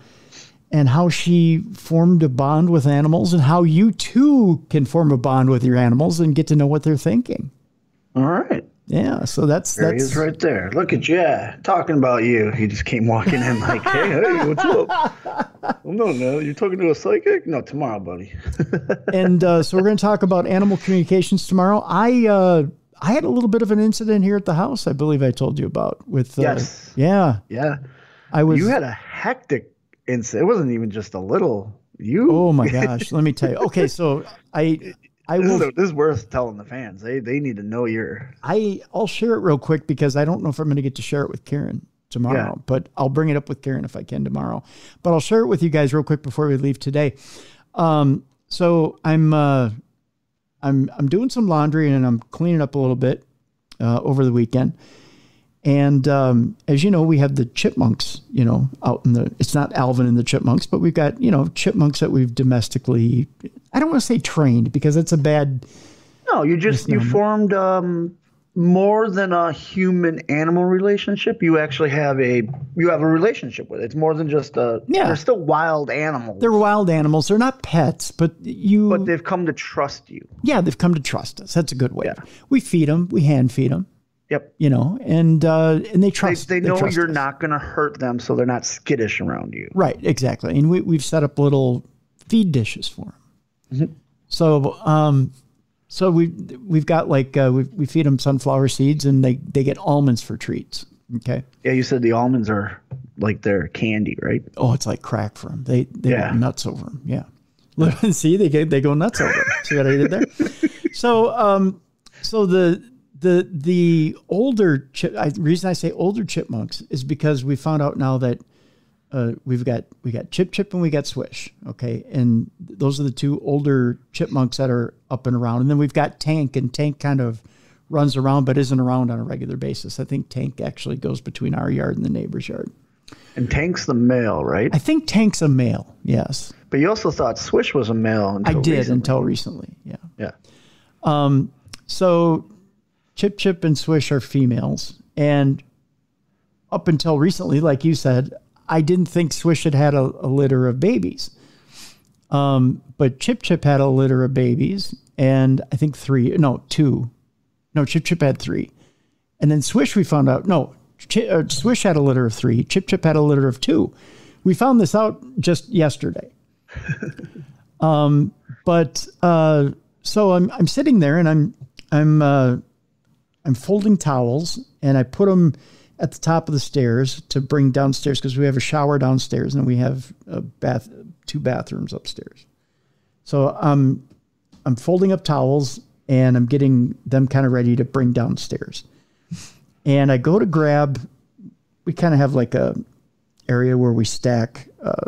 and how she formed a bond with animals, and how you too can form a bond with your animals and get to know what they're thinking. All right. Yeah, so that's There that's right there. Look at you. Talking about you. He just came walking in like, hey, hey, what's up? well, no, no. You're talking to a psychic? No, tomorrow, buddy. and uh, so we're going to talk about animal communications tomorrow. I uh, I had a little bit of an incident here at the house. I believe I told you about with uh, Yes. yeah. yeah. I was You had a hectic incident. It wasn't even just a little. You. oh my gosh. let me tell you. Okay, so I I This is, will this is worth telling the fans. They they need to know your. I I'll share it real quick because I don't know if I'm going to get to share it with Karen tomorrow, Yeah. but I'll bring it up with Karen if I can tomorrow. But I'll share it with you guys real quick before we leave today. Um, so I'm uh, I'm I'm doing some laundry and I'm cleaning up a little bit uh, over the weekend. And um, as you know, we have the chipmunks, you know, out in the. It's not Alvin and the chipmunks, but we've got you know chipmunks that we've domestically. I don't want to say trained because it's a bad. No, you just you formed um more than a human animal relationship. You actually have a you have a relationship with it. It's more than just a. Yeah. They're still wild animals. They're wild animals. They're not pets, but you. but they've come to trust you. yeah, they've come to trust us. That's a good way. Yeah. We feed them. We hand feed them. Yep. You know, and uh, and they They, trust. they know trust you're us. not going to hurt them, so they're not skittish around you. Right, exactly. And we, we've set up little feed dishes for them. Mm-hmm. So, um, so we we've got like uh, we we feed them sunflower seeds, and they they get almonds for treats. Okay. Yeah, you said the almonds are like they're candy, right? Oh, it's like crack for them. They they Yeah. go nuts over them. Yeah. Look, See, they get, they go nuts over 'em. See what I did there? So, um, so the the the older chip. I, reason I say older chipmunks is because we found out now that uh, we've got we got Chip Chip and we got Swish. Okay, and those are the two older chipmunks that are up and around. And then we've got Tank, and Tank kind of runs around but isn't around on a regular basis. I think Tank actually goes between our yard and the neighbor's yard. And Tank's the male, right? I think Tank's a male. Yes, But you also thought Swish was a male I did recently. until recently. Yeah. yeah. Um, So Chip Chip and Swish are females. And up until recently, like you said, I didn't think Swish had had a, a litter of babies. Um, but Chip Chip had a litter of babies, and I think three, no, two. No, Chip Chip had three. And then Swish, we found out, no, Chi uh, Swish had a litter of three. Chip Chip had a litter of two. We found this out just yesterday. but uh, so I'm I'm sitting there and I'm I'm uh, I'm folding towels and I put them at the top of the stairs to bring downstairs because we have a shower downstairs and we have a bath two bathrooms upstairs. So I'm I'm folding up towels and I'm getting them kind of ready to bring downstairs. And I go to grab we kind of have like a area where we stack uh,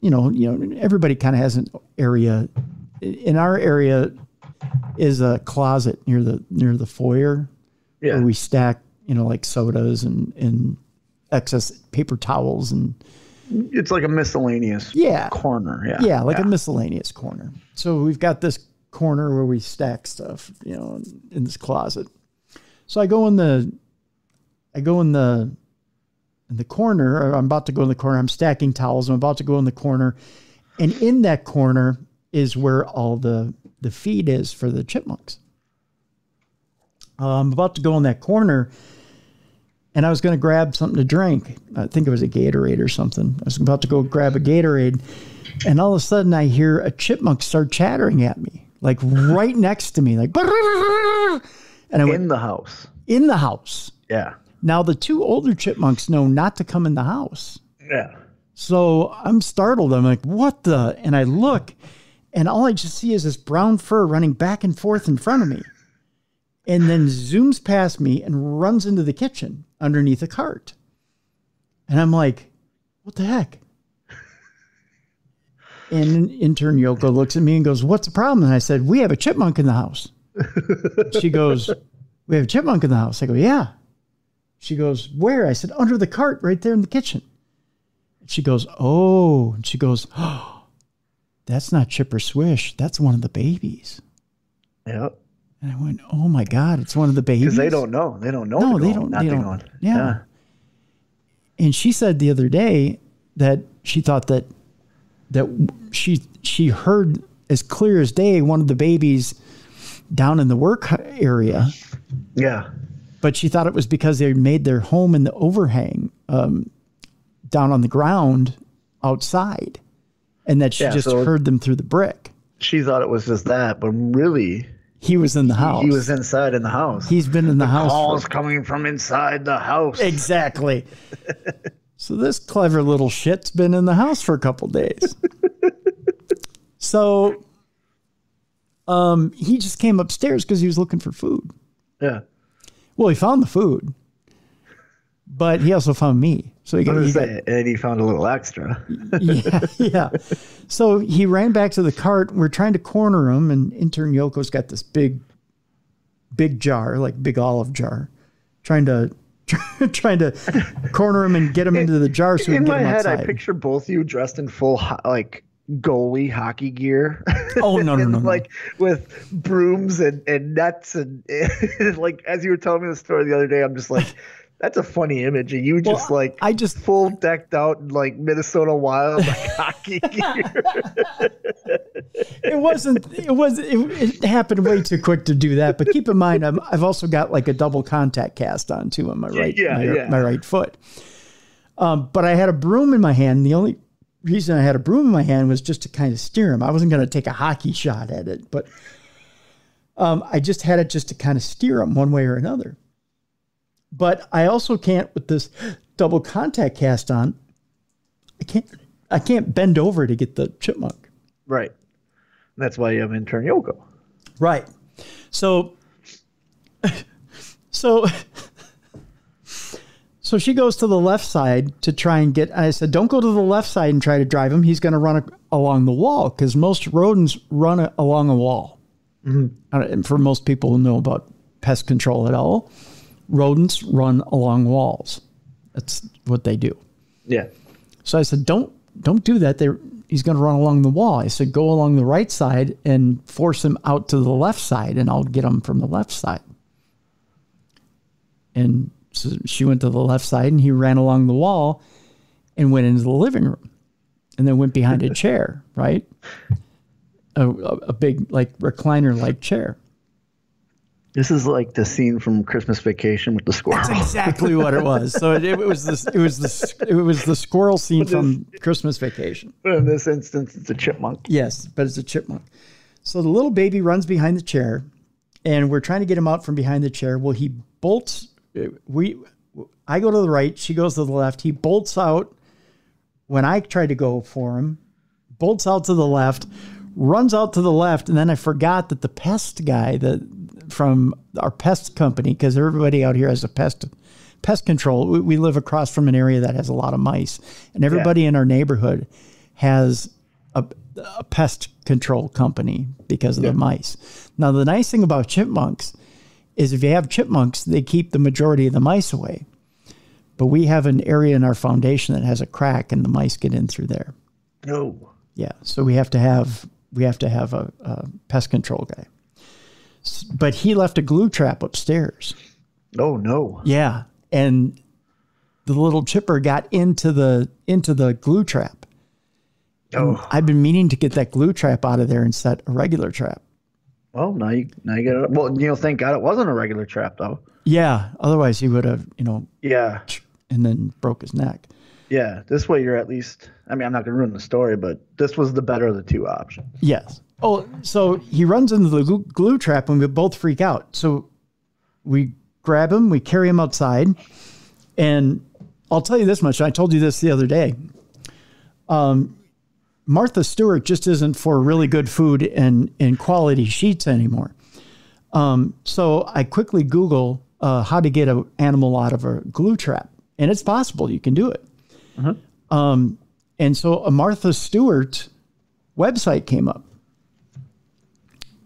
you know, you know, everybody kind of has an area. In our area, is a closet near the near the foyer Yeah. where we stack, you know, like sodas and and excess paper towels and It's like a miscellaneous Yeah. corner. Yeah. yeah, like a miscellaneous corner. So we've got this corner where we stack stuff, you know, in, in this closet. So I go in the, I go in the, in the corner. Or I'm about to go in the corner. I'm stacking towels. I'm about to go in the corner, and in that corner is where all the the feed is for the chipmunks. Uh, I'm about to go in that corner, and I was going to grab something to drink. I think it was a Gatorade or something. I was about to go grab a Gatorade, and all of a sudden I hear a chipmunk start chattering at me, like right next to me, like. And I went In the house. in the house. Yeah. Now the two older chipmunks know not to come in the house. Yeah. So I'm startled. I'm like, what the? And I look, and all I just see is this brown fur running back and forth in front of me. And then zooms past me and runs into the kitchen underneath a cart. And I'm like, what the heck? And intern Yoko looks at me and goes, What's the problem? And I said, We have a chipmunk in the house. she goes, We have a chipmunk in the house. I go, Yeah. She goes, Where? I said, Under the cart right there in the kitchen. She goes, Oh, and she goes, Oh, that's not Chipper Swish. That's one of the babies. Yeah. And I went, Oh my God, it's one of the babies. Because they don't know. They don't know. No, they don't- they don't- on. yeah. And she said the other day that she thought that that she she heard as clear as day one of the babies down in the work area Yeah. but she thought it was because they made their home in the overhang um, down on the ground outside, and that she Yeah, just so- heard them through the brick. She thought it was just that, but really, He was in the house. he was inside in the house. He's been in the, house. calls for- coming from inside the house. exactly. so this clever little shit's been in the house for a couple days. so, um, he just came upstairs because he was looking for food. Yeah. Well, he found the food, but he also found me. So he got, he got and he found a little extra. yeah, yeah. So he ran back to the cart. We're trying to corner him, and intern Yoko's got this big, big jar, like big olive jar, trying to trying to corner him and get him into the jar so we In can get my head, outside. I picture both you dressed in full like goalie hockey gear. oh no, no, and no, no. like with brooms and, and nets and, like as you were telling me the story the other day, I'm just like, that's a funny image. And you just like I just full decked out in like Minnesota Wild like, hockey gear. it wasn't it was it, it happened way too quick to do that. But keep in mind, I'm, I've also got like a double contact cast on too on my right yeah, my, yeah. my right foot. Um, but I had a broom in my hand. The only reason I had a broom in my hand was just to kind of steer him. I wasn't going to take a hockey shot at it, but um, I just had it just to kind of steer him one way or another. But I also can't with this double contact cast on. I can't I can't bend over to get the chipmunk. right. That's why you have intern Yoko. Right. So, so, so she goes to the left side to try and get. I said, "Don't go to the left side and try to drive him. He's going to run along the wall because most rodents run along a wall." Uh, And for most people who know about pest control at all, rodents run along walls. That's what they do. Yeah. So I said, "Don't don't do that. They're, he's going to run along the wall." I said, "Go along the right side and force him out to the left side, and I'll get him from the left side." And so she went to the left side, and he ran along the wall and went into the living room, and then went behind a chair, right? A, a, a big like recliner like chair. This is like the scene from Christmas Vacation with the squirrel. That's Exactly what it was. So it, it was this. It was this. It was the squirrel scene from Christmas Vacation. But in this instance, it's a chipmunk. Yes, but it's a chipmunk. So the little baby runs behind the chair, and we're trying to get him out from behind the chair. Well, he bolts. Uh, we, I go to the right. She goes to the left. He bolts out. When I try to go for him, bolts out to the left, runs out to the left, and then I forgot that the pest guy, the from our pest company, because everybody out here has a pest pest control. We, we live across from an area that has a lot of mice, and everybody in our neighborhood has a, a pest control company because of the mice. Now, the nice thing about chipmunks is if you have chipmunks, they keep the majority of the mice away. But we have an area in our foundation that has a crack, and the mice get in through there. No. Yeah, so we have to have we have to have a, a pest control guy. But he left a glue trap upstairs. Oh no. Yeah, and the little chipper got into the into the glue trap. Oh. I've been meaning to get that glue trap out of there and set a regular trap. Well, now you now you get it. Well, you know, thank God it wasn't a regular trap though. Yeah, otherwise he would have, you know, Yeah. and then broke his neck. Yeah. This way you're at least. I mean, I'm not gonna ruin the story, but this was the better of the two options. Yes. Oh, so he runs into the glue, trap and we both freak out. So we grab him, we carry him outside, and I'll tell you this much. I told you this the other day. Um, Martha Stewart just isn't for really good food and, and quality sheets anymore. Um, so I quickly Google uh, how to get an animal out of a glue trap, and it's possible. You can do it. Um, and so a Martha Stewart website came up,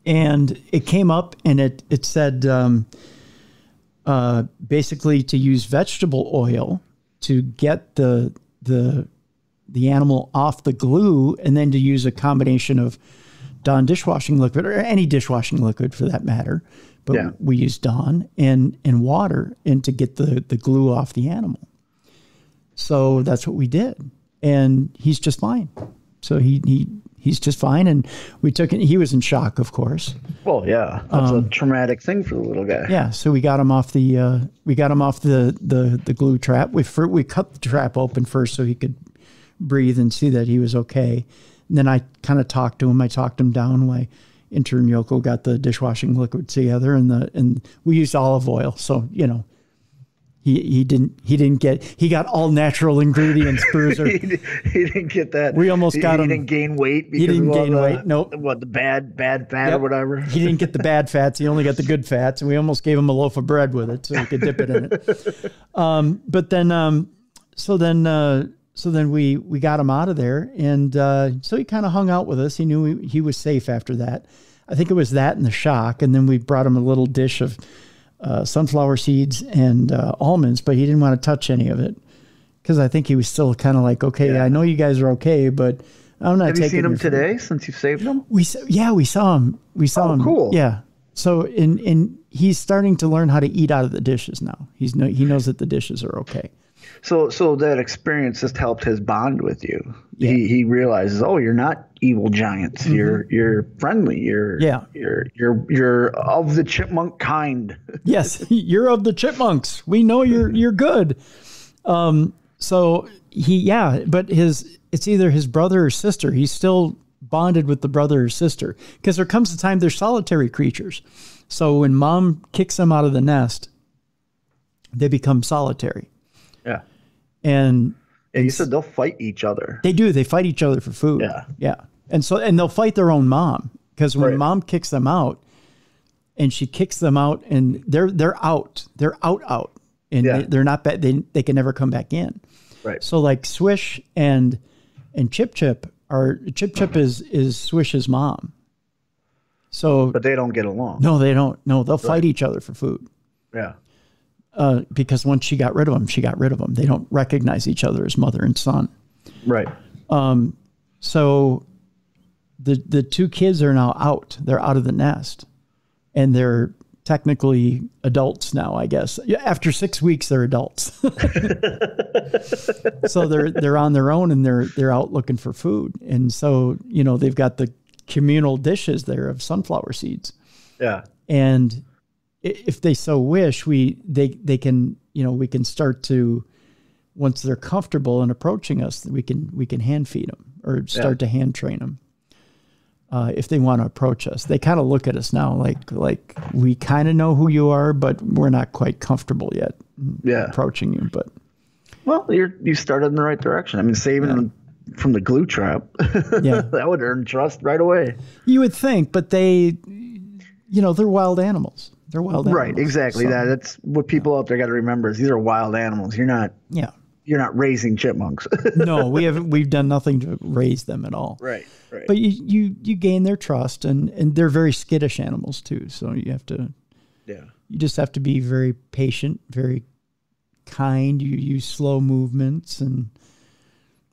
and it came up and it it said um, uh, basically to use vegetable oil to get the the the animal off the glue, and then to use a combination of Dawn dishwashing liquid or any dishwashing liquid for that matter. But Yeah. we use Dawn and and water and to get the the glue off the animal. So that's what we did, and he's just fine. So he he he's just fine. And we took it. He was in shock, of course. Well, yeah, that's a traumatic thing for the little guy. Um, Yeah. So we got him off the uh, we got him off the the the glue trap. We we cut the trap open first so he could breathe and see that he was okay. And then I kind of talked to him. I talked him down. My intern Yoko got the dishwashing liquid together, and the and we used olive oil. So you know. He, he didn't he didn't get he got all natural ingredients bruiser he, he didn't get that. We almost he, got he him- didn't gain weight. Because didn't of gain the, weight, nope. What the bad bad fat Yep. or whatever. He didn't get the bad fats. He only got the good fats, and we almost gave him a loaf of bread with it so he could dip it in it. Um, but then, um, so then, uh, so then we we got him out of there, and uh, so he kind of hung out with us. He knew he, he was safe after that. I think it was that and the shock, and then we brought him a little dish of uh, sunflower seeds and uh, almonds, but he didn't want to touch any of it because I think he was still kind of like, okay, Yeah. I know you guys are okay, but I'm not Have you taking seen him your food." today since you saved him? We yeah, we saw him. We saw Oh, him. cool. Yeah. So in in he's starting to learn how to eat out of the dishes now. He's no, he knows that the dishes are okay. So so that experience just helped his bond with you. He he realizes, oh, you're not evil giants. You're you're friendly. You're Mm-hmm. Yeah. You're you're you're of the chipmunk kind. Yes, you're of the chipmunks. We know you're you're good. Um. So he yeah, but his it's either his brother or sister. He's still bonded with the brother or sister because there comes a time they're solitary creatures. So when mom kicks them out of the nest, they become solitary. Yeah. And Yeah, you said they'll fight each other. They do. They fight each other for food. Yeah. Yeah. And so, and they'll fight their own mom because when Right. mom kicks them out and she kicks them out and they're, they're out, they're out, out and Yeah. they, they're not bad. They, they can never come back in. Right. So like Swish and, and Chip Chip are Chip Chip is, is Swish's mom. So But they don't get along. no, they don't. No, they'll fight each other for food. Yeah. Uh, because once she got rid of them, she got rid of them. They don't recognize each other as mother and son. Right. So the the two kids are now out. They're out of the nest, and they're technically adults now. I guess after six weeks, they're adults. so they're they're on their own and they're they're out looking for food. And so you know they've got the communal dishes there of sunflower seeds Yeah. and if they so wish we they they can you know we can start to once they're comfortable in approaching us we can we can hand feed them or start to hand train them uh, if they want to approach us they kind of look at us now like like we kind of know who you are but we're not quite comfortable yet Yeah. approaching you but Well, you're you started in the right direction. I mean, saving them from the glue trap. Yeah. that would earn trust right away. you would think but they you know they're wild animals they're wild animals Right. Exactly. So, That that's what people out there got to remember is these are wild animals. You're not yeah you're not raising chipmunks. no we haven't we've done nothing to raise them at all right. Right. but you, you you gain their trust and and they're very skittish animals too so you have to yeah. you just have to be very patient very kind you use slow movements and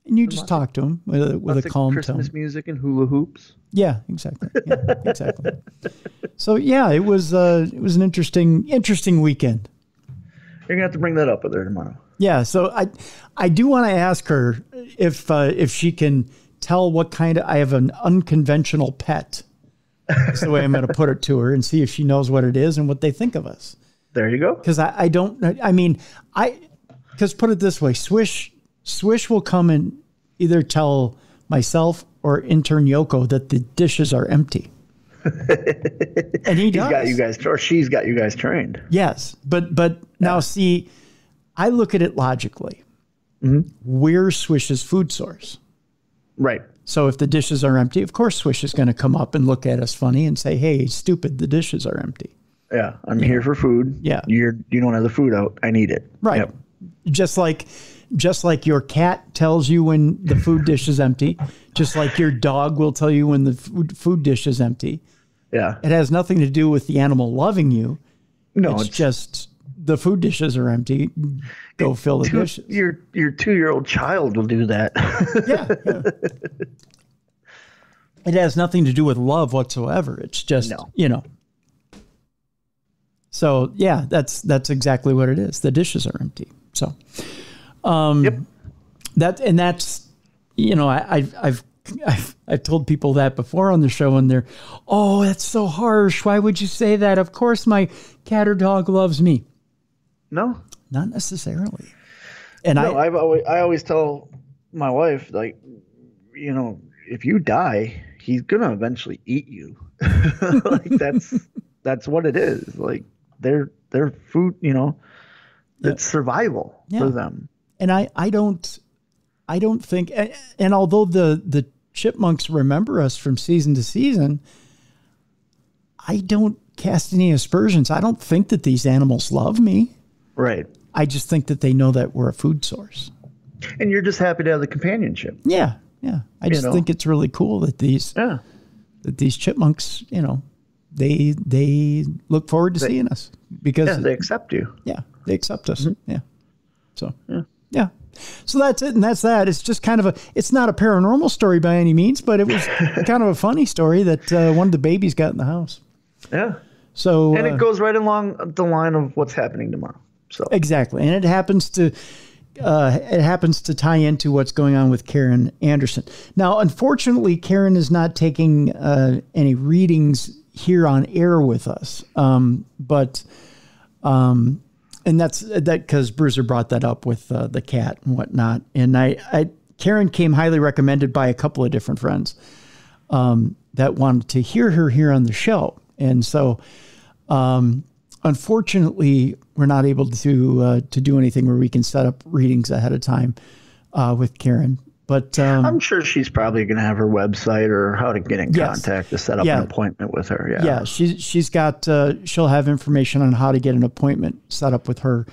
and you just talk to them with a, with a Lots of calm Christmas tone music and hula hoops. yeah exactly. Yeah exactly. So yeah it was uh it was an interesting interesting weekend. You're gonna have to bring that up with her tomorrow. yeah so i i do want to ask her if uh if she can tell what kind of i have an unconventional pet. That's the way i'm going to put it to her and see if she knows what it is and what they think of us. There you go. because I, I don't I mean I because put it this way Swish Swish will come and either tell myself or intern Yoko that the dishes are empty. and he He's does. got you guys, or she's got you guys trained. Yes, but but now see, I look at it logically. Mm-hmm. We're Swish's food source. Right. So if the dishes are empty, of course Swish is going to come up and look at us funny and say, "Hey, stupid, the dishes are empty." Yeah. I'm here for food. Yeah. You're you don't have the food out. I need it. Right. Yep. Just like just like your cat tells you when the food dish is empty, just like your dog will tell you when the food, food dish is empty. Yeah. It has nothing to do with the animal loving you. No, It's it's, just the food dishes are empty. Go fill the two, dishes. your your two year old child will do that. Yeah, yeah. It has nothing to do with love whatsoever. It's just No. you know. So yeah, that's that's exactly what it is. The dishes are empty. So, um, Yep. that and that's you know I, I've I've I've, I've told people that before on the show, and they're, oh, that's so harsh. Why would you say that? Of course, my cat or dog loves me. No, Not necessarily. And no. I, I've always, I always tell my wife like, you know, if you die, he's gonna eventually eat you. like that's that's what it is. Like they're they're food. You know, it's survival Yeah. for them. And I, I don't, I don't think, and, and although the the chipmunks remember us from season to season, I don't cast any aspersions. I don't think that these animals love me. Right. I just think that they know that we're a food source. And you're just happy to have the companionship. Yeah, yeah. I just know. think it's really cool that these Yeah. that these chipmunks, you know, they they look forward to seeing us because Yeah. They accept you. yeah, they accept us. Mm-hmm. Yeah. So yeah. So that's it, and that's that. It's just kind of a. It's not a paranormal story by any means, but it was kind of a funny story that uh, one of the babies got in the house. Yeah. So And uh, it goes right along the line of what's happening tomorrow. So Exactly, and it happens to uh, it happens to tie into what's going on with Karen Anderson. Now, unfortunately, Karen is not taking uh, any readings here on air with us, um, but um, and that's that because Bruiser brought that up with uh, the cat and whatnot, and I, I Karen came highly recommended by a couple of different friends um, that wanted to hear her here on the show, and so um, unfortunately, we're not able to uh, to do anything where we can set up readings ahead of time uh, with Karen. But um, I'm sure she's probably going to have her website or how to get in Yes. contact to set up Yeah. an appointment with her. Yeah. yeah, she's she's got uh, she'll have information on how to get an appointment set up with her.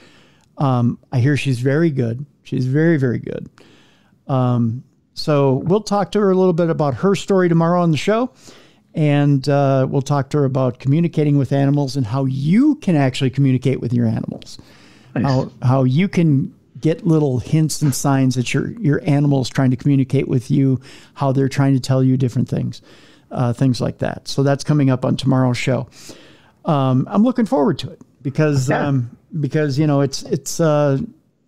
Um, I hear she's very good. She's very very good. Um, so we'll talk to her a little bit about her story tomorrow on the show, and uh, we'll talk to her about communicating with animals and how you can actually communicate with your animals. How how you can get little hints and signs that your your animal is trying to communicate with you, how they're trying to tell you different things, uh, things like that. So that's coming up on tomorrow's show. Um, I'm looking forward to it because Yeah. um, because you know it's it's uh,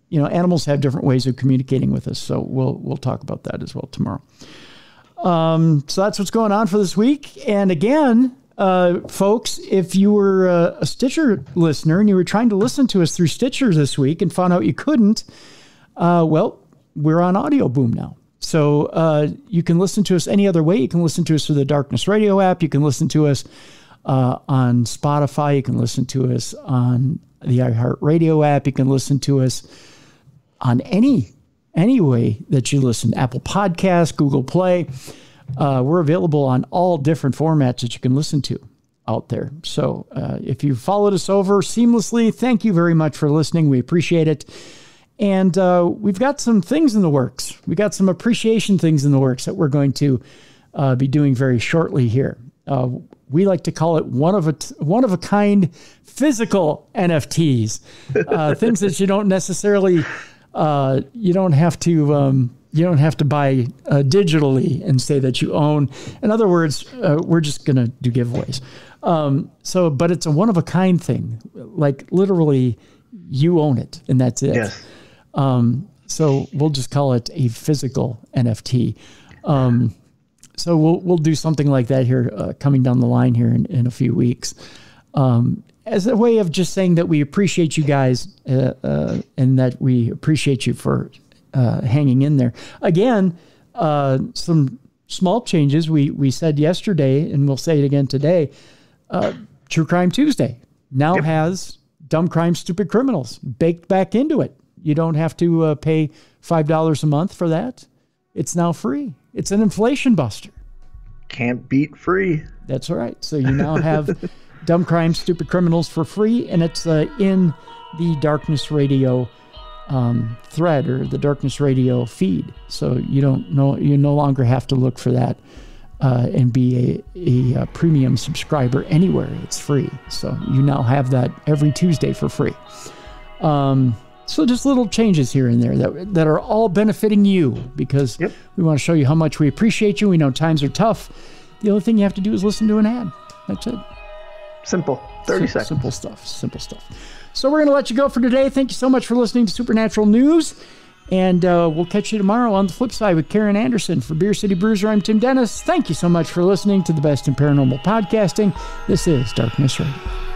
you know animals have different ways of communicating with us. So we'll we'll talk about that as well tomorrow. Um, so that's what's going on for this week. And again, uh, folks, if you were uh, a Stitcher listener and you were trying to listen to us through Stitcher this week and found out you couldn't, uh, well, we're on Audio Boom now. So uh, you can listen to us any other way. You can listen to us through the Darkness Radio app. You can listen to us uh, on Spotify. You can listen to us on the iHeartRadio app. You can listen to us on any any way that you listen apple podcast google play uh, we're available on all different formats that you can listen to out there. So uh, if you followed us over seamlessly thank you very much for listening. We appreciate it. And uh, we've got some things in the works. We've got some appreciation things in the works that we're going to uh, be doing very shortly here. Uh, we like to call it one of a one of a kind physical NFTs, uh, things that you don't necessarily uh, you don't have to um, you don't have to buy uh, digitally and say that you own. In other words, uh, we're just gonna do giveaways. Um, so, but it's a one of a kind thing, like literally, you own it and that's it. Yes. So we'll just call it a physical NFT. Um, so we'll we'll do something like that here uh, coming down the line here in, in a few weeks, um, as a way of just saying that we appreciate you guys uh, uh, and that we appreciate you for uh, hanging in there. Again, uh, some small changes we we said yesterday, and we'll say it again today. Uh, True Crime Tuesday now has dumb crime, stupid criminals baked back into it. You don't have to uh, pay five dollars a month for that. It's now free. It's an inflation buster. Can't beat free. That's right. So you now have dumb crime, stupid criminals for free, and it's uh, in the Darkness Radio um, thread or the Darkness Radio feed. So you don't know you no longer have to look for that uh, and be a, a, uh premium subscriber anywhere. It's free. So you now have that every Tuesday for free. Um, so just little changes here and there that that are all benefiting you because Yep. we want to show you how much we appreciate you. We know times are tough. The only thing you have to do is listen to an ad. That's it. Simple. 30 Sim- seconds. Simple stuff. Simple stuff. So we're going to let you go for today. Thank you so much for listening to Supernatural News. And uh, we'll catch you tomorrow on the flip side with Karen Anderson. For Beer City Bruiser, I'm Tim Dennis. Thank you so much for listening to the best in paranormal podcasting. This is Darkness Radio.